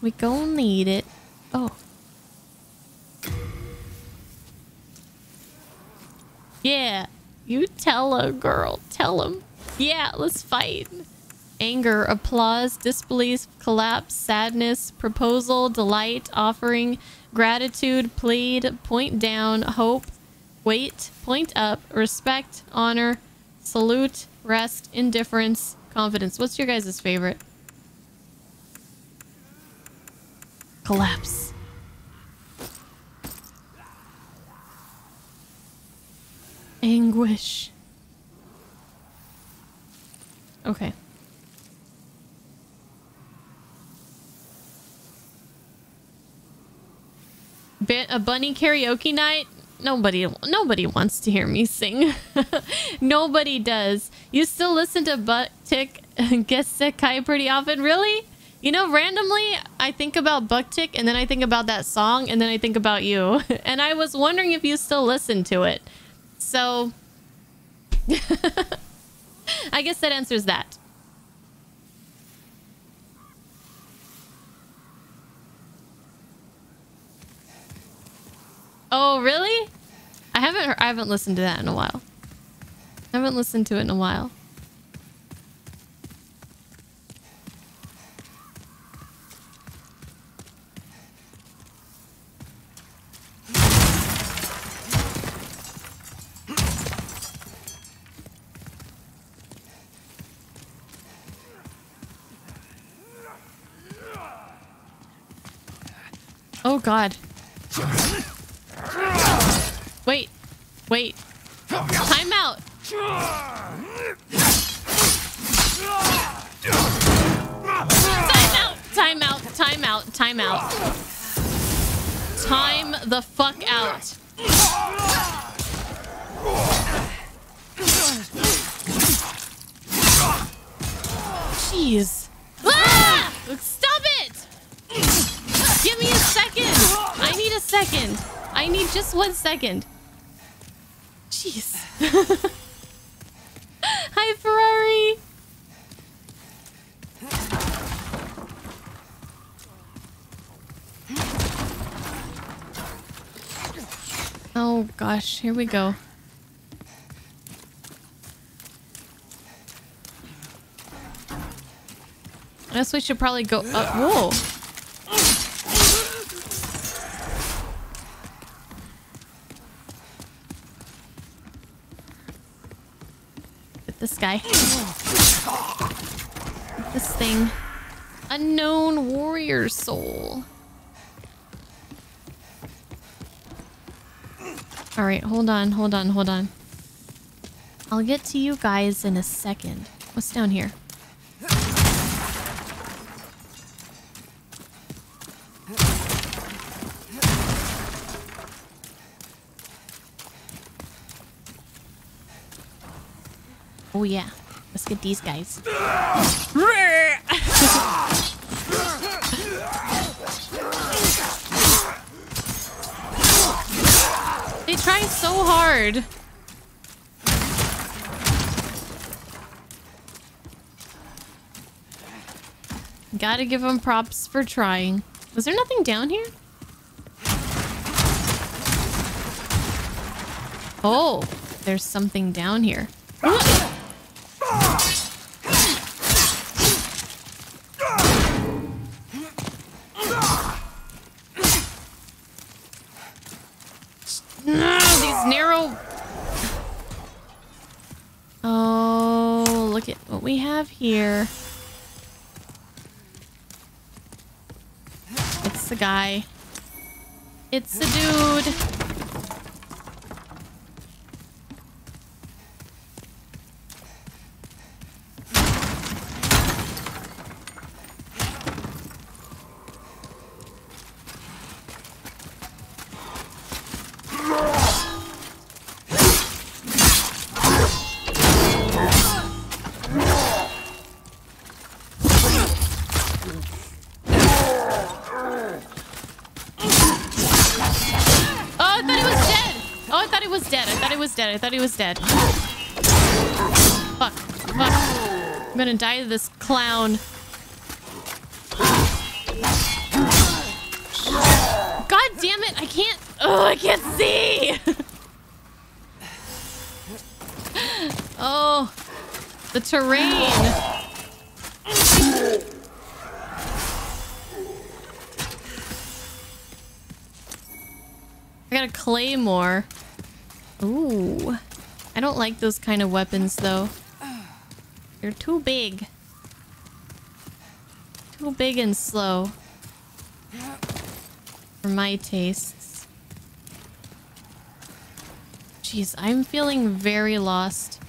We gonna need it. Oh. Yeah. You tell a girl. Tell him. Yeah, let's fight. Anger, applause, disbelief, collapse, sadness, proposal, delight, offering, gratitude, plead, point down, hope, wait, point up, respect, honor, salute, rest, indifference, confidence. What's your guys' favorite? Collapse. Anguish. Okay. a bunny karaoke night? Nobody nobody wants to hear me sing. (laughs) nobody does. You still listen to Butt Tick Gesekai pretty often? Really? You know, randomly, I think about Buck-Tick and then I think about that song and then I think about you. (laughs) and I was wondering if you still listen to it. So, (laughs) I guess that answers that. Oh, really? I haven't heard, I haven't listened to that in a while. I haven't listened to it in a while. Oh god. Wait. Wait. Time out. Time out. Time out. Time out. Time out. Time the fuck out. Jeez. Ah! Stop it! Give me a second. I need a second. I need just one second. Jeez. (laughs) Hi, Ferrari. Oh gosh, here we go. I guess we should probably go up. Whoa. This guy. This thing. Unknown warrior soul. Alright, hold on, hold on, hold on. I'll get to you guys in a second. What's down here? Oh yeah. Let's get these guys. (laughs) they try so hard. Gotta give them props for trying. Was there nothing down here? Oh, there's something down here. (laughs) here. It's the guy. It's the dude. Was dead. Fuck. Fuck. I'm gonna die to this clown. God damn it! I can't. Oh, I can't see. oh, the terrain. I got a claymore. Don't like those kind of weapons though. They're too big. Too big and slow. For my tastes. Jeez, I'm feeling very lost.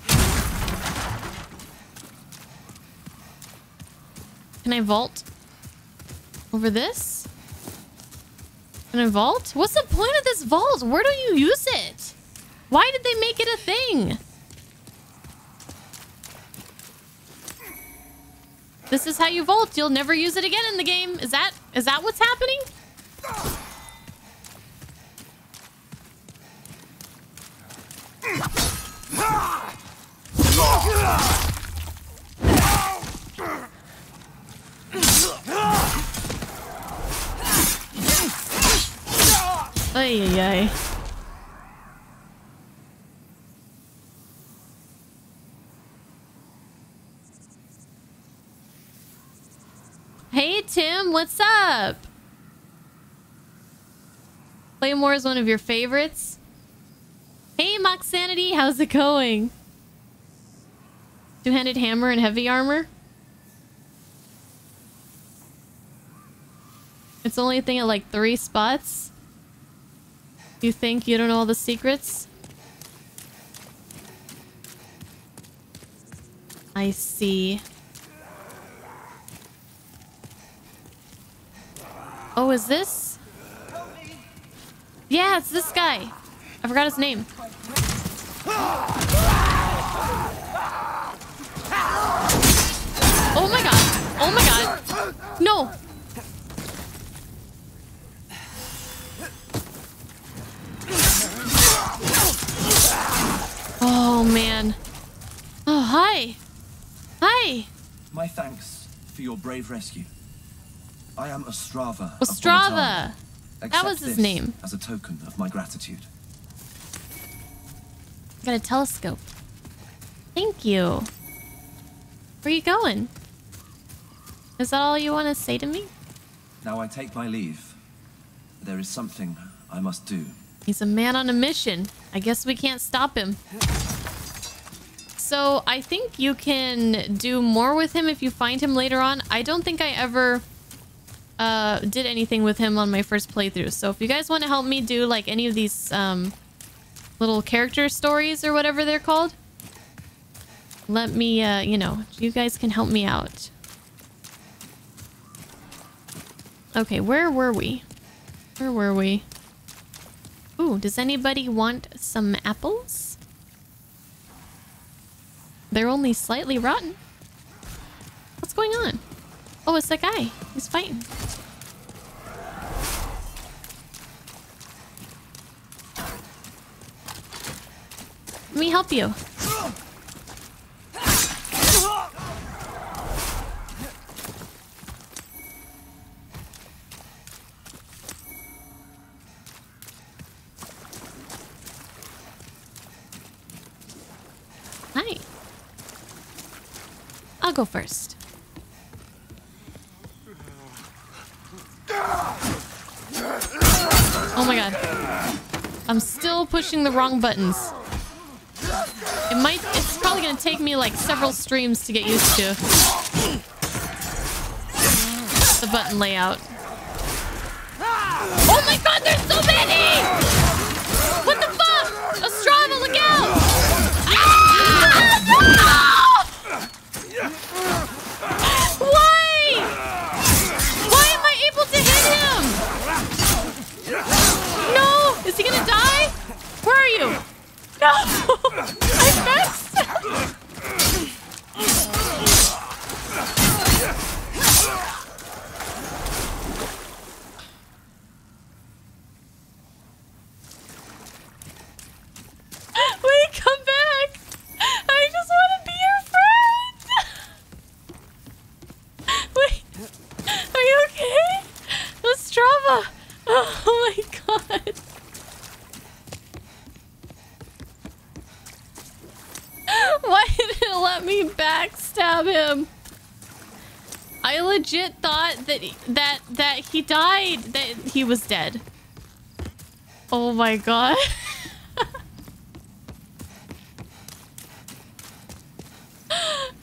Can I vault? Over this? Can I vault? What's the point of this vault? Where do you use it? Why did they make it a thing? This is how you vault. You'll never use it again in the game. Is that is that what's happening? Ay, ay. Hey, Tim, what's up? Claymore is one of your favorites. Hey, Moxanity, how's it going? Two-handed hammer and heavy armor. It's only a thing at like three spots. You think you don't know all the secrets? I see. Oh, is this? Yeah, it's this guy. I forgot his name. Oh my god. Oh my god. No. Oh man. Oh, hi. Hi. My thanks for your brave rescue. I am Ostrava. Ostrava. That was his name. As a token of my gratitude. Got a telescope. Thank you. Where are you going? Is that all you want to say to me? Now I take my leave. There is something I must do. He's a man on a mission. I guess we can't stop him. So I think you can do more with him if you find him later on. I don't think I ever uh, did anything with him on my first playthrough. So if you guys want to help me do like any of these um, little character stories or whatever they're called, let me, uh, you know, you guys can help me out. Okay, where were we? Where were we? Ooh, does anybody want some apples? They're only slightly rotten. What's going on? Oh, it's that guy. He's fighting. Me help you. Hi. I'll go first. Oh my god. I'm still pushing the wrong buttons. Might, it's probably gonna take me like several streams to get used to. The button layout. Oh my god, there's so many! Was dead. Oh my god. (laughs)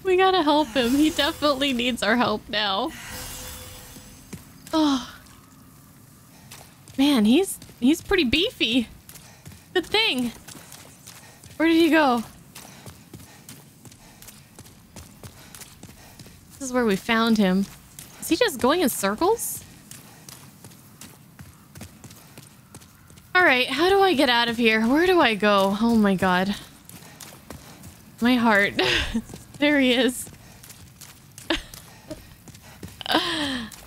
we gotta help him. He definitely needs our help now. Oh. Man, he's he's pretty beefy. Good thing. Where did he go? This is where we found him. Is he just going in circles? Alright, how do I get out of here? Where do I go? Oh my god. My heart. (laughs) there he is. (laughs)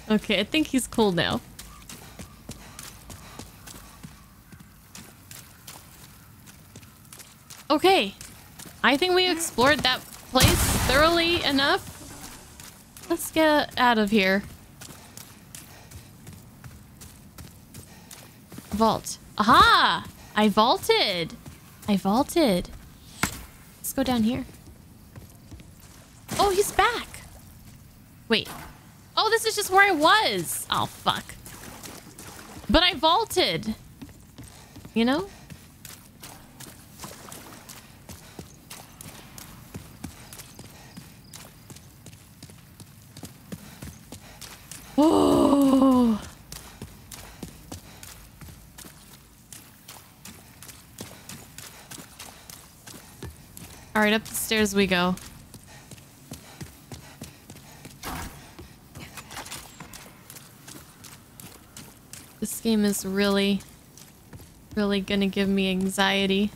okay, I think he's cool now. Okay. I think we explored that place thoroughly enough. Let's get out of here. Vault. Aha! I vaulted. I vaulted. Let's go down here. Oh, he's back. Wait. Oh, this is just where I was. Oh, fuck. But I vaulted. You know? (gasps) Oh. All right, up the stairs we go. This game is really, really gonna give me anxiety.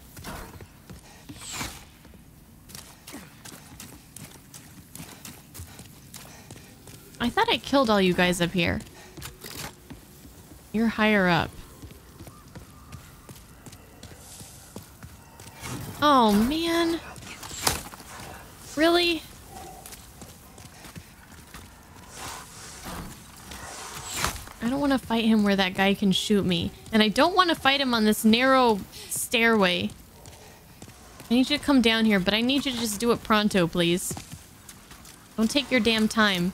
I thought I killed all you guys up here. You're higher up. Oh, man. Really? I don't want to fight him where that guy can shoot me. And I don't want to fight him on this narrow stairway. I need you to come down here, but I need you to just do it pronto, please. Don't take your damn time.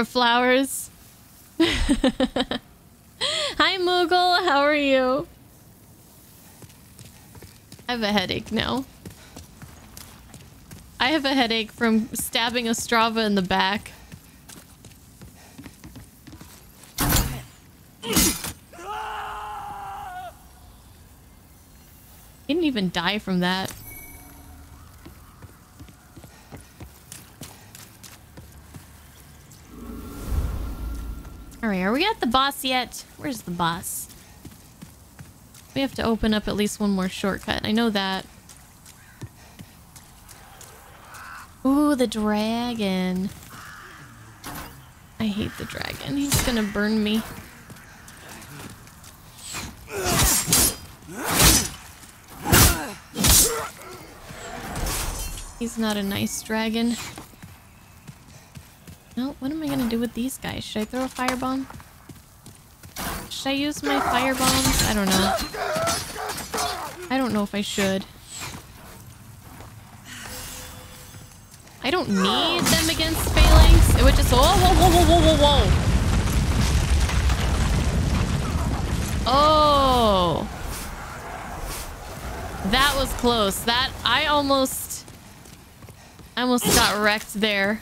Of flowers. (laughs) Hi, Moogle. How are you? I have a headache now. I have a headache from stabbing Ostrava in the back. Didn't even die from that. Are we at the boss yet? Where's the boss? We have to open up at least one more shortcut. I know that. Ooh, the dragon. I hate the dragon. He's gonna burn me. He's not a nice dragon. No, what am I gonna do with these guys? Should I throw a firebomb? Should I use my fire bombs? I don't know. I don't know if I should. I don't need them against phalanx. It would just... Whoa, whoa, whoa, whoa, whoa, whoa, whoa. Oh. That was close. That... I almost... I almost got wrecked there.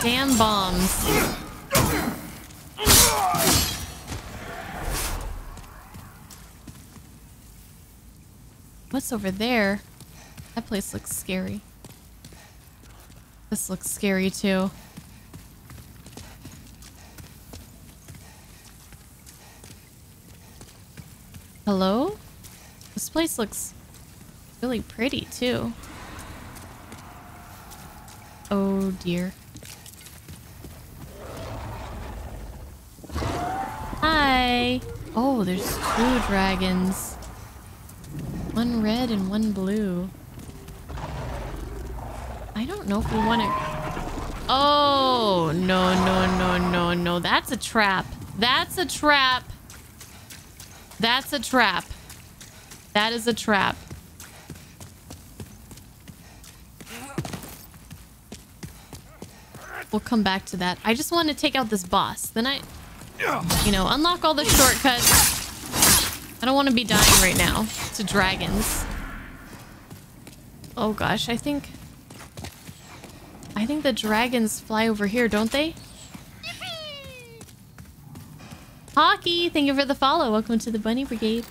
Damn bombs. What's over there? That place looks scary. This looks scary too. Hello? This place looks really pretty too. Oh dear. Hi! Oh, there's two dragons. One red and one blue. I don't know if we want to... Oh, no, no, no, no, no. That's a trap. That's a trap. That's a trap. That is a trap. We'll come back to that. I just want to take out this boss. Then I, you know, unlock all the shortcuts. I don't want to be dying right now to dragons. Oh gosh, I think... I think the dragons fly over here, don't they? Hockey, thank you for the follow. Welcome to the Bunny Brigade.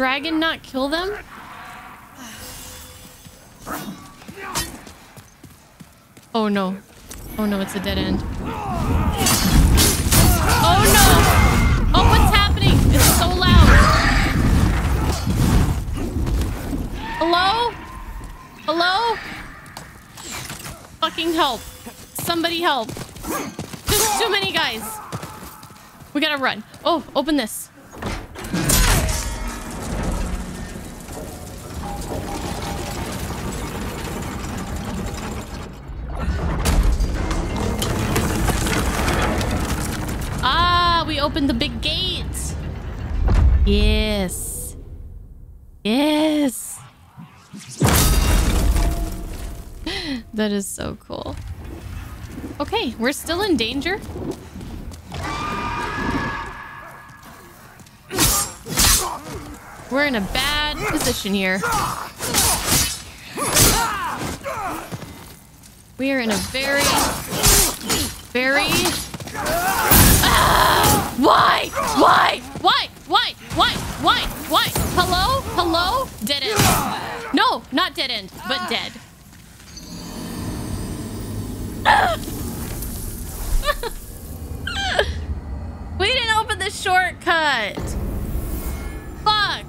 Dragon not kill them? Oh no. Oh no, it's a dead end. Oh no! Oh, what's happening? It's so loud. Hello? Hello? Fucking help. Somebody help. There's too many guys. We gotta run. Oh, open this. Is so cool. Okay, we're still in danger. We're in a bad position here. We are in a very, very... Ah! Why? Why? Why? Why? Why? Why? Why? Hello? Hello? Dead end. No, not dead end, but dead. (laughs) we didn't open the shortcut. Fuck.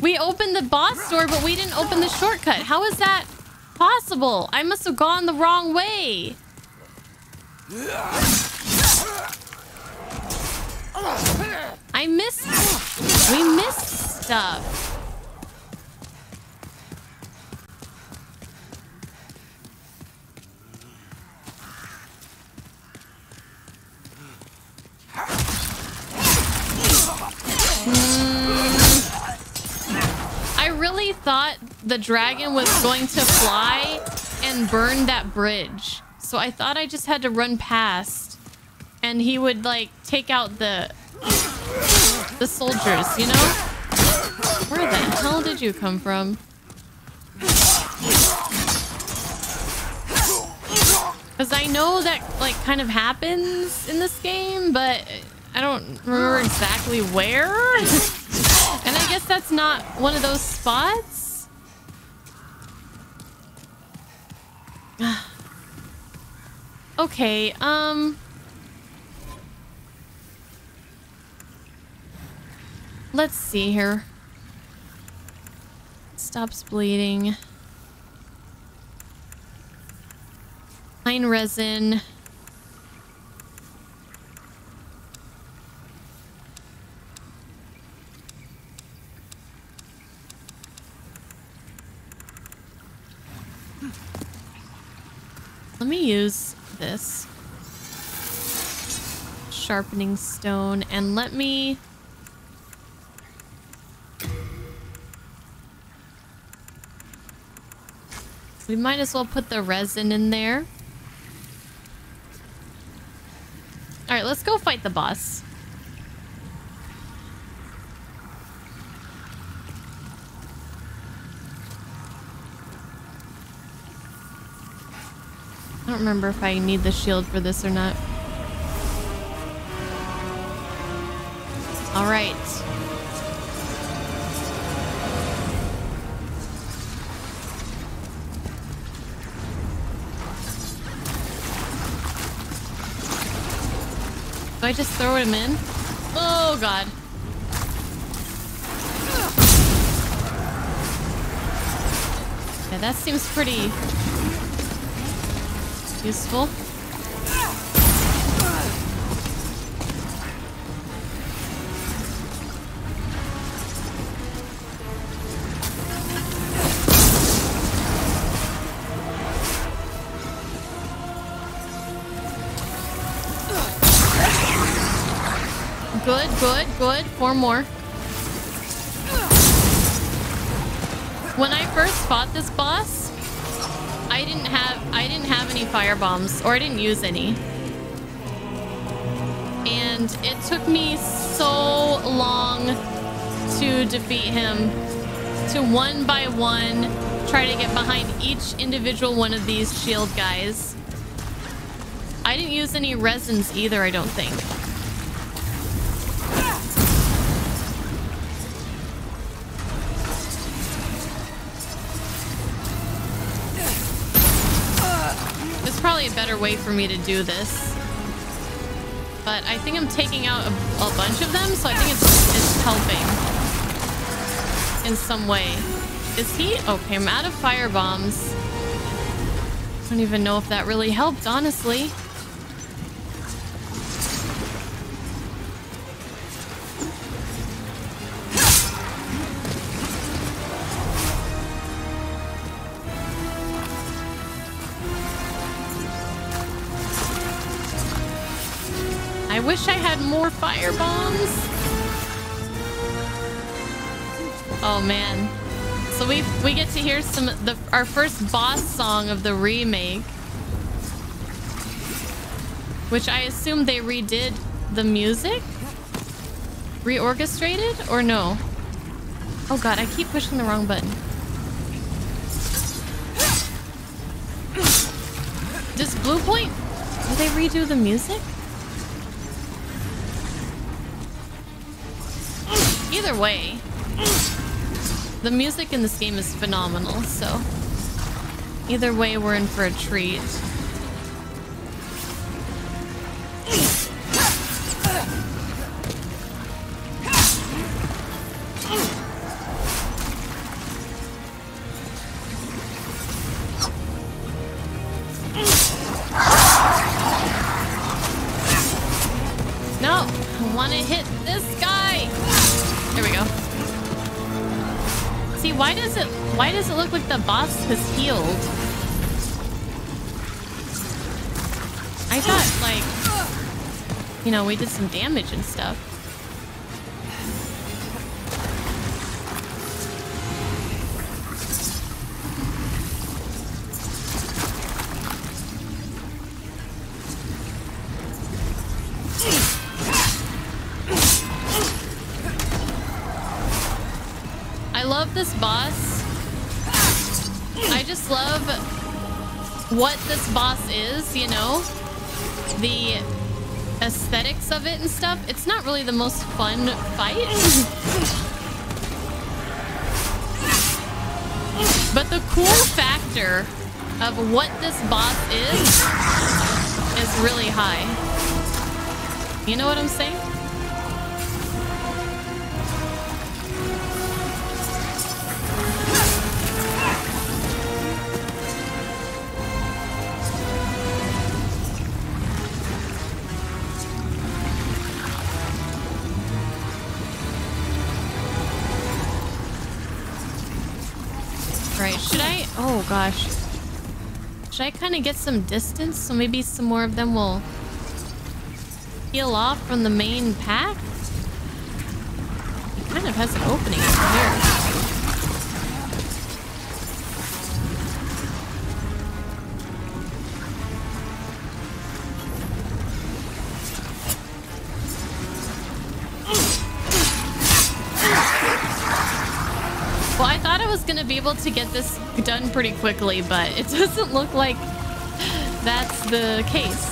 We opened the boss door, but we didn't open the shortcut. How is that possible? I must have gone the wrong way. I missed... We missed stuff. Mm. I really thought the dragon was going to fly and burn that bridge. So I thought I just had to run past and he would like take out the the soldiers, you know? Where the hell did you come from? Because I know that like kind of happens in this game, but I don't remember exactly where. (laughs) and I guess that's not one of those spots. (sighs) okay, um... Let's see here. Stops bleeding. pine resin. Let me use this sharpening stone and let me We might as well put the resin in there. Alright, let's go fight the boss. Don't remember if I need the shield for this or not. Alright. Do I just throw him in? Oh god. Yeah, that seems pretty useful. Good, good, good. Four more. When I first fought this boss, I didn't have I didn't have any fire bombs or I didn't use any. And it took me so long to defeat him. To one by one try to get behind each individual one of these shield guys. I didn't use any resins either, I don't think. Better way for me to do this. But I think I'm taking out a, a bunch of them, so I think it's, it's helping. In some way. Is he? Okay, I'm out of fire bombs. I don't even know if that really helped, honestly. Fire bombs. Oh man. So we we get to hear some the our first boss song of the remake. Which I assume they redid the music? Reorchestrated or no? Oh god, I keep pushing the wrong button. Does Bluepoint did they redo the music? Either way, the music in this game is phenomenal, so either way, we're in for a treat. Why does it why does it look like the boss has healed? I thought like you know, we did some damage and stuff. What this boss is, you know? The aesthetics of it and stuff. It's not really the most fun fight. but the cool factor of what this boss is is really high. You know what I'm saying? Should I kind of get some distance so maybe some more of them will peel off from the main pack? It kind of has an opening be able to get this done pretty quickly, but it (laughs) doesn't look like that's the case.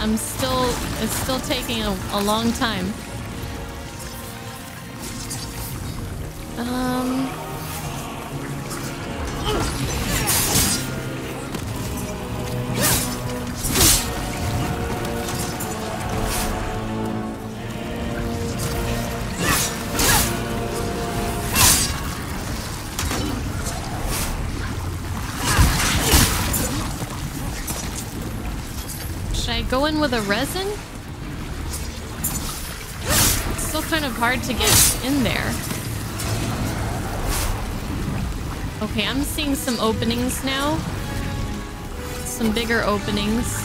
I'm still, it's still taking a, a long time. Um... with a resin? It's still kind of hard to get in there. Okay, I'm seeing some openings now. Some bigger openings.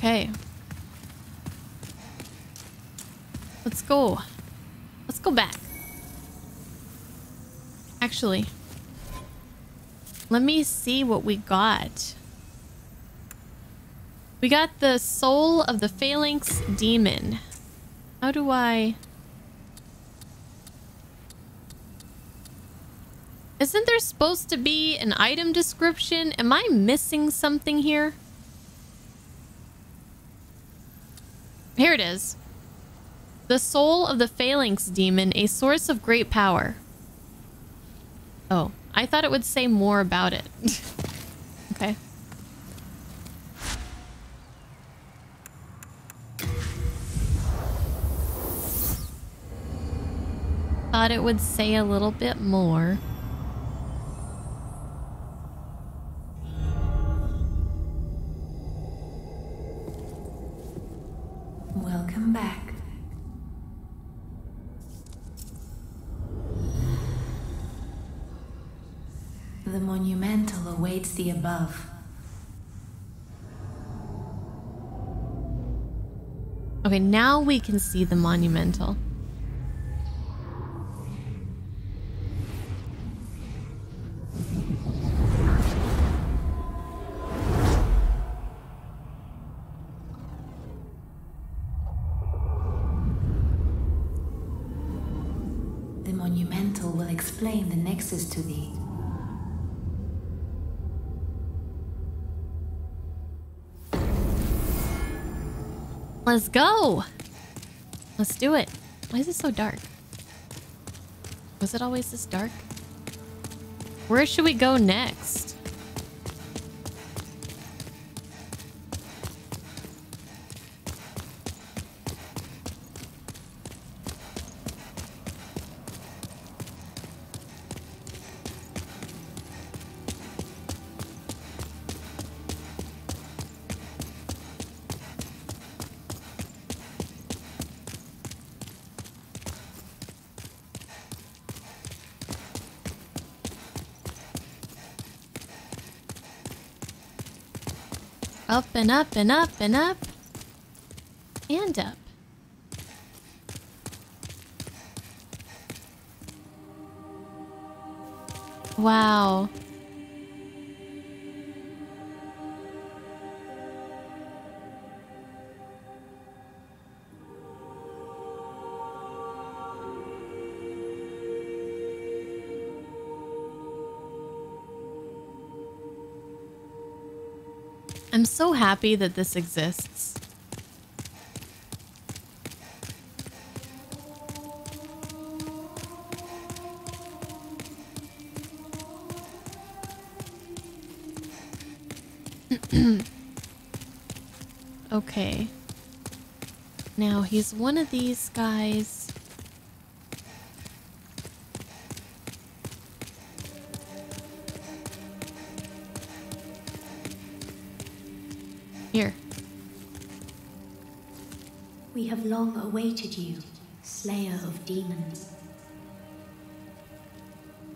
Okay. Let's go. Let's go back. Actually, let me see what we got. We got the soul of the Phalanx demon. How do I... Isn't there supposed to be an item description? Am I missing something here? Here it is. The soul of the Phalanx demon, a source of great power. Oh, I thought it would say more about it. (laughs) okay. Thought it would say a little bit more. Welcome back. The monumental awaits the above. Okay, now we can see the monumental. Explain the nexus to thee. Let's go. Let's do it. Why is it so dark? Was it always this dark? Where should we go next? Up and up and up and up. And up. Wow. I'm so happy that this exists. (clears throat) okay. Now he's one of these guys. Have long awaited you, slayer of demons.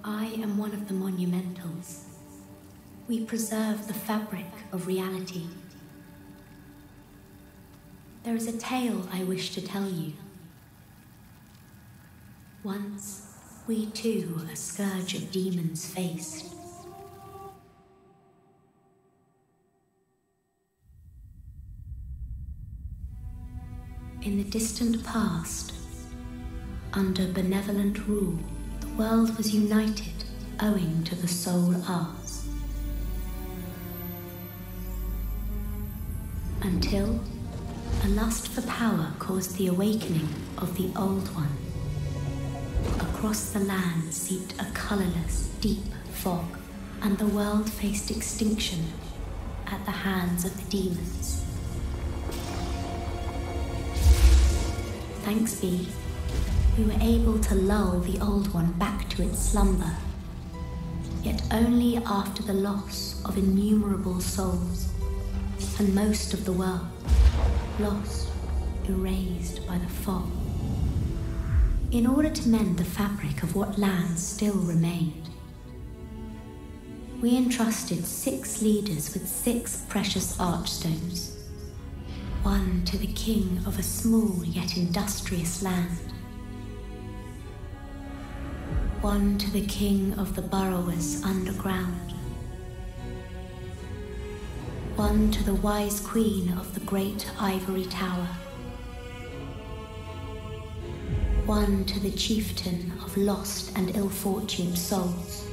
I am one of the monumentals. We preserve the fabric of reality. There is a tale I wish to tell you. Once, we too a scourge of demons faced. In the distant past, under benevolent rule, the world was united owing to the soul arts. Until a lust for power caused the awakening of the Old One. Across the land seeped a colorless, deep fog, and the world faced extinction at the hands of the demons. Thanks be, we were able to lull the Old One back to its slumber, yet only after the loss of innumerable souls and most of the world lost, erased by the fog. In order to mend the fabric of what lands still remained, we entrusted six leaders with six precious archstones. One to the king of a small yet industrious land. One to the king of the burrowers underground. One to the wise queen of the great ivory tower. One to the chieftain of lost and ill-fortuned souls.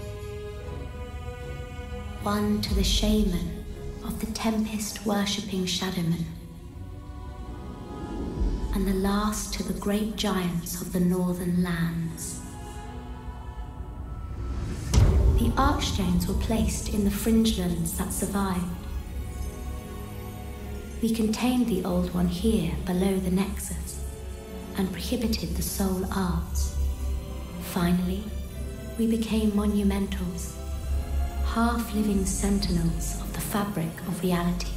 One to the shaman of the tempest worshipping shadowmen. And the last to the great giants of the northern lands. The archstones were placed in the fringelands that survived. We contained the Old One here below the Nexus and prohibited the soul arts. Finally, we became monumentals, half living sentinels of the fabric of reality.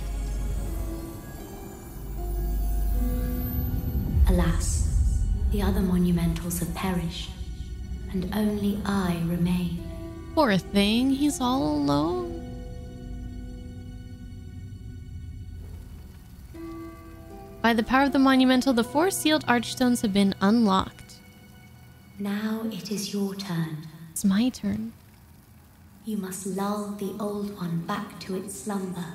Alas, the other monumentals have perished, and only I remain. Poor thing, he's all alone. By the power of the monumental, the four sealed archstones have been unlocked. Now it is your turn. It's my turn. You must lull the Old One back to its slumber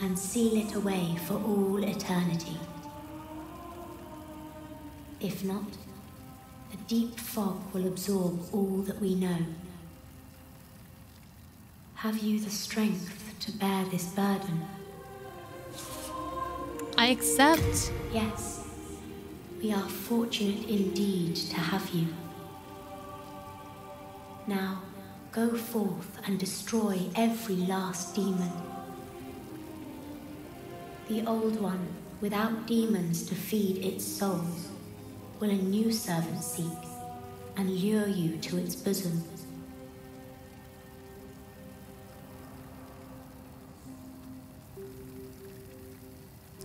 and seal it away for all eternity. If not, a deep fog will absorb all that we know. Have you the strength to bear this burden? I accept. Yes. We are fortunate indeed to have you. Now, go forth and destroy every last demon. The Old One, without demons to feed its souls, will a new servant seek and lure you to its bosom.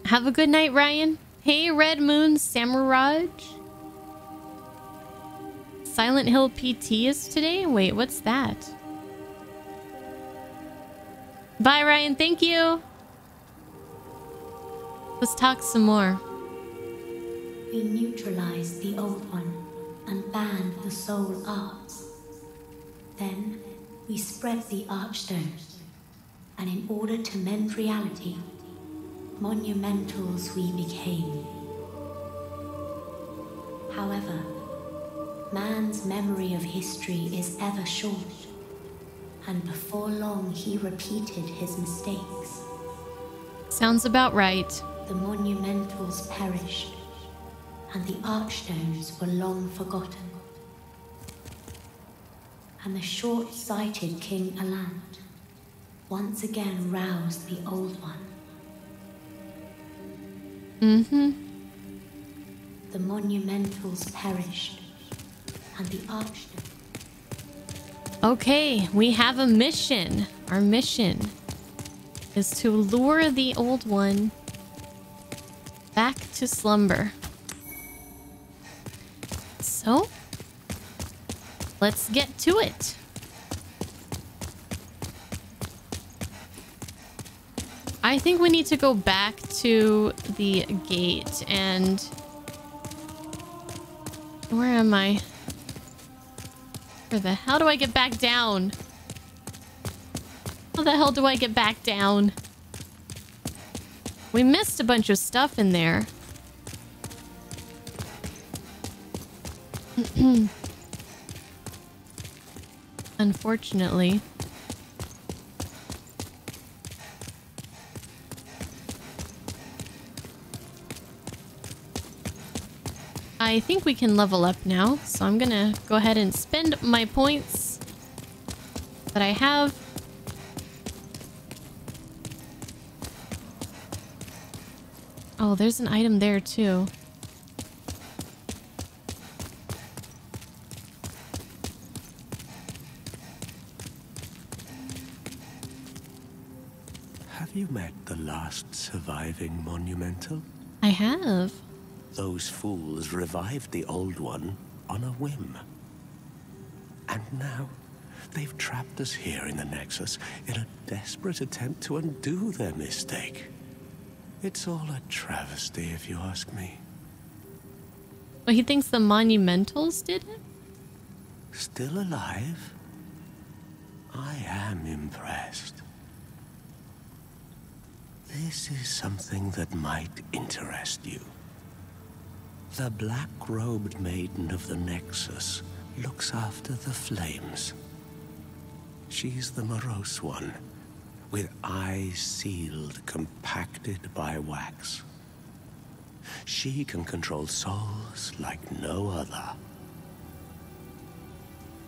Have a good night, Ryan. Hey, Red Moon Samuraj. Silent Hill PT is today? Wait, what's that? Bye, Ryan. Thank you. Let's talk some more. We neutralized the old one and banned the soul arts. Then we spread the archstones, and in order to mend reality, monumentals we became. However, man's memory of history is ever short, and before long he repeated his mistakes. Sounds about right. The monumentals perished, and the archstones were long forgotten. And the short sighted King Allant once again roused the old one. Mm hmm. The monumentals perished, and the archstones. Okay, we have a mission. Our mission is to lure the old one back to slumber. So, let's get to it. I think we need to go back to the gate and... Where am I? Where the hell do I get back down? How the hell do I get back down? We missed a bunch of stuff in there. (clears throat) Unfortunately. I think we can level up now, so I'm gonna go ahead and spend my points that I have. Oh, there's an item there too. You met the last surviving monumental? I have. Those fools revived the old one on a whim. And now they've trapped us here in the Nexus in a desperate attempt to undo their mistake. It's all a travesty, if you ask me. Well, he thinks the monumentals did it? Still alive? I am impressed. This is something that might interest you. The black-robed maiden of the Nexus looks after the flames. She's the morose one, with eyes sealed, compacted by wax. She can control souls like no other.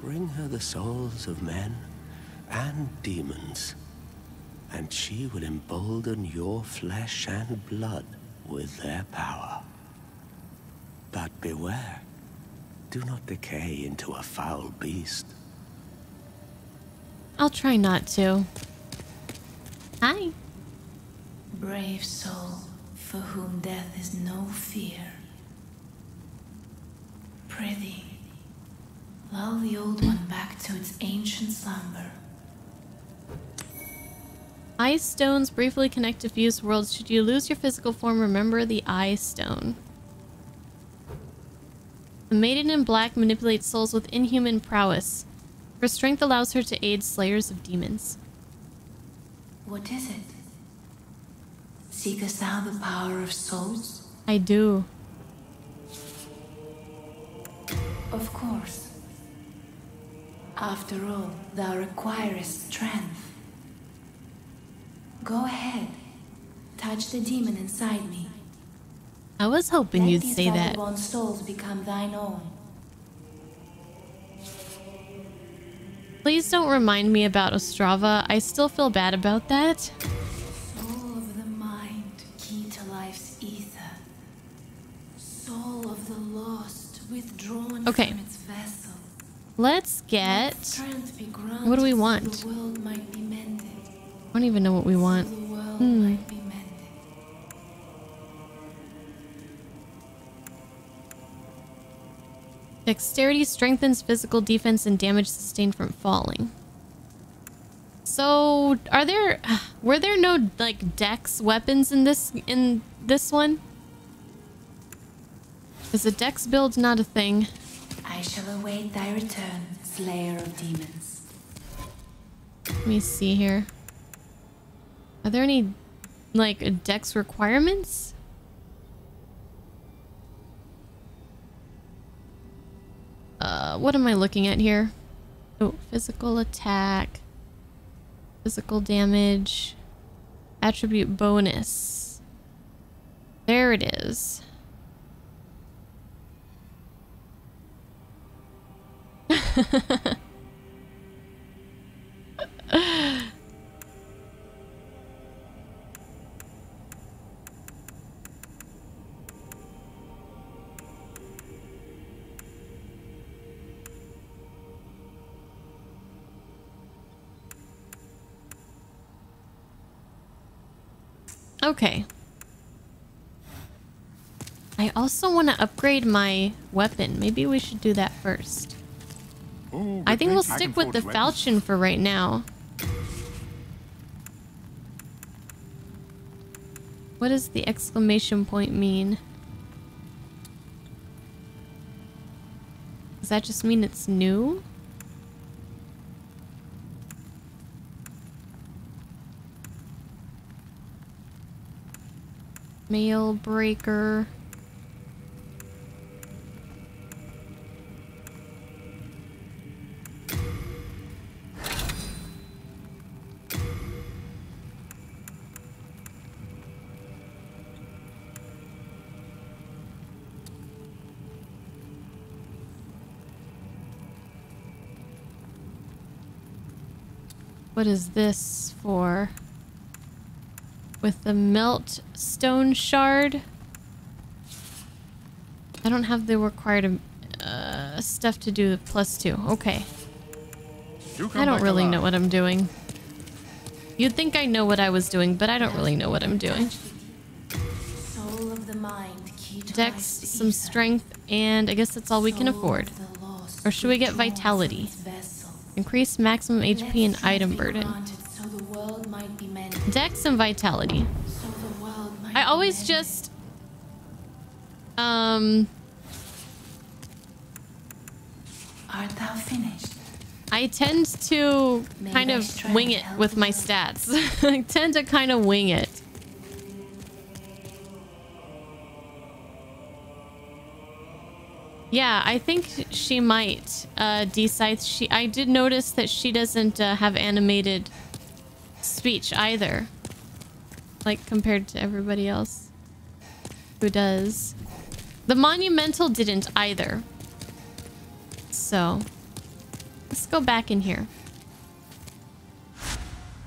Bring her the souls of men and demons, and she will embolden your flesh and blood with their power. But beware, do not decay into a foul beast. I'll try not to. Hi. Brave soul, for whom death is no fear. Prithee, lull the old one back to its ancient slumber. Eye stones briefly connect to fused worlds. Should you lose your physical form, remember the eye stone. The maiden in black manipulates souls with inhuman prowess. Her strength allows her to aid slayers of demons. What is it? Seekest thou the power of souls? I do. Of course. After all, thou requirest strength. Go ahead. Touch the demon inside me. I was hoping Let you'd say that. souls become thine own. Please don't remind me about Ostrava. I still feel bad about that. Soul of the mind, key to life's ether. Soul of the lost, withdrawn Okay. from its vessel. Let's get... What do we want? I don't even know what we want. Hmm. might be mended. Dexterity strengthens physical defense and damage sustained from falling. So, are there (sighs) were there no like dex weapons in this in this one? Is a dex build not a thing? I shall await thy return, Slayer of Demons. Let me see here. Are there any like dex requirements? Uh, what am I looking at here? Oh, physical attack. Physical damage. Attribute bonus. There it is. (laughs) Okay. I also want to upgrade my weapon. Maybe we should do that first. Oh, I think we'll stick with the weapons. falchion for right now. What does the exclamation point mean? Does that just mean it's new? Mail breaker. What is this for? With the melt stone shard? I don't have the required uh, stuff to do the plus two. Okay. I don't really alive. know what I'm doing. You'd think I know what I was doing, but I don't really know what I'm doing. Soul of the mind, Dex, some ether. strength, and I guess that's all we can afford. of the lost, Or should we get vitality? its. Increase maximum Let HP and item be burden. Dex and vitality. So the world might I always just um Art thou finished? I tend to kind of wing it with my stats. (laughs) I tend to kind of wing it. Yeah, I think she might. Uh, D-Scythe, she I did notice that she doesn't uh, have animated speech either. Like compared to everybody else who does. The Monumental didn't either. So, let's go back in here.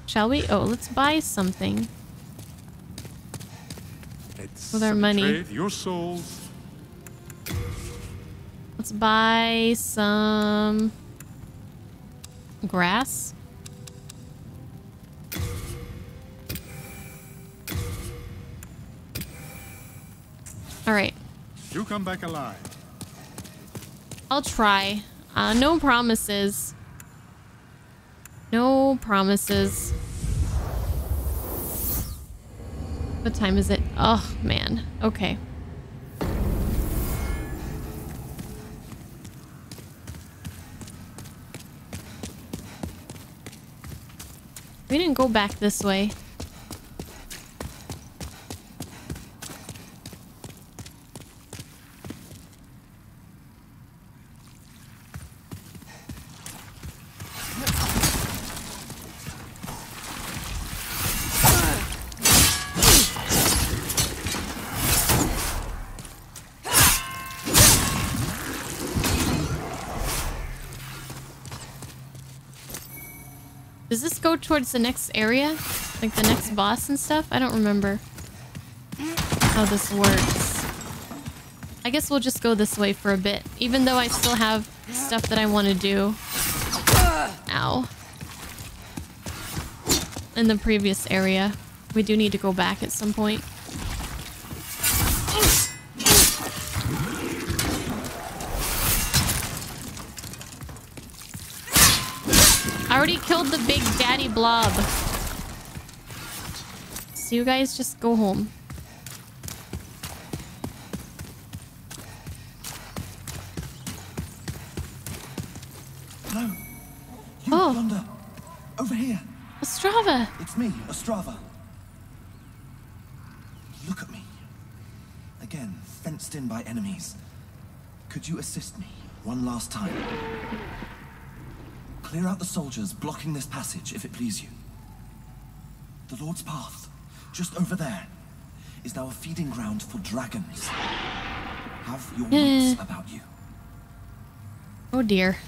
Shall we? Oh, let's buy something. Let's With our money. Your souls. Let's buy some grass. All right, You come back alive. I'll try. Uh, no promises. No promises. What time is it? Oh, man. Okay. We didn't go back this way. This go towards the next area? Like the next boss and stuff? I don't remember how this works. I guess we'll just go this way for a bit. Even though I still have stuff that I want to do. Ow. In the previous area. We do need to go back at some point. I already killed the big daddy blob. So you guys just go home. No. You, Oh. Yonder. Over here. Ostrava. It's me, Ostrava. Look at me. Again, fenced in by enemies. Could you assist me one last time? Clear out the soldiers blocking this passage, if it please you. The Lord's Path, just over there, is now a feeding ground for dragons. Have your wits about you. Oh dear.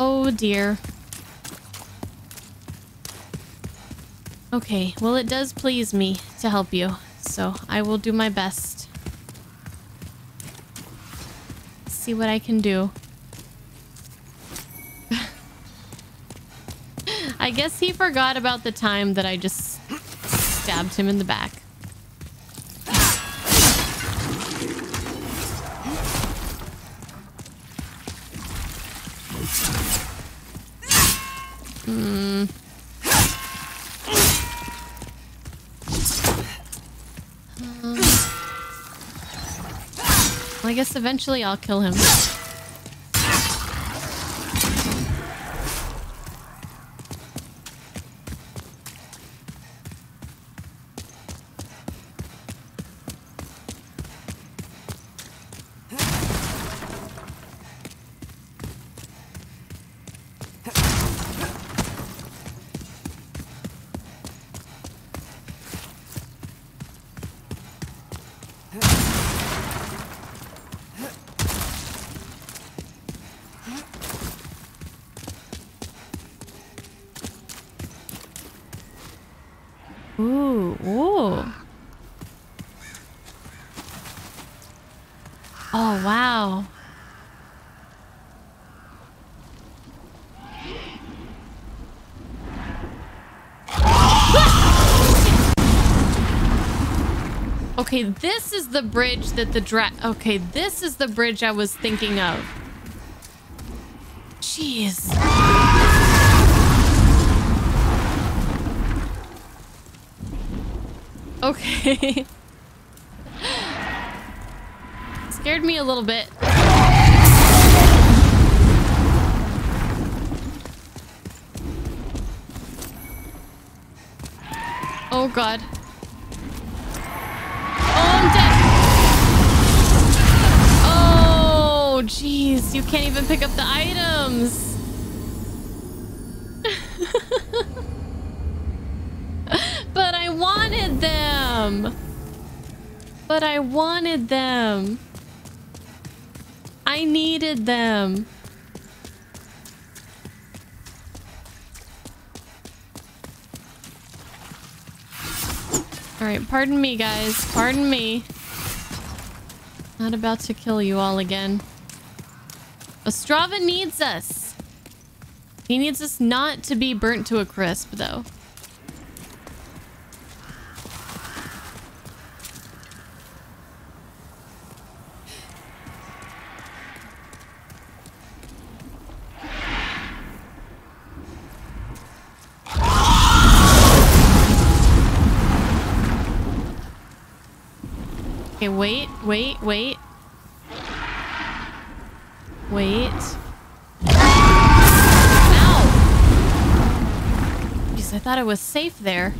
Oh dear. Okay, well it does please me to help you, so I will do my best. See what I can do. I guess he forgot about the time that I just stabbed him in the back. Hmm. Um, well, I guess eventually I'll kill him. Ooh, ooh. Oh, wow. Okay, this is the bridge that the dra- Okay, this is the bridge I was thinking of. Jeez. Okay. (laughs) Scared me a little bit. Oh god. Jeez. You can't even pick up the items. (laughs) But I wanted them. But I wanted them. I needed them. All right, pardon me, guys. Pardon me. Not about to kill you all again. Ostrava needs us. He needs us not to be burnt to a crisp, though. Okay, wait, wait, wait. Wait. Ow! Jeez, I thought I was safe there.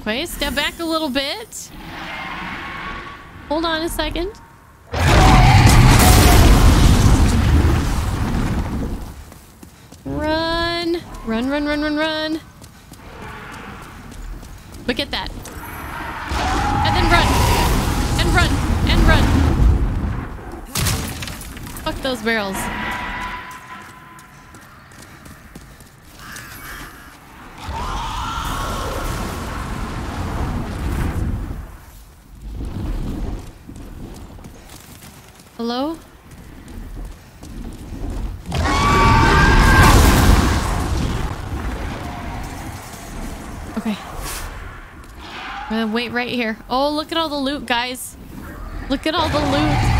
Okay, step back a little bit. Hold on a second. Run. Run, run, run, run, run. Look at that. And then run. And run. And run. Fuck those barrels. Hello? Okay. I'm gonna wait right here. Oh, look at all the loot, guys. Look at all the loot.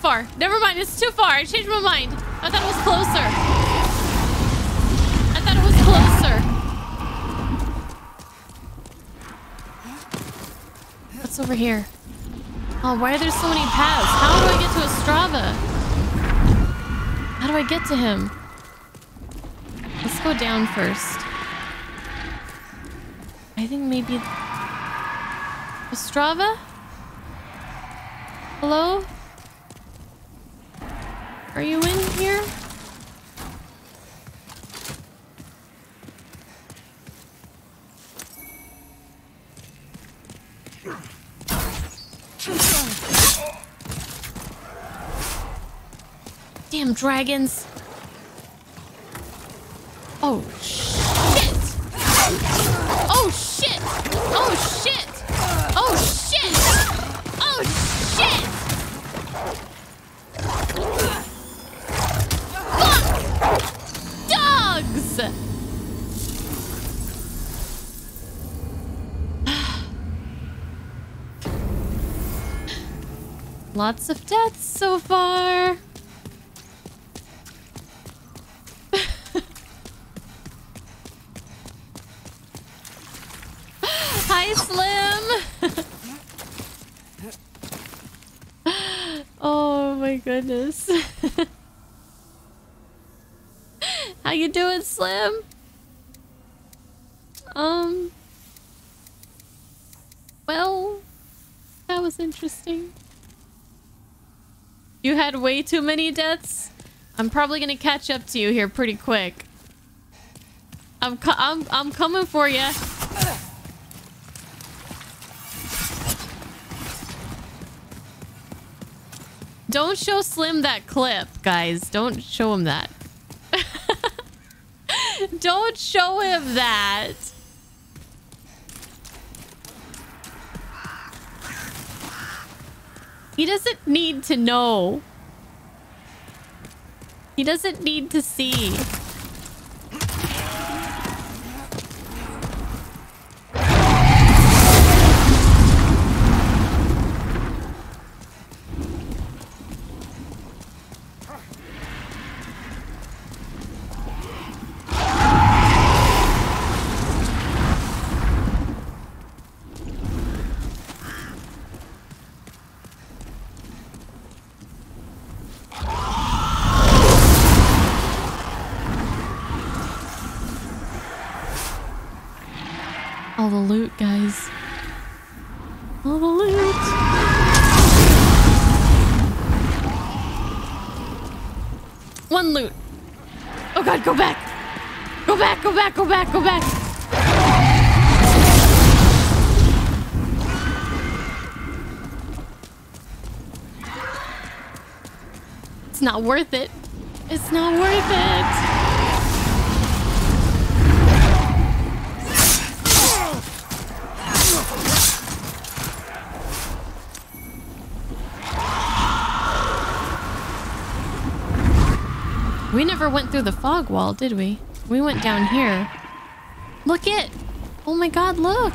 Far. Never mind, it's too far. I changed my mind. I thought it was closer. I thought it was closer. What's over here? Oh, why are there so many paths? How do I get to Ostrava? How do I get to him? Let's go down first. I think maybe... Ostrava? Hello? Are you in here? Damn dragons. Oh, shit! Oh, shit! Oh, shit! Oh, Lots of deaths so far. (laughs) Hi, Slim. (laughs) oh my goodness. (laughs) How you doing, Slim? Um. Well, that was interesting. You had way too many deaths. I'm probably gonna catch up to you here pretty quick. I'm I'm I'm coming for you. Don't show Slim that clip, guys. Don't show him that. (laughs) Don't show him that. He doesn't need to know. He doesn't need to see. Back, go back, go back, go back. It's not worth it. It's not worth it. We never went through the fog wall, did we? We went down here. Look it! Oh my god, look!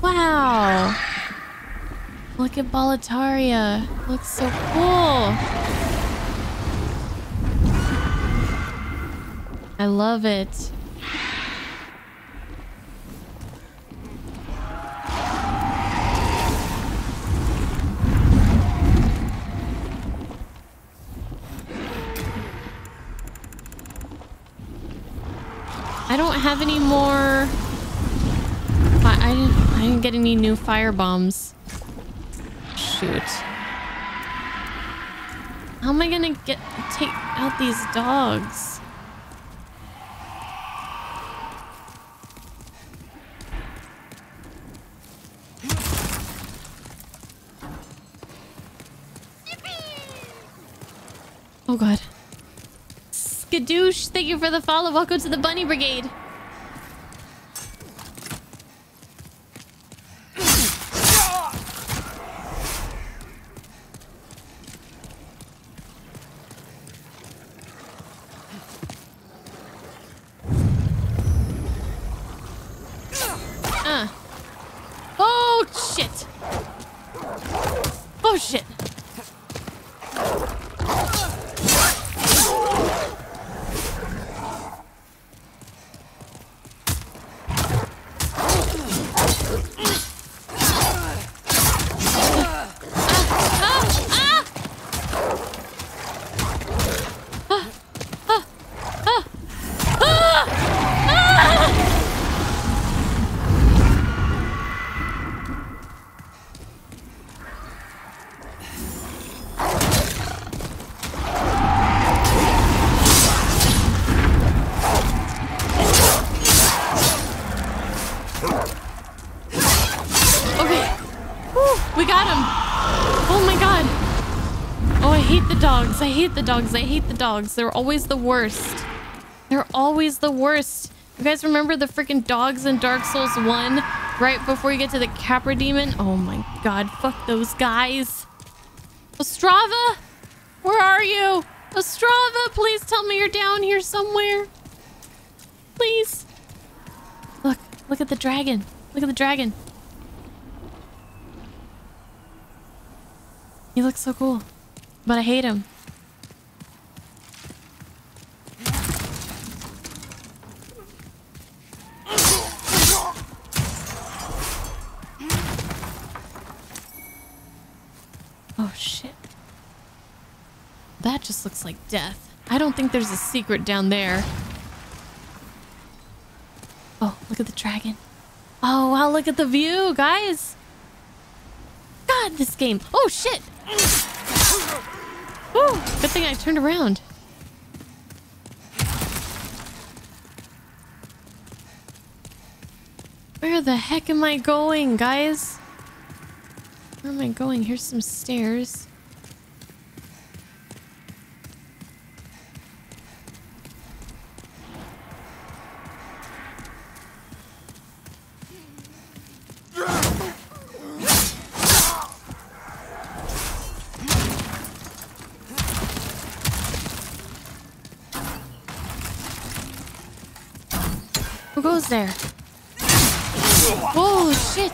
Wow! Look at Boletaria. Looks so cool. I love it. I don't have any more. I, didn't. I didn't get any new fire bombs. Shoot. How am I gonna get take out these dogs? Oh god. Skadoosh, thank you for the follow. Welcome to the Bunny Brigade. I hate the dogs. I hate the dogs. They're always the worst. They're always the worst. You guys remember the freaking dogs in Dark Souls 1 right before you get to the Capra Demon? Oh my god, fuck those guys. Ostrava? Where are you? Ostrava, please tell me you're down here somewhere. Please. Look, look at the dragon. Look at the dragon. He looks so cool. But I hate him. Oh shit. Looks like death. I don't think there's a secret down there. Oh, look at the dragon. Oh, wow, look at the view, guys. God, this game. Oh, shit. Good thing I turned around. Where the heck am I going, guys? Where am I going? Here's some stairs. Who goes there? Oh shit!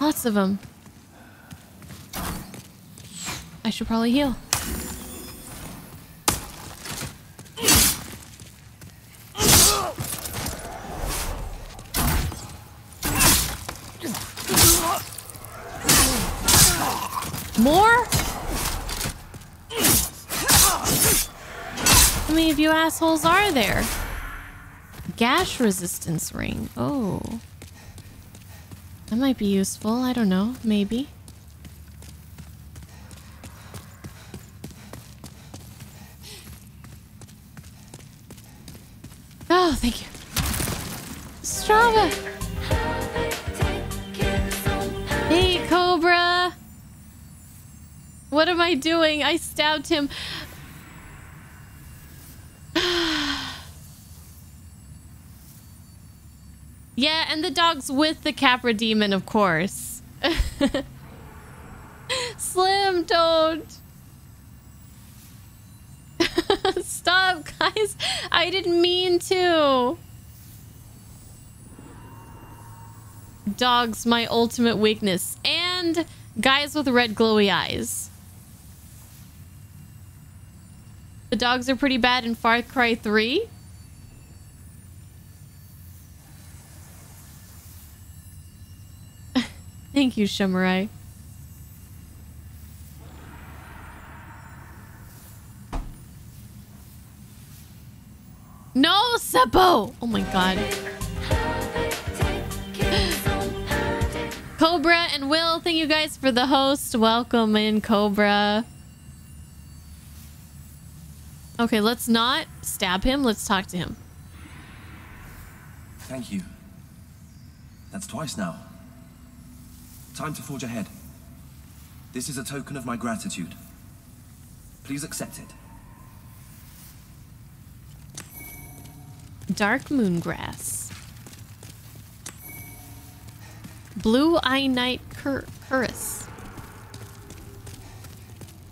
Lots of them. I should probably heal. More? How many of you assholes are there? Gash resistance ring. Oh. That might be useful. I don't know. Maybe. Oh, thank you. Strava. Hey, Cobra. What am I doing? I stabbed him. Yeah, and the dog's with the Capra Demon, of course. (laughs) Slim, don't. (laughs) Stop, guys. I didn't mean to. Dogs, my ultimate weakness. And guys with red glowy eyes. The dogs are pretty bad in Far Cry 3. Thank you, Shumarai. No, Seppo! Oh my god. Cobra and Will, thank you guys for the host. Welcome in, Cobra. Okay, let's not stab him. Let's talk to him. Thank you. That's twice now. Time to forge ahead. This is a token of my gratitude. Please accept it. Dark moongrass. Blue eye night cur curus.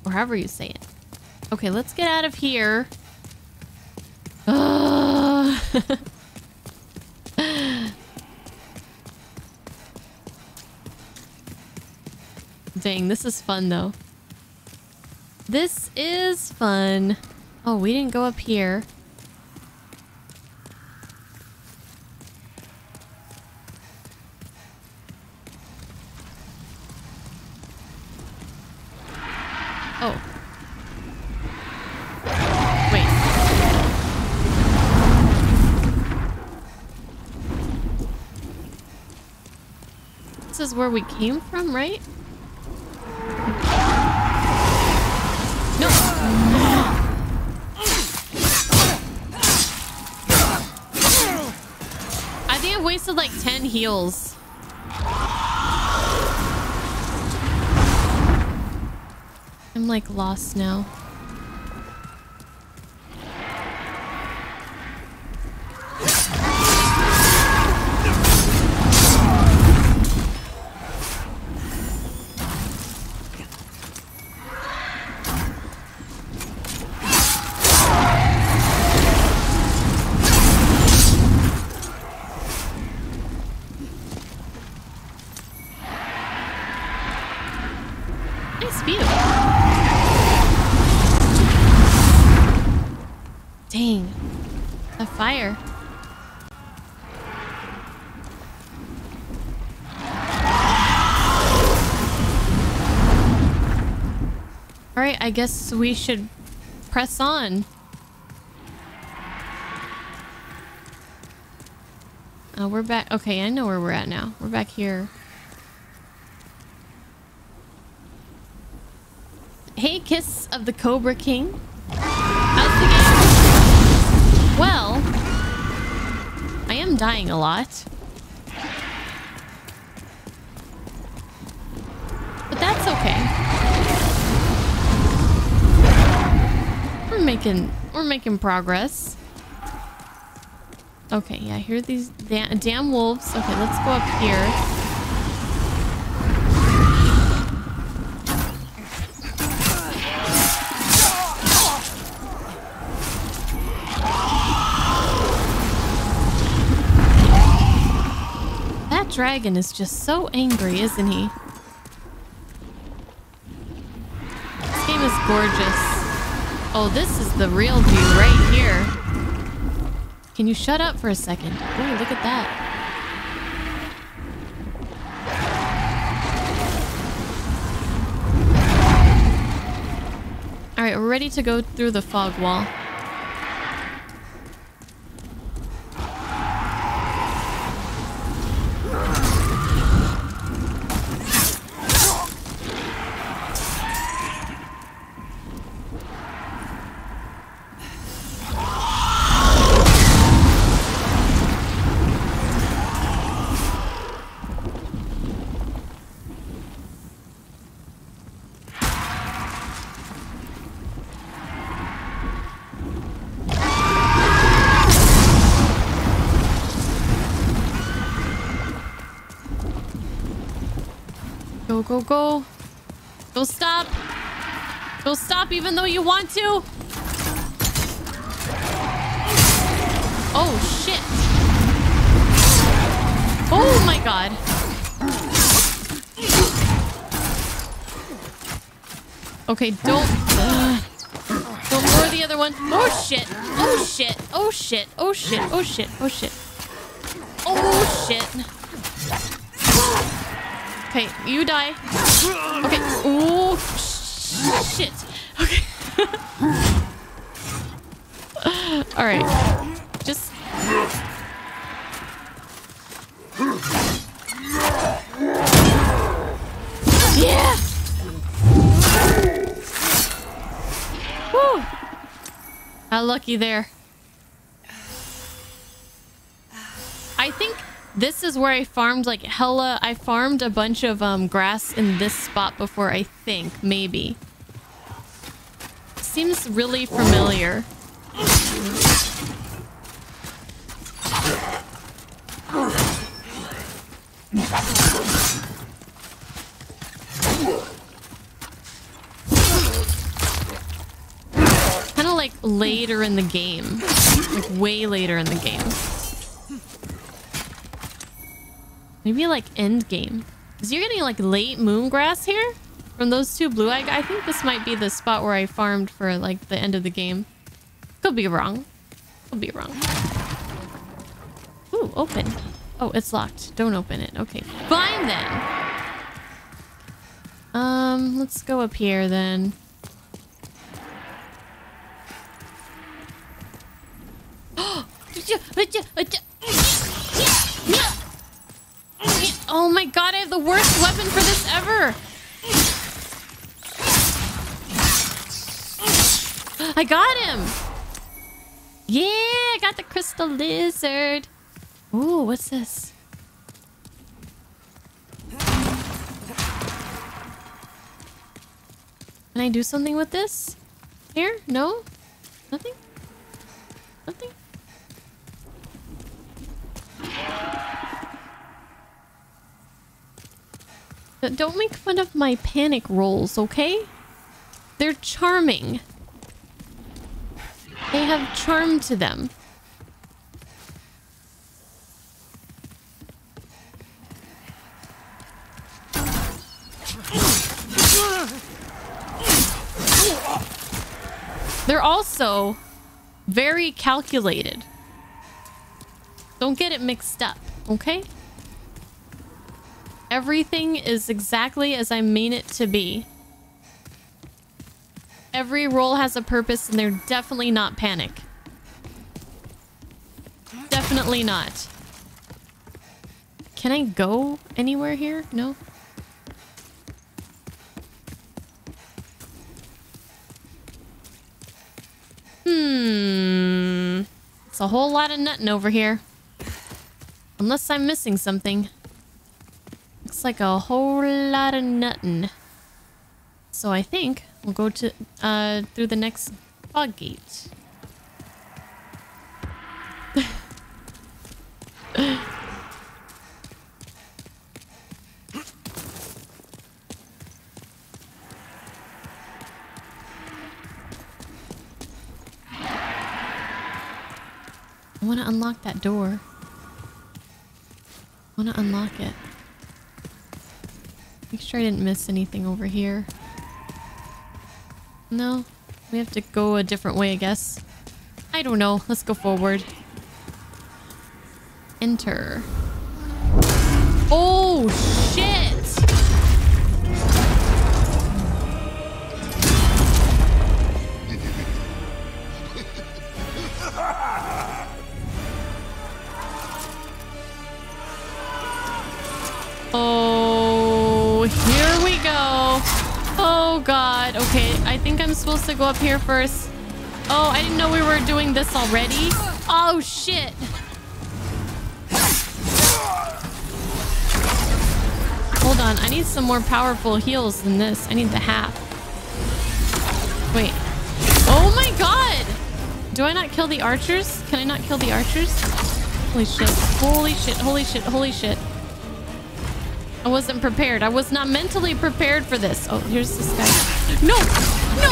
Or however you say it. Okay, let's get out of here. Ugh. (laughs) (laughs) Dang, this is fun though. This is fun. Oh, we didn't go up here. Oh. Wait. This is where we came from, right? Wasted like 10 heals. I'm like lost now. I guess we should press on. Oh, we're back. Okay, I know where we're at now. We're back here. Hey, Kiss of the Cobra King. How's the game? Well, I am dying a lot. Making we're making progress. Okay, yeah, here are these da damn wolves. Okay, let's go up here. That dragon is just so angry, isn't he? This game is gorgeous. Oh, this is the real view right here. Can you shut up for a second? Ooh, look at that. All right, we're ready to go through the fog wall. Even though you want to. Oh, shit. Oh my god. Okay, don't... Ugh. Don't lower the other one. Oh shit. Oh shit. Oh shit. Oh shit. Oh shit. Oh shit. Oh shit. Okay, you die. Okay. Oh shit. Okay. All right. Just. Yeah. Whew. How lucky there. I think This is where I farmed like hella. I farmed a bunch of um, grass in this spot before, I think. Maybe. Seems really familiar. Kind of like later in the game. Like way later in the game. Maybe like end game. Because you're getting like late moon grass here from those two blue eye I think this might be the spot where I farmed for like the end of the game. Could be wrong. Could be wrong. Ooh, open. Oh, it's locked. Don't open it. Okay. Fine then. Um, let's go up here then. (gasps) Oh my god, I have the worst weapon for this ever! (gasps) I got him! Yeah, I got the crystal lizard. Ooh, what's this? Can I do something with this? Here? No? Nothing? Nothing? Don't make fun of my panic rolls, okay? They're charming. They have charm to them. They're also very calculated. Don't get it mixed up, okay? Everything is exactly as I mean it to be. Every roll has a purpose and they're definitely not panic. Definitely not. Can I go anywhere here? No? Hmm. It's a whole lot of nutting over here. Unless I'm missing something. Looks like a whole lot of nutting. So I think we'll go to uh through the next fog gate. (laughs) I want to unlock that door. I want to unlock it. Make sure I didn't miss anything over here. No? We have to go a different way, I guess. I don't know. Let's go forward. Enter. Oh, shit! Oh, here we go. Oh, God. Okay, I think I'm supposed to go up here first. Oh, I didn't know we were doing this already. Oh, shit. Hold on. I need some more powerful heals than this. I need the half. Wait. Oh, my God. Do I not kill the archers? Can I not kill the archers? Holy shit. Holy shit. Holy shit. Holy shit. I wasn't prepared. I was not mentally prepared for this. Oh, here's this guy. No! No!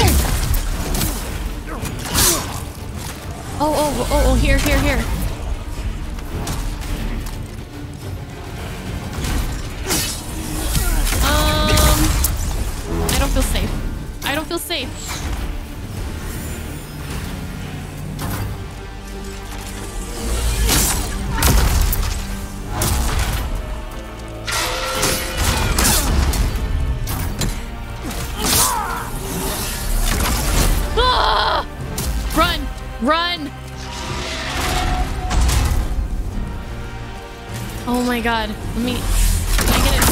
Oh, oh, oh, oh, here, here, here. Um, I don't feel safe. I don't feel safe. My god. Let me... Can?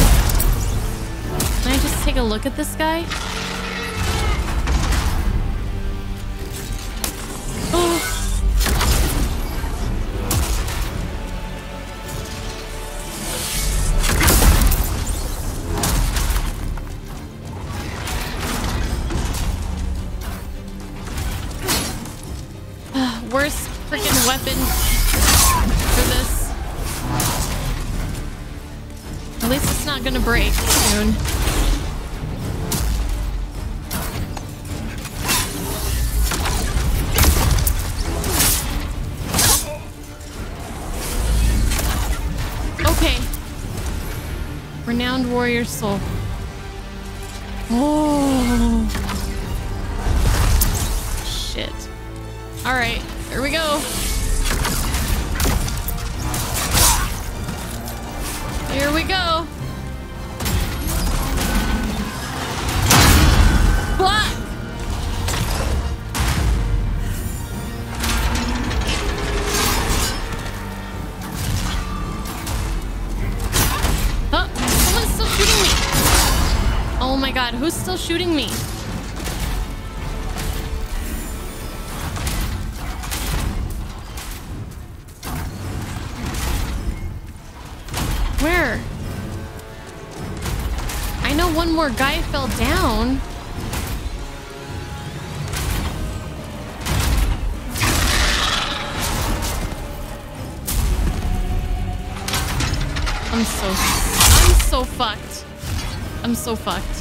Can I just take a look at this guy? Warrior soul. Oh. Shit. Alright, here we go. Here we go. Shooting me? Where? I know one more guy fell down. I'm so I'm so fucked. I'm so fucked.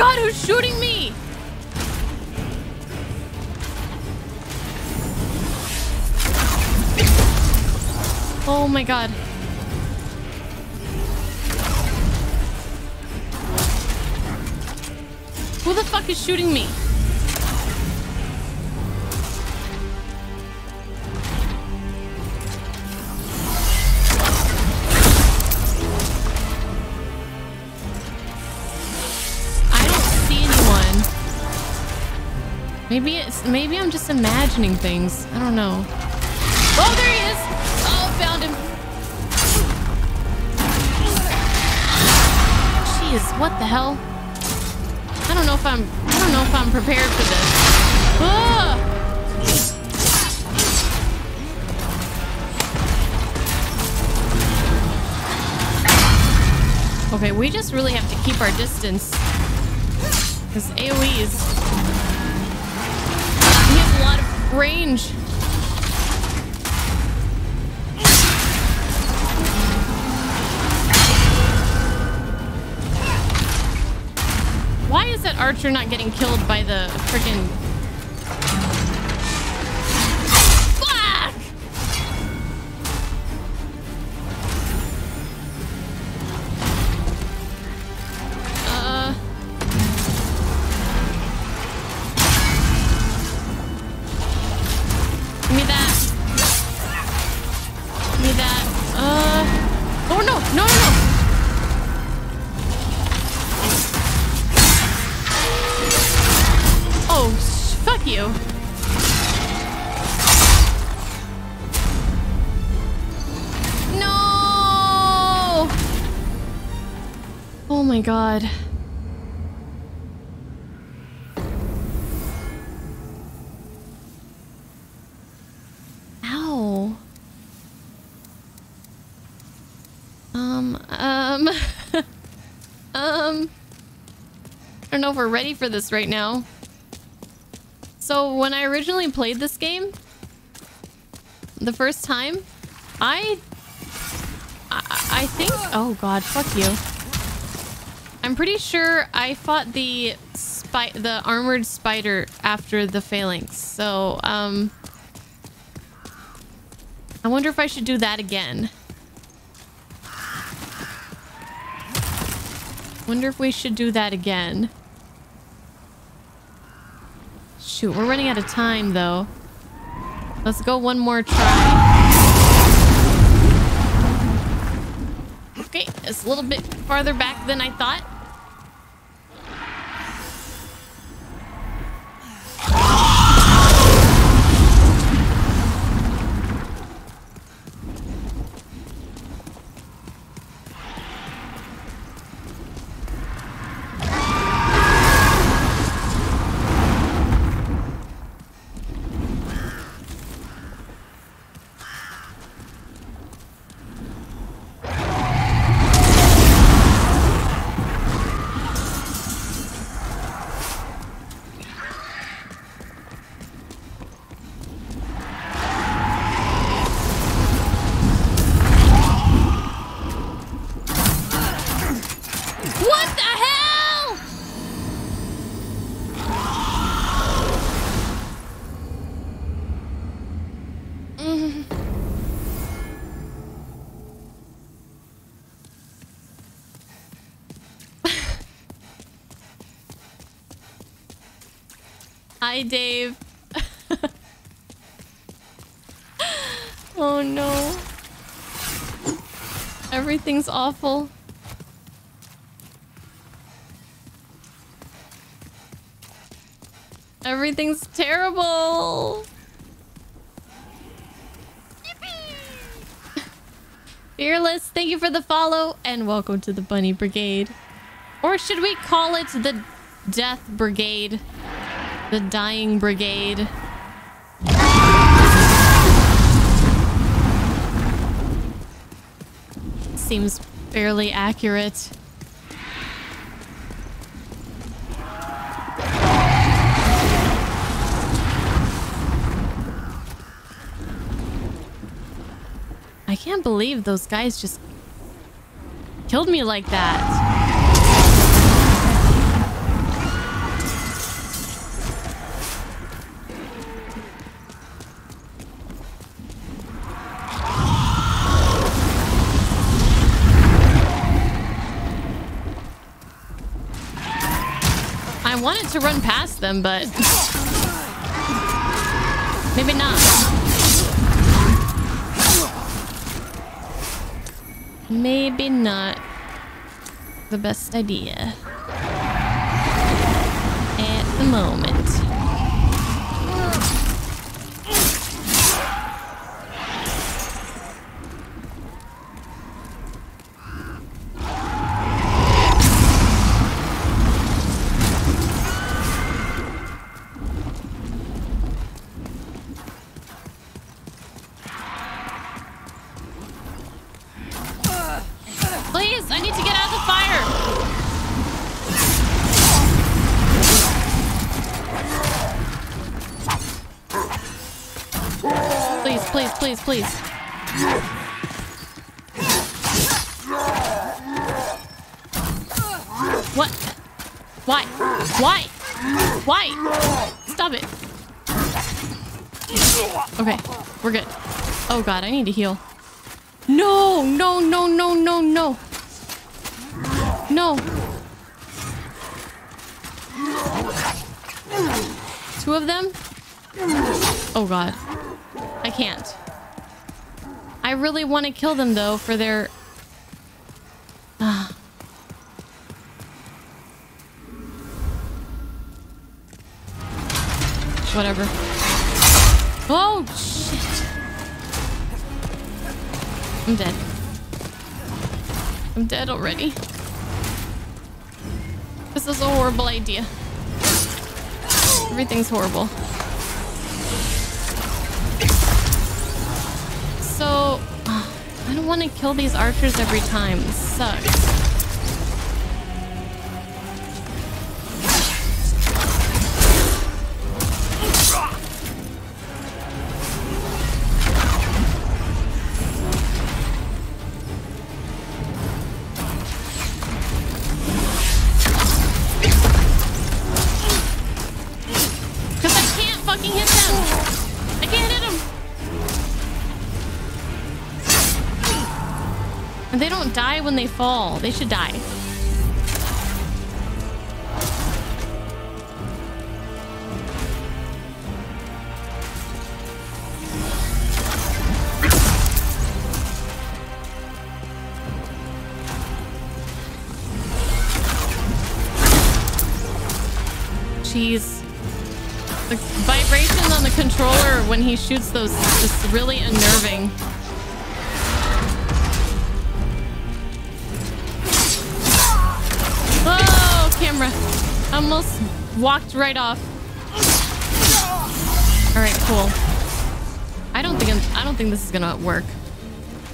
God, who's shooting me? Oh my god. Who the fuck is shooting me? Maybe it's maybe I'm just imagining things. I don't know. Oh, there he is! Oh, found him. Jeez, what the hell? I don't know if I'm I don't know if I'm prepared for this. Okay, we just really have to keep our distance. Because AoEs. He range. Why is that archer not getting killed by the freaking... don't know if we're ready for this right now. So when I originally played this game, the first time, I, I, I think, oh god, fuck you. I'm pretty sure I fought the spy, the armored spider after the phalanx. So, um, I wonder if I should do that again. Wonder if we should do that again. Shoot, we're running out of time though. Let's go one more try. Okay, it's a little bit farther back than I thought. Hi, Dave. (laughs) oh no. Everything's awful. Everything's terrible. Fearless, thank you for the follow and welcome to the Bunny Brigade. Or should we call it the Death Brigade? The Dying Brigade. Seems fairly accurate. I can't believe those guys just killed me like that. To run past them, but maybe not. Maybe not the best idea at the moment. I need to heal. No, no, no, no, no, no. No. Two of them? Oh god. I can't. I really want to kill them though for their... Ah. Whatever. Oh, shit. I'm dead. I'm dead already. This is a horrible idea. Everything's horrible. So, (sighs) I don't want to kill these archers every time. Sucks. When they fall. They should die. Jeez. The vibration on the controller when he shoots those is really unnerving. Walked right off. All right, cool. I don't think I'm, I don't think this is gonna work.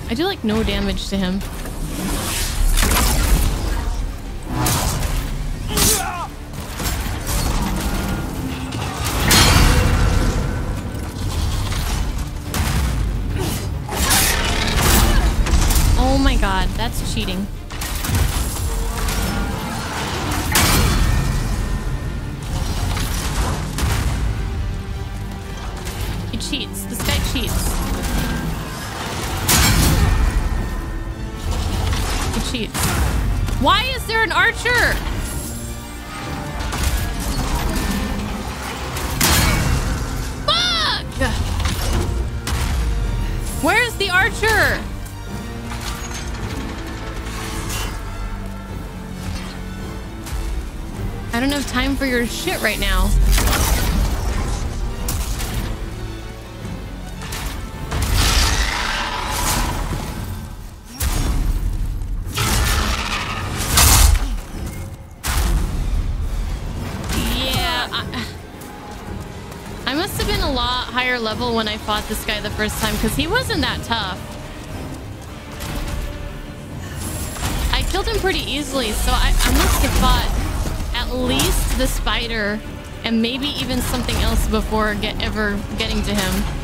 I do like no damage to him. Oh my god, that's cheating. Shit right now. Yeah, I, I must have been a lot higher level when I fought this guy the first time because he wasn't that tough. I killed him pretty easily, so I, I must have fought at least the spider and maybe even something else before get ever getting to him.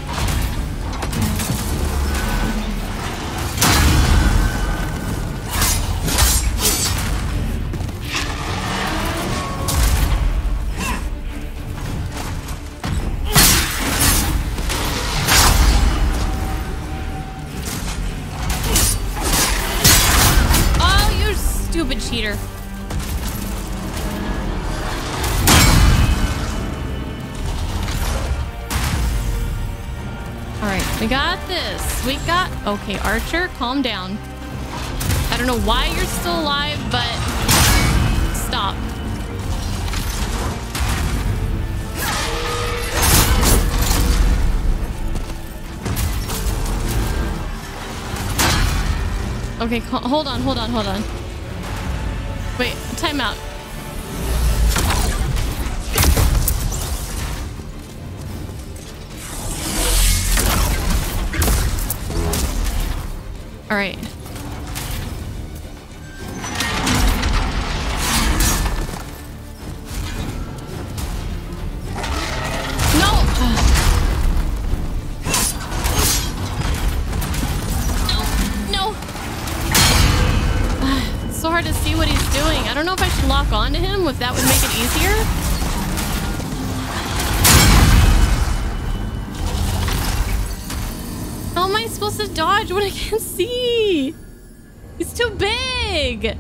Calm down. I don't know why you're still alive, but stop. Okay, hold on, hold on, hold on. Wait, time out. Should lock onto him, if that would make it easier. How am I supposed to dodge? I can't see? He's too big.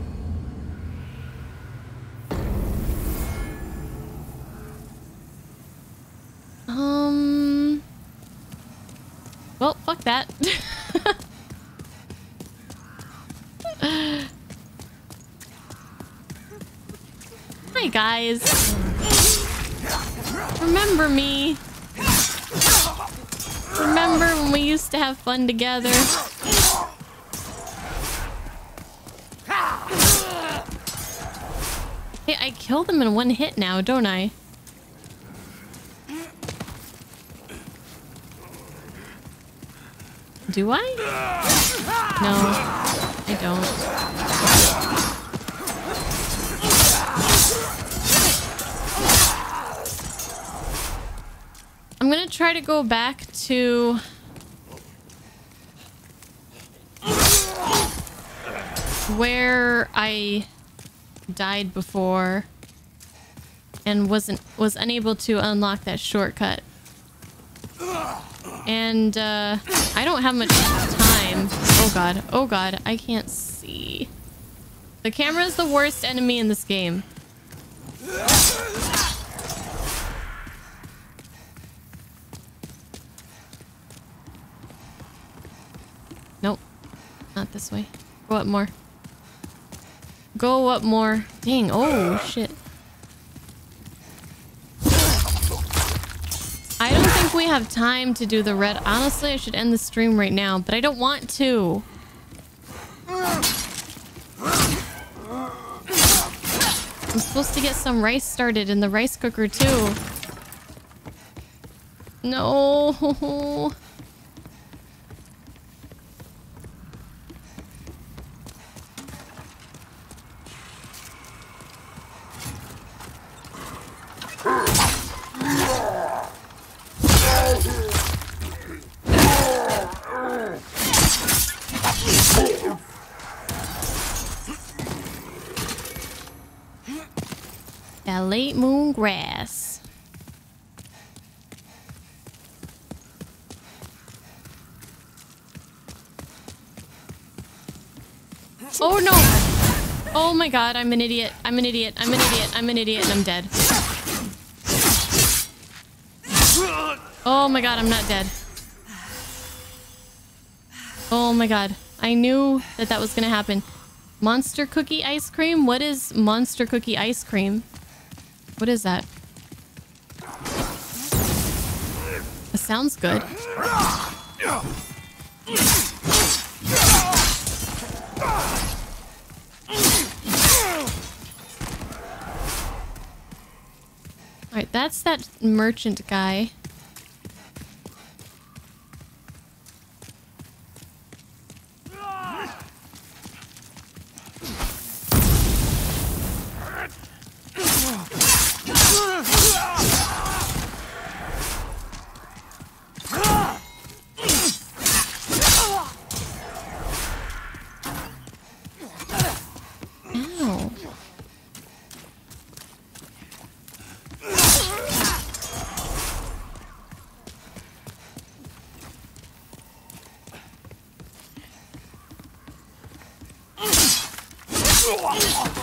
Um. Well, fuck that. (laughs) Hi, guys. Remember me? Remember when we used to have fun together? Hey, I killed in one hit now, don't I? Do I? No, I don't. I'm gonna try to go back to where I died before and wasn't was unable to unlock that shortcut. And uh, I don't have much time. Oh god, oh god, I can't see. The camera is the worst enemy in this game. Nope. Not this way. Go up more. Go up more. Dang. Oh, shit. Think we have time to do the red. Honestly, I should end the stream right now, but I don't want to. I'm supposed to get some rice started in the rice cooker, too. No. That late moon grass. Oh no! Oh my god, I'm an idiot. I'm an idiot. I'm an idiot. I'm an idiot and I'm dead. Oh my god, I'm not dead. Oh my god. I knew that that was gonna happen. Monster cookie ice cream? What is monster cookie ice cream? What is that? It sounds good. Alright, that's that merchant guy. Ow.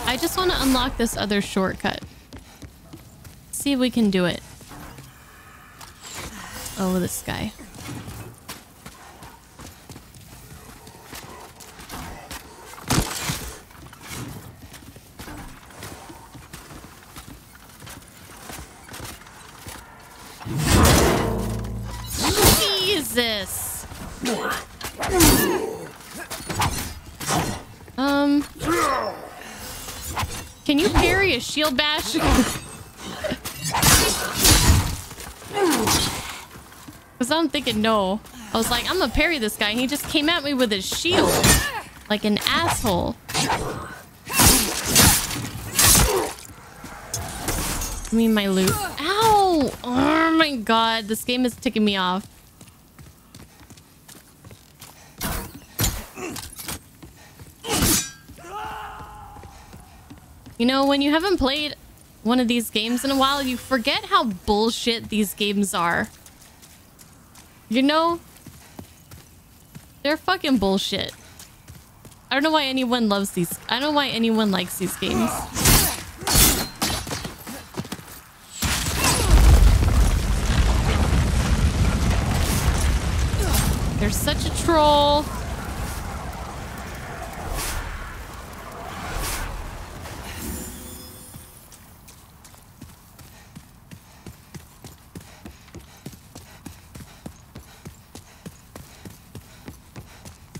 I just want to unlock this other shortcut. See if we can do it. Oh, this guy. Shield bash? Because I'm thinking no. I was like, I'm gonna parry this guy. And he just came at me with his shield. Like an asshole. Give me my loot. Ow! Oh my god, this game is ticking me off. You know, when you haven't played one of these games in a while, you forget how bullshit these games are. You know? They're fucking bullshit. I don't know why anyone loves these. I don't know why anyone likes these games. They're such a troll.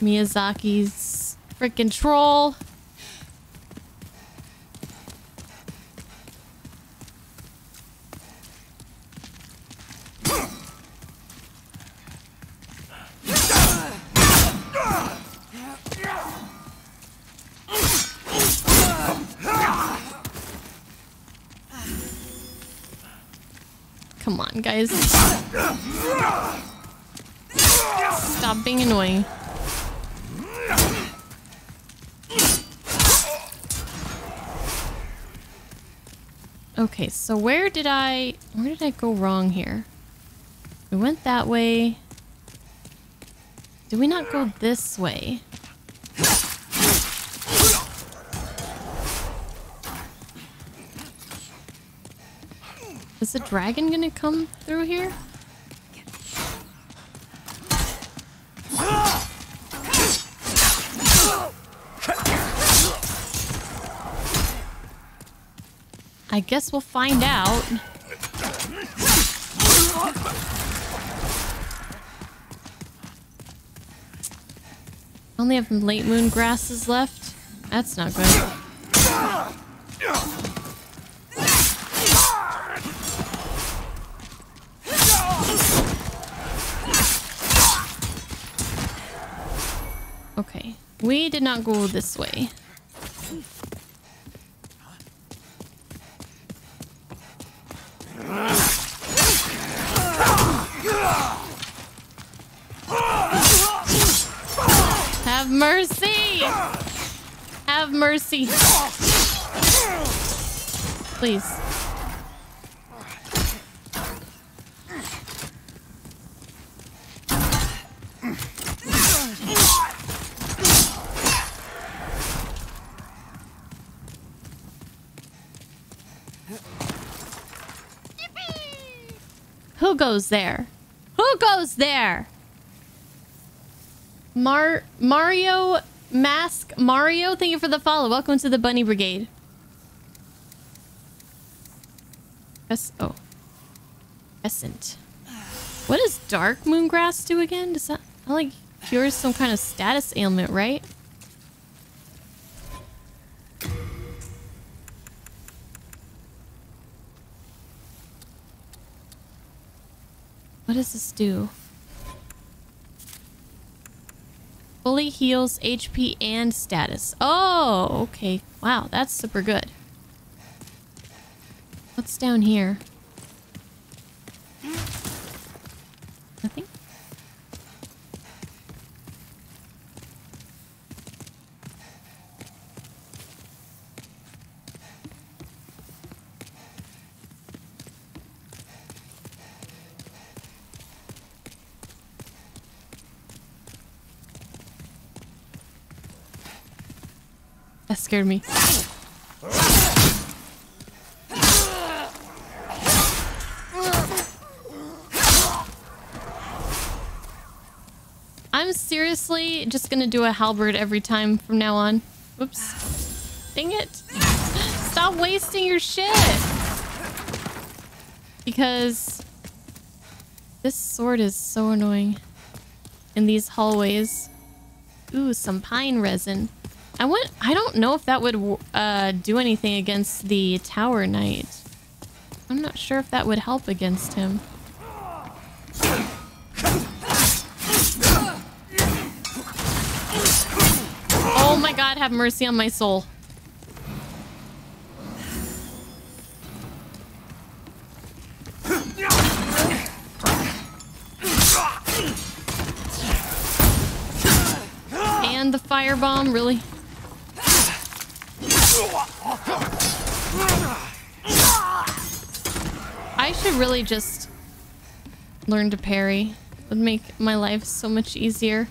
Miyazaki's freaking troll. So where did I where did I go wrong here? We went that way. Did we not go this way? Is the dragon gonna come through here? I guess we'll find out. Only have late moon grasses left. That's not good. Okay, we did not go this way. Have mercy! Have mercy. Please. Who goes there? Who goes there? Mar Mario Mask Mario, thank you for the follow. Welcome to the Bunny Brigade. Yes, oh. Essent. What does Dark Moongrass do again? Does that I like cures some kind of status ailment, right? What does this do? Fully heals HP and status. Oh, okay. Wow, that's super good. What's down here? Nothing? That scared me. I'm seriously just gonna do a halberd every time from now on. Whoops. Dang it. Stop wasting your shit. Because this sword is so annoying in these hallways. Ooh, some pine resin. I want. I don't know if that would uh, do anything against the tower knight. I'm not sure if that would help against him. Oh my god, have mercy on my soul. And the firebomb, really? Should really just learn to parry. Would make my life so much easier.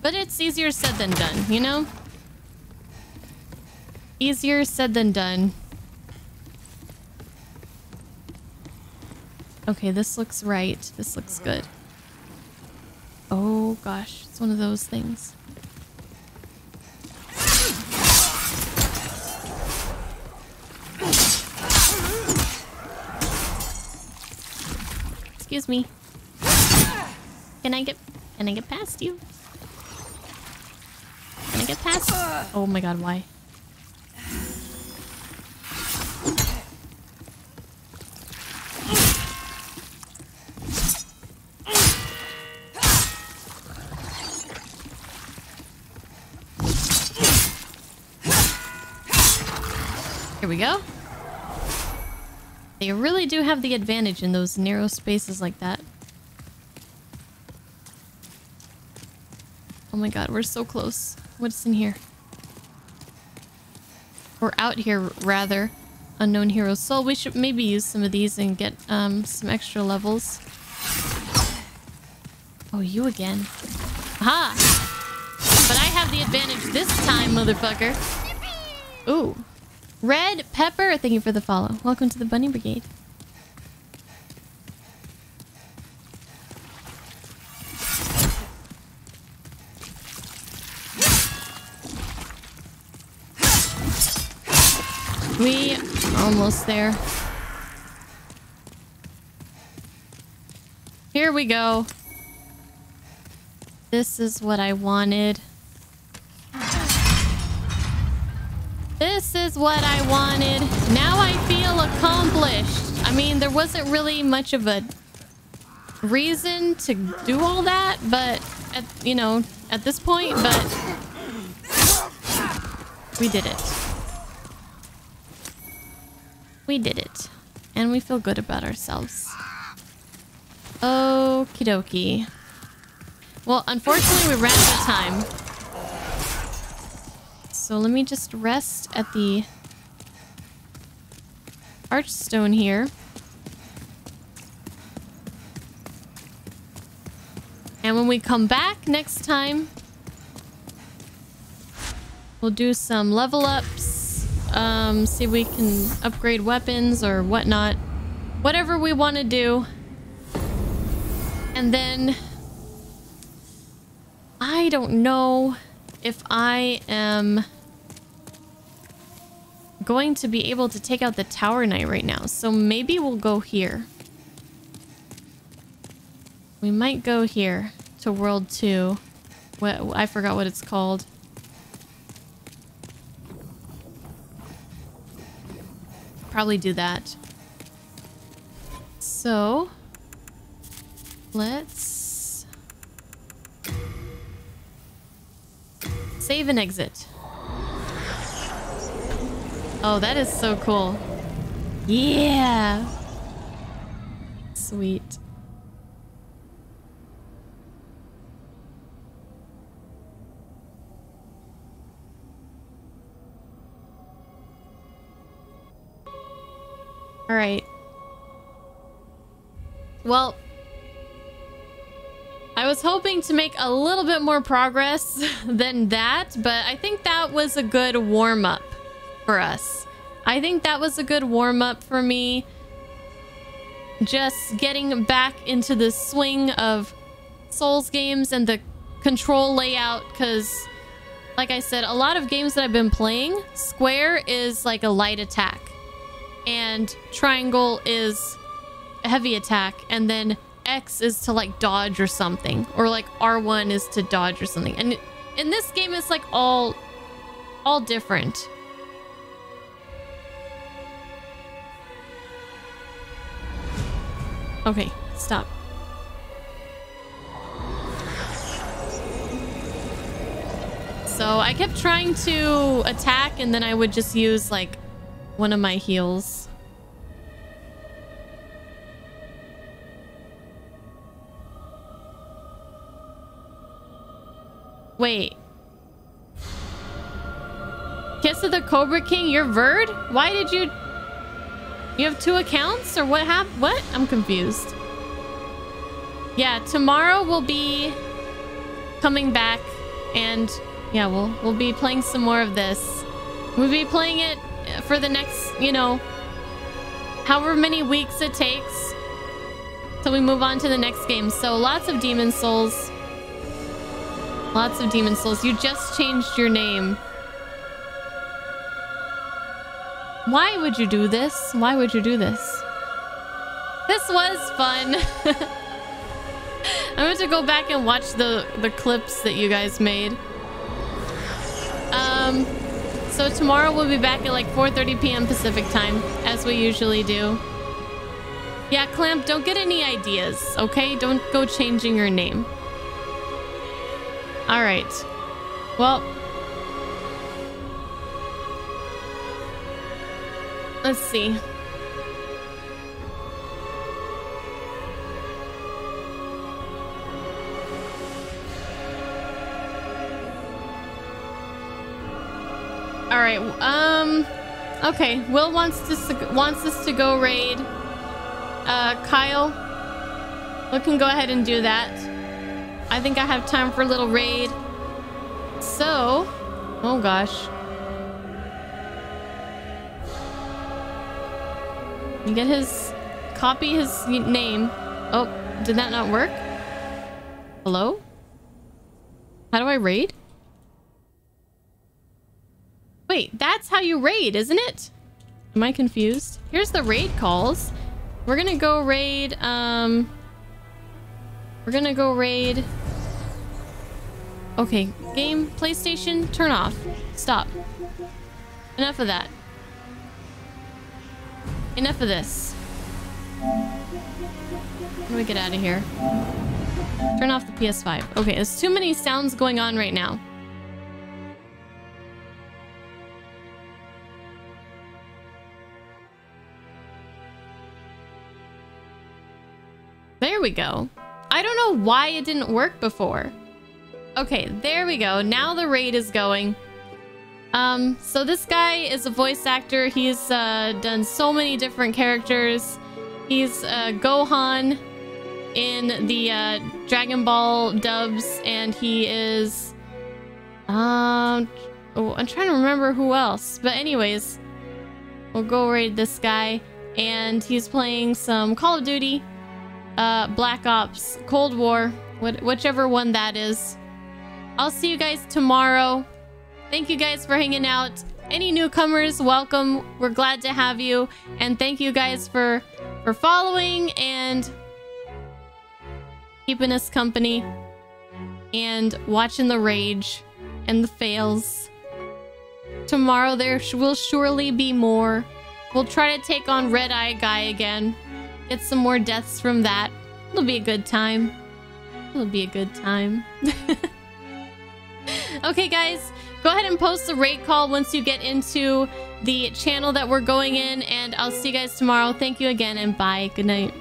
But it's easier said than done, you know? Easier said than done. Okay, this looks right. This looks good. Oh gosh, it's one of those things. Excuse me. Can I get can I get past you? Can I get past? Oh my god, why? Here we go. They really do have the advantage in those narrow spaces like that. Oh my god, we're so close. What's in here? We're out here, rather. Unknown Hero Soul. We should maybe use some of these and get um, some extra levels. Oh, you again. Aha! But I have the advantage this time, motherfucker. Ooh. Red Pepper, thank you for the follow. Welcome to the Bunny Brigade. We almost there. Here we go. This is what I wanted. This is what I wanted. Now I feel accomplished. I mean, there wasn't really much of a reason to do all that, but, at, you know, at this point, but we did it. We did it. And we feel good about ourselves. Okie dokie. Well, unfortunately, we ran out of time. So let me just rest at the archstone here. And when we come back next time, we'll do some level ups, um, see if we can upgrade weapons or whatnot. Whatever we want to do. And then I don't know if I am going to be able to take out the Tower Knight right now. So maybe we'll go here. We might go here to World 2. What I forgot what it's called. Probably do that. So, let's save and exit. Oh, that is so cool. Yeah. Sweet. All right. Well, I was hoping to make a little bit more progress (laughs) than that, but I think that was a good warm-up for us. I think that was a good warm-up for me. Just getting back into the swing of Souls games and the control layout, because, like I said, a lot of games that I've been playing, square is like a light attack, and triangle is a heavy attack, and then X is to like dodge or something, or like R1 is to dodge or something. And in this game, it's like all, all different. Okay, stop. So I kept trying to attack and then I would just use like one of my heals. Wait. Kiss of the Cobra King, you're Verd? Why did you... You have two accounts? Or what happened? What? I'm confused. Yeah, tomorrow we'll be coming back and yeah, we'll, we'll be playing some more of this. We'll be playing it for the next, you know, however many weeks it takes till we move on to the next game. So lots of Demon Souls. Lots of Demon Souls. You just changed your name. Why would you do this? Why would you do this? This was fun. (laughs) I'm going to go back and watch the, the clips that you guys made. Um, so tomorrow we'll be back at like 4.30 p.m. Pacific time, as we usually do. Yeah, Clamp, don't get any ideas, okay? Don't go changing your name. All right. Well, let's see. All right. Um. Okay. Will wants to wants us to go raid. Uh, Kyle. We can go ahead and do that. I think I have time for a little raid. So, oh gosh. You get his, copy his name. Oh, did that not work? Hello? How do I raid? Wait, that's how you raid, isn't it? Am I confused? Here's the raid calls. We're gonna go raid, um... We're gonna go raid... Okay, game, PlayStation, turn off. Stop. Enough of that. Enough of this. How do we get out of here? Turn off the PS5. Okay, there's too many sounds going on right now. There we go. I don't know why it didn't work before. Okay, there we go. Now the raid is going. Um, so this guy is a voice actor. He's uh, done so many different characters. He's uh, Gohan in the uh, Dragon Ball dubs, and he is... Um, oh, I'm trying to remember who else. But anyways, we'll go raid this guy. And he's playing some Call of Duty uh, Black Ops, Cold War, whichever one that is. I'll see you guys tomorrow. Thank you guys for hanging out. Any newcomers, welcome. We're glad to have you. And thank you guys for for following and keeping us company and watching the rage and the fails. Tomorrow there will surely be more. We'll try to take on Red Eye Guy again. Get some more deaths from that. It'll be a good time. It'll be a good time. (laughs) okay, guys. Go ahead and post the rate call once you get into the channel that we're going in, and I'll see you guys tomorrow. Thank you again, and bye. Good night.